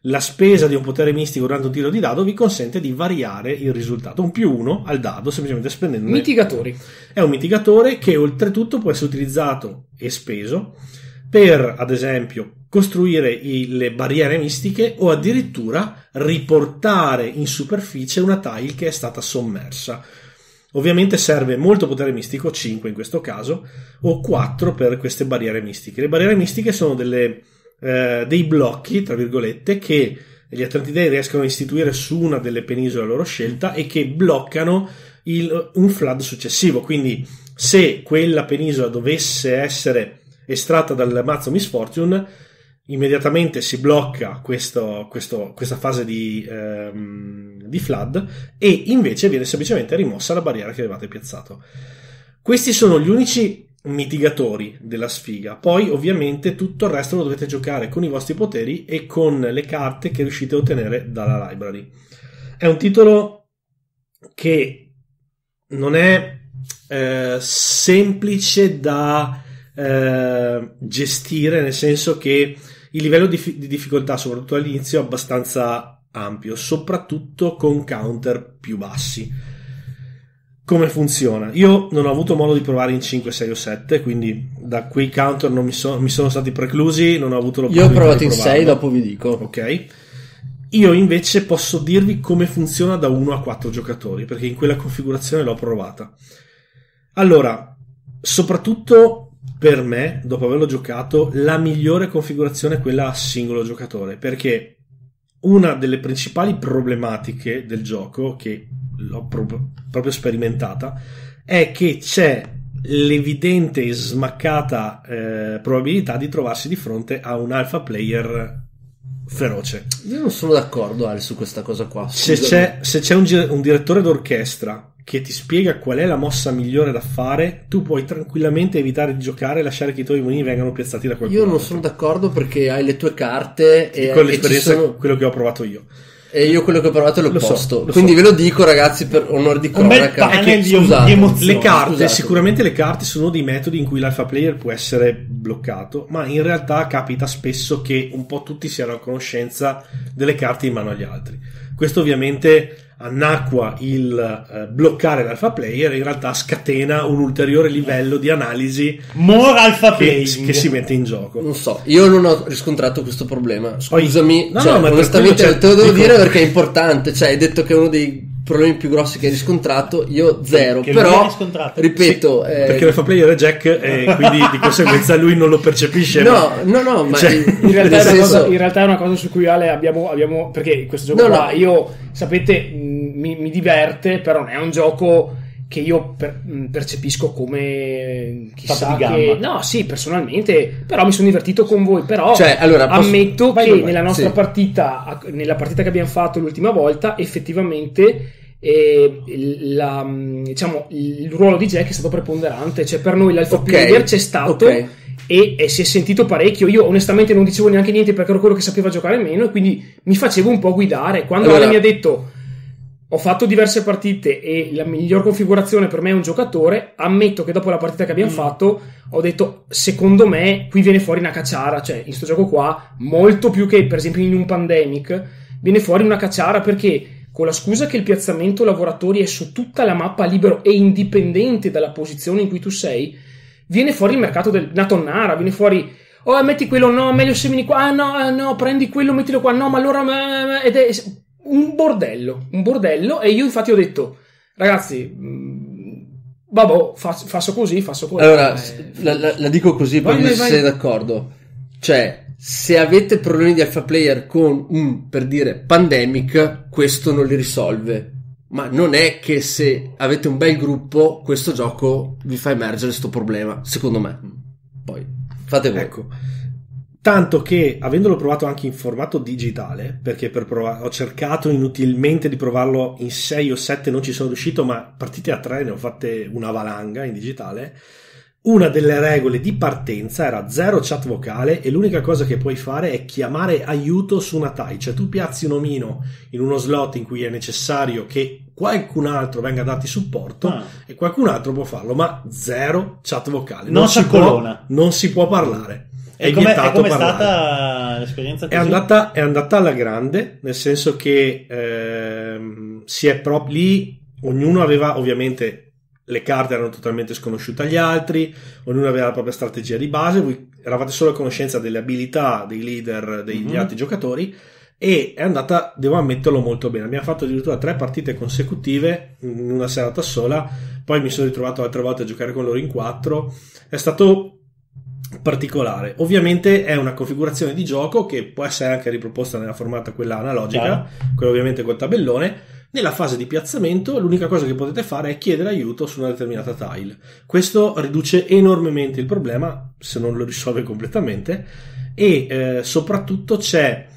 S4: la spesa di un potere mistico durante un tiro di dado vi consente di variare il risultato. Un più uno al dado, semplicemente spendendo.
S5: Mitigatori.
S4: È un mitigatore che oltretutto può essere utilizzato e speso per, ad esempio, costruire i, le barriere mistiche o addirittura riportare in superficie una tile che è stata sommersa. Ovviamente serve molto potere mistico, 5 in questo caso, o 4 per queste barriere mistiche. Le barriere mistiche sono delle eh, dei blocchi, tra virgolette, che gli Atlantidei riescono a istituire su una delle penisole a loro scelta e che bloccano il, un flood successivo. Quindi, se quella penisola dovesse essere estratta dal mazzo Miss Fortune, immediatamente si blocca questo, questo, questa fase di, ehm, di flood e invece viene semplicemente rimossa la barriera che avevate piazzato. Questi sono gli unici mitigatori della sfiga. Poi, ovviamente, tutto il resto lo dovete giocare con i vostri poteri e con le carte che riuscite a ottenere dalla library. È un titolo che non è eh, semplice da eh, gestire, nel senso che il livello di, di difficoltà, soprattutto all'inizio, è abbastanza ampio, soprattutto con counter più bassi come funziona. Io non ho avuto modo di provare in 5, 6 o 7, quindi da quei counter non mi, so, mi sono stati preclusi, non ho avuto
S2: l'opportunità. Io ho provato in 6, dopo vi dico.
S4: Ok. Io invece posso dirvi come funziona da 1 a 4 giocatori, perché in quella configurazione l'ho provata. Allora, soprattutto per me, dopo averlo giocato, la migliore configurazione è quella a singolo giocatore, perché una delle principali problematiche del gioco, che l'ho pro- proprio sperimentata, è che c'è l'evidente e smaccata eh, probabilità di trovarsi di fronte a un alpha player feroce.
S2: Io non sono d'accordo, Ale, su questa cosa qua.
S4: Se c'è, se c'è un, gi- un direttore d'orchestra che ti spiega qual è la mossa migliore da fare, tu puoi tranquillamente evitare di giocare e lasciare che i tuoi mulini vengano piazzati da qualcuno.
S2: Io non
S4: altro.
S2: sono d'accordo perché hai le tue carte e, e ci
S4: l'esperienza,
S2: sono-
S4: quello che ho provato io.
S2: E io quello che ho provato è
S4: Lo so,
S2: l'opposto.
S4: lo
S2: Quindi
S4: so.
S2: ve lo dico, ragazzi, per onore di
S3: Un bel
S2: cronaca. che-
S3: di-
S2: scusate,
S3: di emozioni.
S4: Le carte,
S2: scusate.
S4: sicuramente le carte sono dei metodi in cui l'alpha player può essere bloccato, ma in realtà capita spesso che un po' tutti siano a conoscenza delle carte in mano agli altri. Questo ovviamente annacqua il eh, bloccare l'alpha player in realtà scatena un ulteriore livello di analisi
S3: More alpha
S4: che, che si mette in gioco.
S2: Non so, io non ho riscontrato questo problema. Scusami,
S4: no,
S2: cioè,
S4: no,
S2: onestamente
S4: cioè,
S2: te lo devo
S4: dico-
S2: dire perché è importante. Cioè, hai detto che è uno dei problemi più grossi che hai riscontrato, io zero.
S3: Che
S2: Però, ripeto, eh,
S4: Perché l'alpha player è Jack e quindi di conseguenza lui non lo percepisce.
S2: no,
S4: ma-
S2: no, no, ma
S4: Cioè,
S5: In realtà, una cosa,
S2: senso-
S5: in realtà è una cosa su cui Ale abbiamo, abbiamo perché questo gioco
S2: No,
S5: qua
S2: no.
S5: io sapete mh, mi, mi diverte però non è un gioco che io per- mh, percepisco come chissà che no sì personalmente però mi sono divertito con voi però
S2: Cioè, allora, posso-
S5: ammetto
S2: vai,
S5: che
S2: vai,
S5: nella nostra
S2: Sì.
S5: partita nella partita che abbiamo fatto l'ultima volta effettivamente eh, la, mh, diciamo, il ruolo di Jack è stato preponderante cioè per noi l'alpha
S2: Ok,
S5: player c'è stato
S2: ok.
S5: e, e si è sentito parecchio. Io onestamente non dicevo neanche niente perché ero quello che sapeva giocare meno e quindi mi facevo un po' guidare. Quando
S2: Allora-
S5: mi ha detto ho fatto diverse partite e la miglior configurazione per me è un giocatore, ammetto che dopo la partita che abbiamo
S3: Mm.
S5: fatto ho detto secondo me qui viene fuori una cacciara, cioè in sto gioco qua molto più che per esempio in un pandemic viene fuori una cacciara perché con la scusa che il piazzamento lavoratori è su tutta la mappa libero e indipendente dalla posizione in cui tu sei, viene fuori il mercato del Natonnara, viene fuori oh metti quello no, meglio semini qua, ah no, ah, no, prendi quello, mettilo qua, no, ma allora ma- ed è un bordello, un bordello e io infatti ho detto ragazzi mh, vabbè, fa- faccio così, faccio così.
S2: Allora,
S5: Eh,
S2: la, la- la dico così,
S5: Vai, vai,
S2: se siete d'accordo. Cioè, se avete problemi di alpha player con un, per dire, pandemic, questo non li risolve. Ma non è che se avete un bel gruppo, questo gioco vi fa emergere questo problema, secondo me. Poi, fate voi.
S4: Ecco. Tanto che avendolo provato anche in formato digitale, perché per provare, ho cercato inutilmente di provarlo in 6 o 7, non ci sono riuscito, ma partite a 3 ne ho fatte una valanga in digitale. Una delle regole di partenza era zero chat vocale e l'unica cosa che puoi fare è chiamare aiuto su una tile, cioè tu piazzi un omino in uno slot in cui è necessario che qualcun altro venga a darti supporto
S3: Ah.
S4: e qualcun altro può farlo, ma zero chat vocale.
S3: Non
S4: si
S3: s'accolona.
S4: può, non si può parlare. È
S3: E e com'è
S4: parlare.
S3: stata l'esperienza
S4: È andata, è andata alla grande, nel senso che ehm, si è proprio lì, ognuno aveva ovviamente le carte erano totalmente sconosciute agli altri, ognuno aveva la propria strategia di base, voi eravate solo a conoscenza delle abilità dei leader degli
S3: Mhm.
S4: altri giocatori e è andata, devo ammetterlo, molto bene. Abbiamo fatto addirittura tre partite consecutive in una serata sola, poi mi sono ritrovato altre volte a giocare con loro in quattro. È stato particolare. Ovviamente è una configurazione di gioco che può essere anche riproposta nella formata quella analogica,
S3: Chiaro.
S4: quella ovviamente col tabellone. Nella fase di piazzamento l'unica cosa che potete fare è chiedere aiuto su una determinata tile. Questo riduce enormemente il problema, se non lo risolve completamente, e eh, soprattutto c'è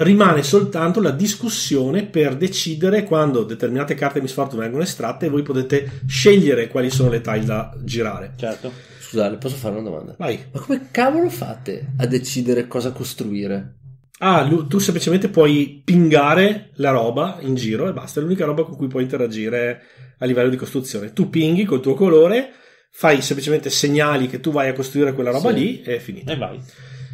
S4: rimane soltanto la discussione per decidere quando determinate carte misfortune vengono estratte e voi potete scegliere quali sono le tile da girare.
S3: Certo.
S2: Scusate, posso fare una domanda?
S4: Vai.
S2: Ma come cavolo fate a decidere cosa costruire?
S4: Ah, tu semplicemente puoi pingare la roba in giro e basta, è l'unica roba con cui puoi interagire a livello di costruzione. Tu pinghi col tuo colore, fai semplicemente segnali che tu vai a costruire quella roba
S2: Sì.
S4: lì e è finito.
S3: E vai.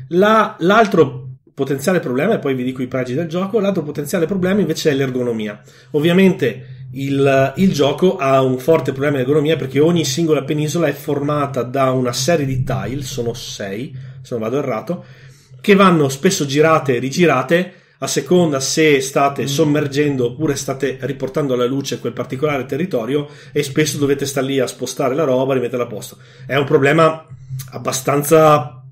S4: La- l'altro potenziale problema, e poi vi dico i pregi del gioco, l'altro potenziale problema invece è l'ergonomia. Ovviamente il, il gioco ha un forte problema di ergonomia perché ogni singola penisola è formata da una serie di tile, sono sei, se non vado errato, che vanno spesso girate e rigirate a seconda se state sommergendo oppure state riportando alla luce quel particolare territorio e spesso dovete stare lì a spostare la roba, rimetterla a posto. È un problema abbastanza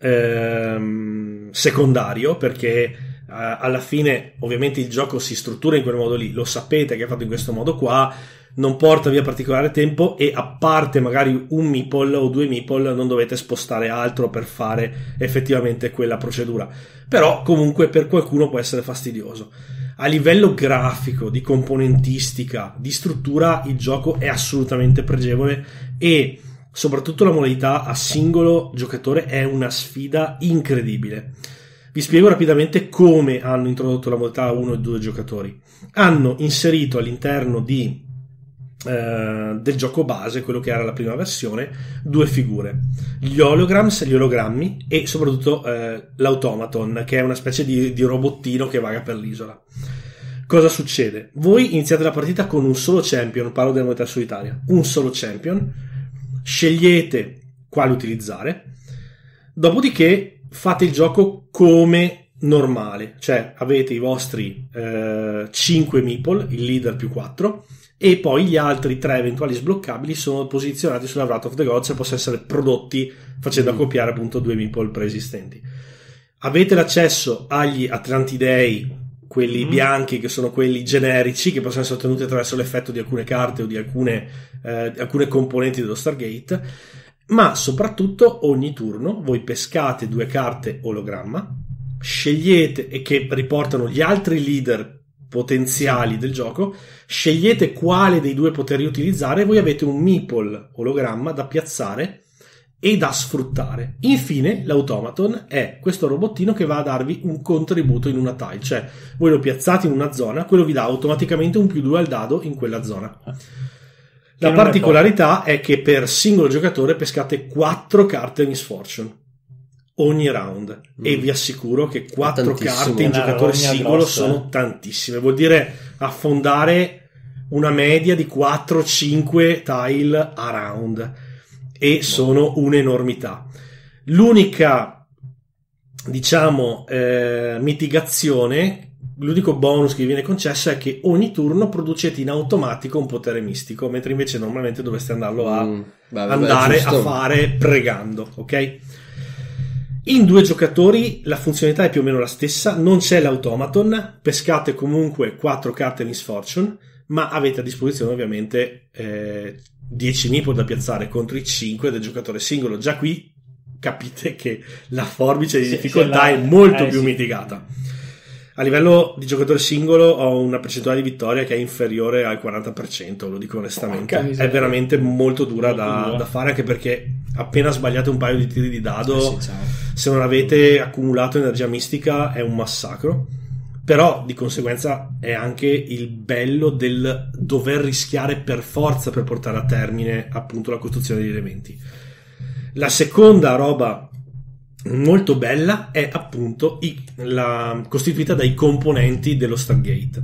S4: ehm, secondario perché eh, alla fine ovviamente il gioco si struttura in quel modo lì, lo sapete che è fatto in questo modo qua, non porta via particolare tempo e a parte magari un meeple o due meeple non dovete spostare altro per fare effettivamente quella procedura. Però comunque per qualcuno può essere fastidioso. A livello grafico, di componentistica, di struttura, il gioco è assolutamente pregevole e soprattutto la modalità a singolo giocatore è una sfida incredibile. Vi spiego rapidamente come hanno introdotto la modalità a uno e due giocatori. Hanno inserito all'interno di, eh, del gioco base, quello che era la prima versione, due figure. Gli holograms, gli ologrammi e soprattutto eh, l'automaton, che è una specie di, di robottino che vaga per l'isola. Cosa succede? Voi iniziate la partita con un solo champion, parlo della modalità solitaria, un solo champion, scegliete quale utilizzare, dopodiché fate il gioco come normale, cioè avete i vostri eh, 5 meeple, il leader più 4, e poi gli altri 3 eventuali sbloccabili sono posizionati sulla Wrath of the Gods e possono essere prodotti facendo accoppiare appunto due meeple preesistenti. Avete l'accesso agli Atlantidei, quelli mm. bianchi che sono quelli generici che possono essere ottenuti attraverso l'effetto di alcune carte o di alcune, eh, alcune componenti dello Stargate ma soprattutto ogni turno voi pescate due carte ologramma, scegliete e che riportano gli altri leader potenziali del gioco, scegliete quale dei due poter utilizzare e voi avete un meeple ologramma da piazzare e da sfruttare. Infine, l'automaton è questo robottino che va a darvi un contributo in una tile, cioè voi lo piazzate in una zona, quello vi dà automaticamente un più 2 al dado in quella zona. La particolarità è, che per singolo giocatore pescate 4 carte misfortune ogni round mm. e vi assicuro che 4 carte in giocatore singolo grossa. sono tantissime. Vuol dire affondare una media di 4-5 tile a round e sono un'enormità. L'unica diciamo eh, mitigazione l'unico bonus che vi viene concesso è che ogni turno producete in automatico un potere mistico, mentre invece normalmente dovreste andarlo a mm, vabbè, andare a fare pregando, ok? In due giocatori la funzionalità è più o meno la stessa, non c'è l'automaton, pescate comunque 4 carte misfortune, ma avete a disposizione ovviamente eh, 10 meeple da piazzare contro i 5 del giocatore singolo. Già qui capite che la forbice di difficoltà è molto eh, più sì. mitigata. A livello di giocatore singolo ho una percentuale di vittoria che è inferiore al 40%, lo dico onestamente. È veramente molto dura, da, da, fare anche perché appena sbagliate un paio di tiri di dado, eh sì, se non avete accumulato energia mistica è un massacro. Però di conseguenza è anche il bello del dover rischiare per forza per portare a termine appunto la costruzione degli elementi. La seconda roba molto bella è appunto i, la, costituita dai componenti dello Stargate.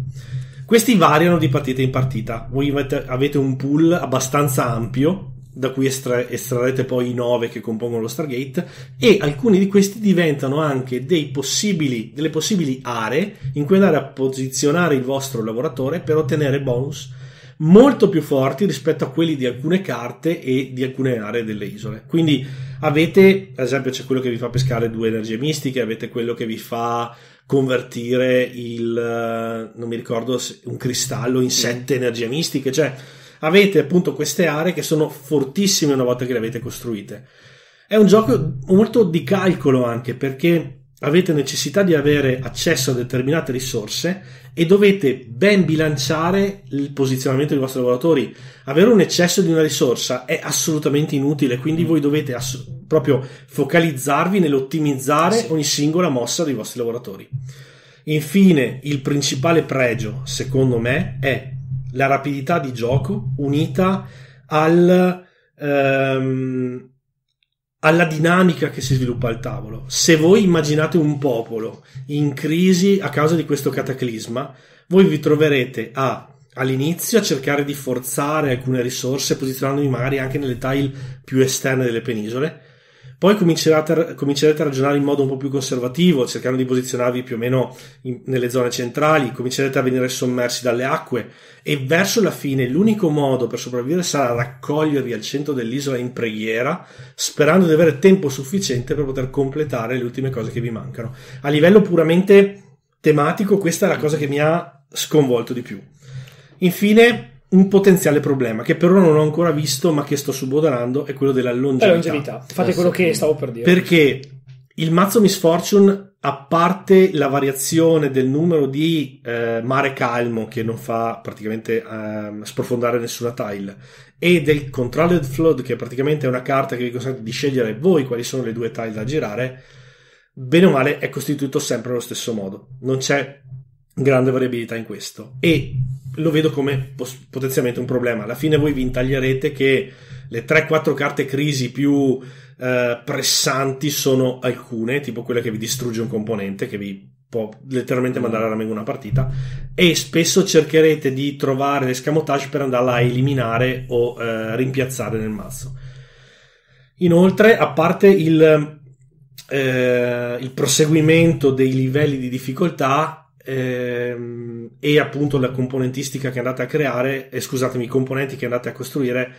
S4: Questi variano di partita in partita. Voi avete, avete un pool abbastanza ampio da cui estra- estrarrete poi i 9 che compongono lo Stargate e alcuni di questi diventano anche dei possibili, delle possibili aree in cui andare a posizionare il vostro lavoratore per ottenere bonus molto più forti rispetto a quelli di alcune carte e di alcune aree delle isole. Quindi avete, ad esempio, c'è quello che vi fa pescare due energie mistiche, avete quello che vi fa convertire il, eh, non mi ricordo, un cristallo in sette energie mistiche, cioè avete appunto queste aree che sono fortissime una volta che le avete costruite. È un gioco molto di calcolo anche perché avete necessità di avere accesso a determinate risorse e dovete ben bilanciare il posizionamento dei vostri lavoratori. Avere un eccesso di una risorsa è assolutamente inutile, quindi mm. voi dovete ass- proprio focalizzarvi nell'ottimizzare sì. ogni singola mossa dei vostri lavoratori. Infine, il principale pregio, secondo me, è la rapidità di gioco unita al, ehm, alla dinamica che si sviluppa al tavolo. Se voi immaginate un popolo in crisi a causa di questo cataclisma, voi vi troverete a all'inizio a cercare di forzare alcune risorse posizionandovi magari anche nelle tile più esterne delle penisole poi comincerete, comincerete a ragionare in modo un po' più conservativo, cercando di posizionarvi più o meno in, nelle zone centrali, comincerete a venire sommersi dalle acque e verso la fine l'unico modo per sopravvivere sarà raccogliervi al centro dell'isola in preghiera, sperando di avere tempo sufficiente per poter completare le ultime cose che vi mancano. A livello puramente tematico, questa è la cosa che mi ha sconvolto di più. Infine, un potenziale problema che per ora non ho ancora visto ma che sto subodorando è quello della
S5: La
S4: longevità.
S5: longevità. Fate quello che stavo per dire.
S4: Perché il mazzo Miss Fortune, a parte la variazione del numero di eh, mare calmo che non fa praticamente ehm, sprofondare nessuna tile e del Controlled Flood che praticamente è una carta che vi consente di scegliere voi quali sono le due tile da girare, bene o male è costituito sempre allo stesso modo. Non c'è grande variabilità in questo e lo vedo come pos- potenzialmente un problema. Alla fine voi vi intaglierete che le 3-4 carte crisi più eh, pressanti sono alcune, tipo quella che vi distrugge un componente, che vi può letteralmente mandare alla menga una partita, e spesso cercherete di trovare l'escamotage per andarla a eliminare o eh, rimpiazzare nel mazzo. Inoltre, a parte il, eh, il proseguimento dei livelli di difficoltà, ehm, e appunto la componentistica che andate a creare, eh, scusatemi, i componenti che andate a costruire,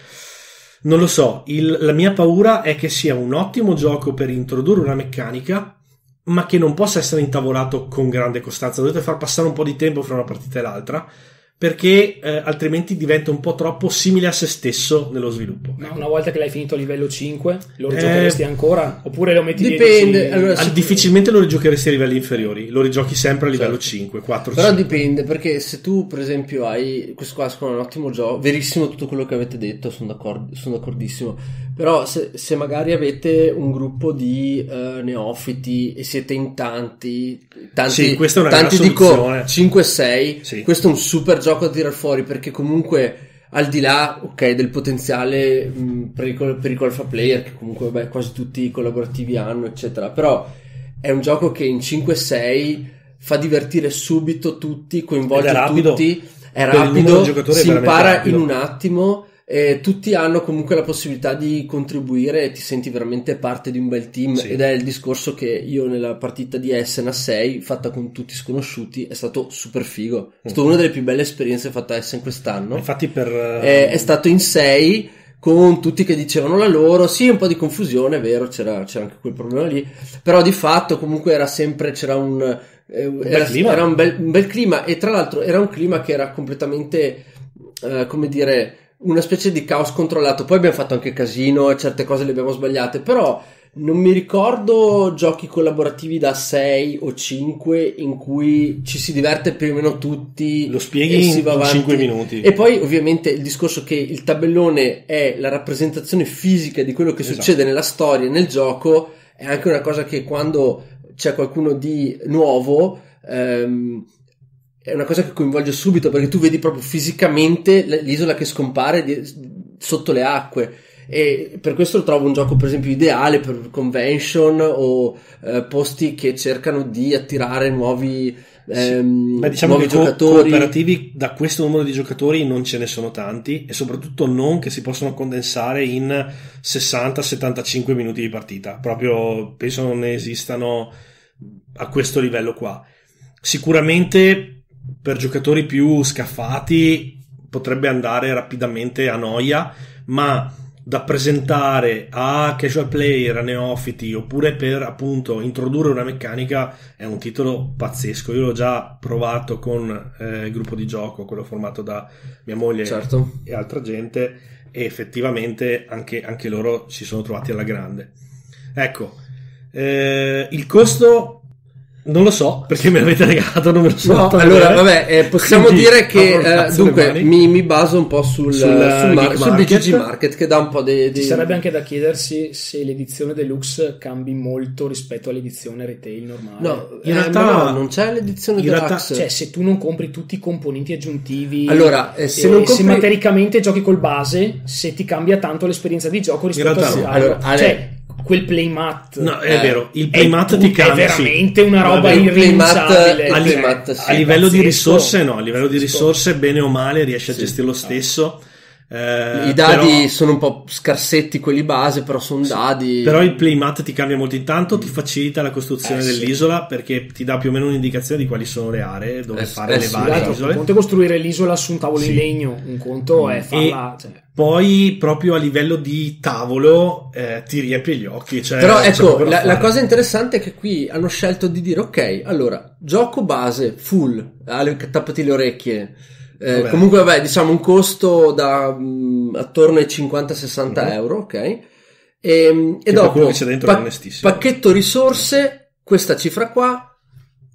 S4: non lo so, il- la mia paura è che sia un ottimo gioco per introdurre una meccanica, ma che non possa essere intavolato con grande costanza. Dovete far passare un po' di tempo fra una partita e l'altra, perché eh, altrimenti diventa un po' troppo simile a se stesso nello sviluppo.
S5: Ma una volta che l'hai finito a livello 5, lo
S4: Eh,
S5: rigiocheresti ancora? Oppure lo metti
S2: dipende,
S5: sì.
S2: allora,
S4: Al- difficilmente lo rigiocheresti a livelli inferiori, lo rigiochi sempre a livello
S2: Certo.
S4: 5, 4,
S2: Però
S4: 5.
S2: dipende, perché se tu, per esempio, hai questo qua è un ottimo gioco, verissimo tutto quello che avete detto, sono, d'accordo, sono d'accordissimo. Però se, se magari avete un gruppo di eh, neofiti e siete in tanti, tanti,
S4: Sì, questa è una
S2: tanti dico
S4: soluzione.
S2: 5-6,
S4: Sì.
S2: questo è un super gioco da tirar fuori perché comunque al di là ok, del potenziale mh, pericolo, pericolo fa player che comunque vabbè, quasi tutti i collaborativi hanno eccetera però è un gioco che in 5-6 fa divertire subito tutti coinvolge tutti è
S4: Per
S2: rapido si impara
S4: rapido.
S2: in un attimo e tutti hanno comunque la possibilità di contribuire e ti senti veramente parte di un bel team.
S4: Sì.
S2: ed è il discorso che io nella partita di Essen a 6 fatta con tutti sconosciuti è stato super figo. È stata una delle più belle esperienze fatte a Essen quest'anno.
S4: Infatti per...
S2: è, è stato in 6 con tutti che dicevano la loro, sì, un po' di confusione, è vero, c'era, c'era anche quel problema lì, però di fatto comunque era sempre, c'era un, eh, era,
S4: clima.
S2: era un, bel, un bel clima. E tra l'altro era un clima che era completamente, eh, come dire, una specie di caos controllato, poi abbiamo fatto anche casino e certe cose le abbiamo sbagliate, però non mi ricordo giochi collaborativi da 6 o 5 in cui ci si diverte più o meno tutti.
S4: Lo spieghi in
S2: avanti.
S4: 5 minuti.
S2: E poi ovviamente il discorso che il tabellone è la rappresentazione fisica di quello che
S4: Esatto.
S2: succede nella storia, e nel gioco, è anche una cosa che quando c'è qualcuno di nuovo ehm, è una cosa che coinvolge subito perché tu vedi proprio fisicamente l'isola che scompare di- sotto le acque. E per questo lo trovo un gioco, per esempio, ideale per convention o eh, posti che cercano di attirare nuovi, ehm,
S4: Beh, diciamo
S2: nuovi giocatori.
S4: cooperativi da questo numero di giocatori non ce ne sono tanti e soprattutto non che si possono condensare in 60-75 minuti di partita. Proprio penso non ne esistano a questo livello qua. Sicuramente per giocatori più scaffati potrebbe andare rapidamente a noia, ma da presentare a casual player, a neofiti, oppure per appunto introdurre una meccanica è un titolo pazzesco. Io l'ho già provato con eh, il gruppo di gioco, quello formato da mia moglie
S2: Certo.
S4: e altra gente, e effettivamente anche, anche loro si sono trovati alla grande. Ecco, eh, il costo non lo so perché me l'avete regalato, non me lo so.
S2: No, allora,
S4: vedere.
S2: vabbè, eh, possiamo
S4: Quindi
S2: dire che eh, dunque mi, mi baso un po' sul,
S4: Sul,
S2: sul,
S4: eh,
S2: mar- sul
S4: Market.
S2: BGG Market che dà un po' dei.
S5: Ci
S2: dei-
S5: sarebbe anche da chiedersi se l'edizione deluxe cambi molto rispetto all'edizione retail normale.
S2: No,
S4: In
S2: eh,
S4: realtà-
S2: no, non c'è l'edizione
S4: in realtà-
S2: deluxe.
S5: Cioè, se tu non compri tutti i componenti aggiuntivi,
S2: Allora, eh, se
S5: e
S2: non
S5: se
S2: compri-
S5: matericamente giochi col base, se ti cambia tanto l'esperienza di gioco rispetto
S4: realtà
S5: al
S4: sì.
S2: Allora, Ale-
S5: cioè, quel playmat
S4: No, è
S2: Eh,
S4: vero, il
S5: è,
S4: playmat ti
S5: è
S4: cambia. sì.
S5: veramente una roba
S4: Vabbè,
S2: il playmat-
S5: irrinunciabile.
S2: il
S4: a, li-
S5: Cioè,
S2: sì.
S4: a livello di risorse no, a livello di risorse bene o male riesci a
S2: Sì.
S4: gestirlo stesso Eh,
S2: I dadi
S4: però-
S2: sono un po' scarsetti quelli base, però sono dadi.
S4: Però il playmat ti cambia molto intanto, ti facilita la costruzione
S2: Eh, sì.
S4: dell'isola perché ti dà più o meno un'indicazione di quali sono le aree dove
S2: Eh,
S4: fare
S2: eh
S4: le
S2: sì,
S4: varie
S5: un
S4: isole.
S5: conto è costruire l'isola su un tavolo
S4: Sì.
S5: in legno, un conto è
S4: E
S5: farla. cioè,
S4: poi proprio a livello di tavolo eh, ti riempie gli occhi. Cioè,
S2: Però ecco, la, la cosa interessante è che qui hanno scelto di dire, ok, allora, gioco base, full, tappati le orecchie, Eh,
S4: Vabbè.
S2: comunque, vabbè, diciamo un costo da mm, attorno ai 50-60 euro, ok? E, e
S4: per
S2: dopo,
S4: c'è dentro onestissimo.
S2: pacchetto risorse, questa cifra qua,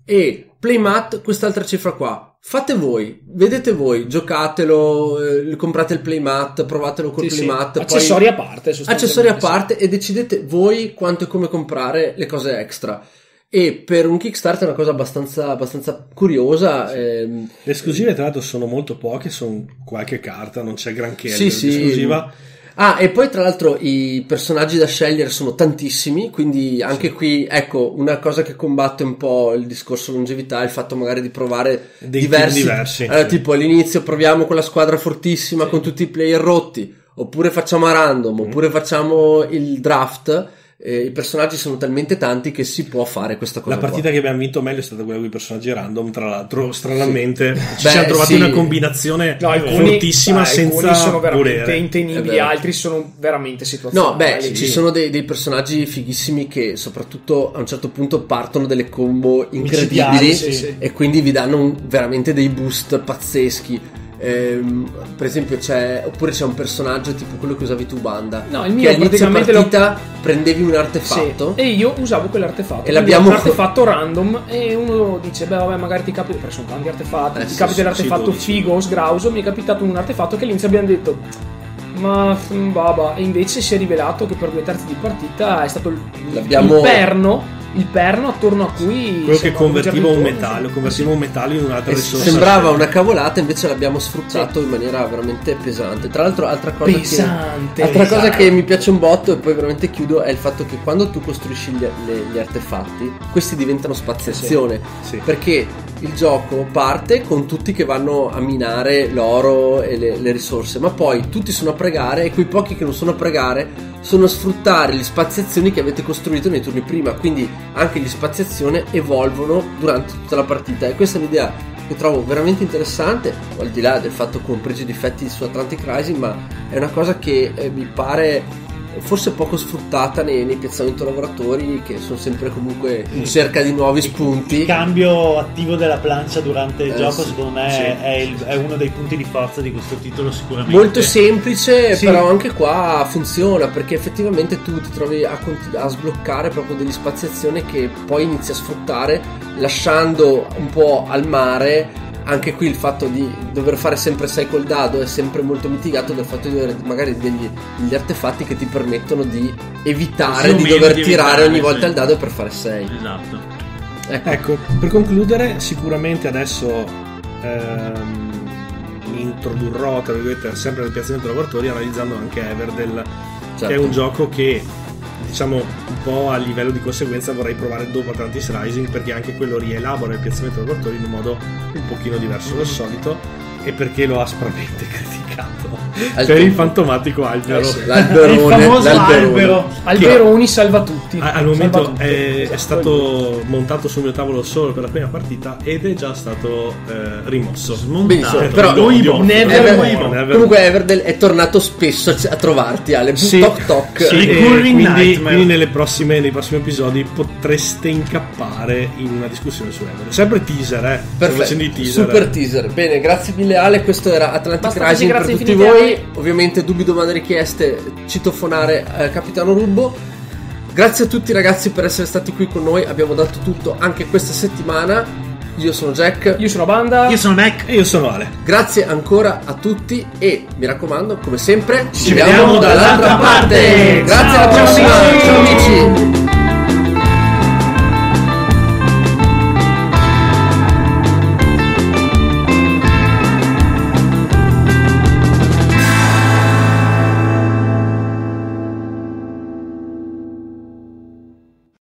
S2: e playmat, quest'altra cifra qua. Fate voi, vedete voi, giocatelo, eh, comprate il playmat, provatelo col
S5: Sì, sì.
S2: playmat. poi-
S5: Accessori a parte.
S2: accessori a
S5: sì.
S2: parte e decidete voi quanto e come comprare le cose extra. E per un Kickstarter è una cosa abbastanza, abbastanza curiosa. ehm,
S4: Le esclusive, tra l'altro, sono molto poche, sono qualche carta, non c'è granché
S2: Sì, sì.
S4: esclusiva.
S2: Ah, e poi tra l'altro i personaggi da scegliere sono tantissimi, quindi anche qui, ecco, una cosa che combatte un po' il discorso longevità è il fatto magari di provare
S4: Dei
S2: diversi.
S4: diversi,
S2: Allora,
S4: sì.
S2: tipo all'inizio proviamo con la squadra fortissima, con tutti i player rotti, oppure facciamo a random,
S4: Mm.
S2: oppure facciamo il draft. Eh, I personaggi sono talmente tanti che si può fare questa cosa.
S4: La
S2: qua.
S4: partita che abbiamo vinto meglio è stata quella con i personaggi random, tra l'altro, stranamente ci
S2: Beh,
S4: siamo trovati
S2: sì.
S4: una combinazione
S5: No, alcuni,
S4: fortissima
S5: ah,
S4: senza
S5: alcuni sono veramente
S4: volere.
S5: intenibili, altri sono veramente situazionali.
S2: No, beh,
S5: Sì.
S2: ci sono dei, dei personaggi fighissimi che soprattutto a un certo punto partono delle combo incredibili
S5: sì, sì.
S2: e quindi vi danno un- veramente dei boost pazzeschi. Ehm, per esempio c'è oppure c'è un personaggio tipo quello che usavi tu Banda
S5: No, il
S2: che
S5: mio
S2: all'inizio
S5: praticamente lo-
S2: partita prendevi un
S5: Sì,
S2: artefatto
S5: e io usavo quell'artefatto.
S2: E l'abbiamo-
S5: un artefatto random e uno dice, beh vabbè magari ti capita, perché sono tanti artefatti,
S2: Eh,
S5: ti
S2: sì,
S5: capita
S2: sì,
S5: l'artefatto
S4: sì, 12.
S5: figo, sgrauso, mi è capitato un artefatto che all'inizio abbiamo detto, ma mm, baba, e invece si è rivelato che per due terzi di partita è stato il,
S2: L'abbiamo-
S5: il perno, attorno a cui...
S4: Quello che convertiva un metallo, convertiva un metallo in un'altra risorsa.
S2: sembrava una cavolata invece l'abbiamo sfruttato in maniera veramente pesante tra l'altro altra cosa
S5: Pesante.
S2: che altra cosa
S5: pesante.
S2: che mi piace un botto e poi veramente chiudo è il fatto che quando tu costruisci gli, le- gli artefatti questi diventano spaziazione
S4: Sì.
S2: perché il gioco parte con tutti che vanno a minare l'oro e le, le risorse ma poi tutti sono a pregare e quei pochi che non sono a pregare sono a sfruttare le spaziazioni che avete costruito nei turni prima. Quindi anche gli spaziazione evolvono durante tutta la partita. E questa è un'idea che trovo veramente interessante al di là del fatto con pregi difetti su Atlantic Rising ma è una cosa che eh, mi pare forse poco sfruttata nei, nei piazzamenti lavoratori che sono sempre comunque in cerca di nuovi
S3: Il
S2: spunti
S3: cambio attivo della plancia durante il
S2: Eh,
S3: gioco,
S2: sì.
S3: secondo me,
S4: Sì.
S3: è, il- è uno dei punti di forza di questo titolo, sicuramente.
S2: molto semplice
S3: Sì.
S2: però anche qua funziona perché effettivamente tu ti trovi a, a sbloccare proprio degli spaziazioni che poi inizi a sfruttare lasciando un po' al mare anche qui il fatto di dover fare sempre 6 col dado è sempre molto mitigato dal fatto di avere magari degli, degli artefatti che ti permettono di evitare di dover
S3: di
S2: tirare
S3: evitare,
S2: ogni volta
S3: sì.
S2: il dado per fare 6
S3: Esatto.
S2: ecco.
S4: Ecco, per concludere, sicuramente adesso ehm, mi introdurrò, tra virgolette, sempre nel piazzamento lavoratori analizzando anche Everdell, che è
S2: Certo.
S4: un gioco che diciamo un po' a livello di conseguenza vorrei provare dopo Atlantis Rising perché anche quello rielabora il piazzamento lavoratori in un modo un pochino diverso dal solito e perché l'ho aspramente criticato
S2: Al
S4: per il
S2: tempo.
S4: fantomatico albero.
S2: Eh sì,
S3: Il famoso
S2: l'alberone.
S3: albero.
S5: Alberoni salva tutti.
S4: A- Al momento
S5: tutti.
S4: è, è
S5: Esatto.
S4: stato montato sul mio tavolo solo per la prima partita ed è già stato eh, rimosso.
S2: Benissimo,
S4: Eh,
S2: però
S4: lo odio.
S5: Never
S4: Lo
S5: more.
S4: odio, never
S2: Comunque. Everdell è tornato spesso a trovarti Ale
S4: Sì,
S2: toc toc
S4: sì, e quindi,
S3: Nightmare.
S4: quindi nelle prossime, nei prossimi episodi potreste incappare in una discussione su Everest. Sempre teaser, eh.
S2: Perfetto,
S4: teaser.
S2: super
S4: eh.
S2: teaser. Bene, grazie mille Ale, questo era Atlantic
S5: Basta
S2: Rising per
S5: grazie
S2: tutti voi. Ovviamente dubbi, domande, richieste, citofonare eh, Capitano Rubbo. Grazie a tutti ragazzi per essere stati qui con noi, abbiamo dato tutto anche questa settimana. Io sono Jack.
S5: Io sono Banda.
S3: Io sono Mac.
S4: E io sono Ale.
S2: Grazie ancora a tutti e mi raccomando, come sempre, ci,
S3: vediamo dall'altra parte.
S2: Grazie alla
S3: Ciao,
S2: prossima.
S3: amici.
S2: Ciao amici.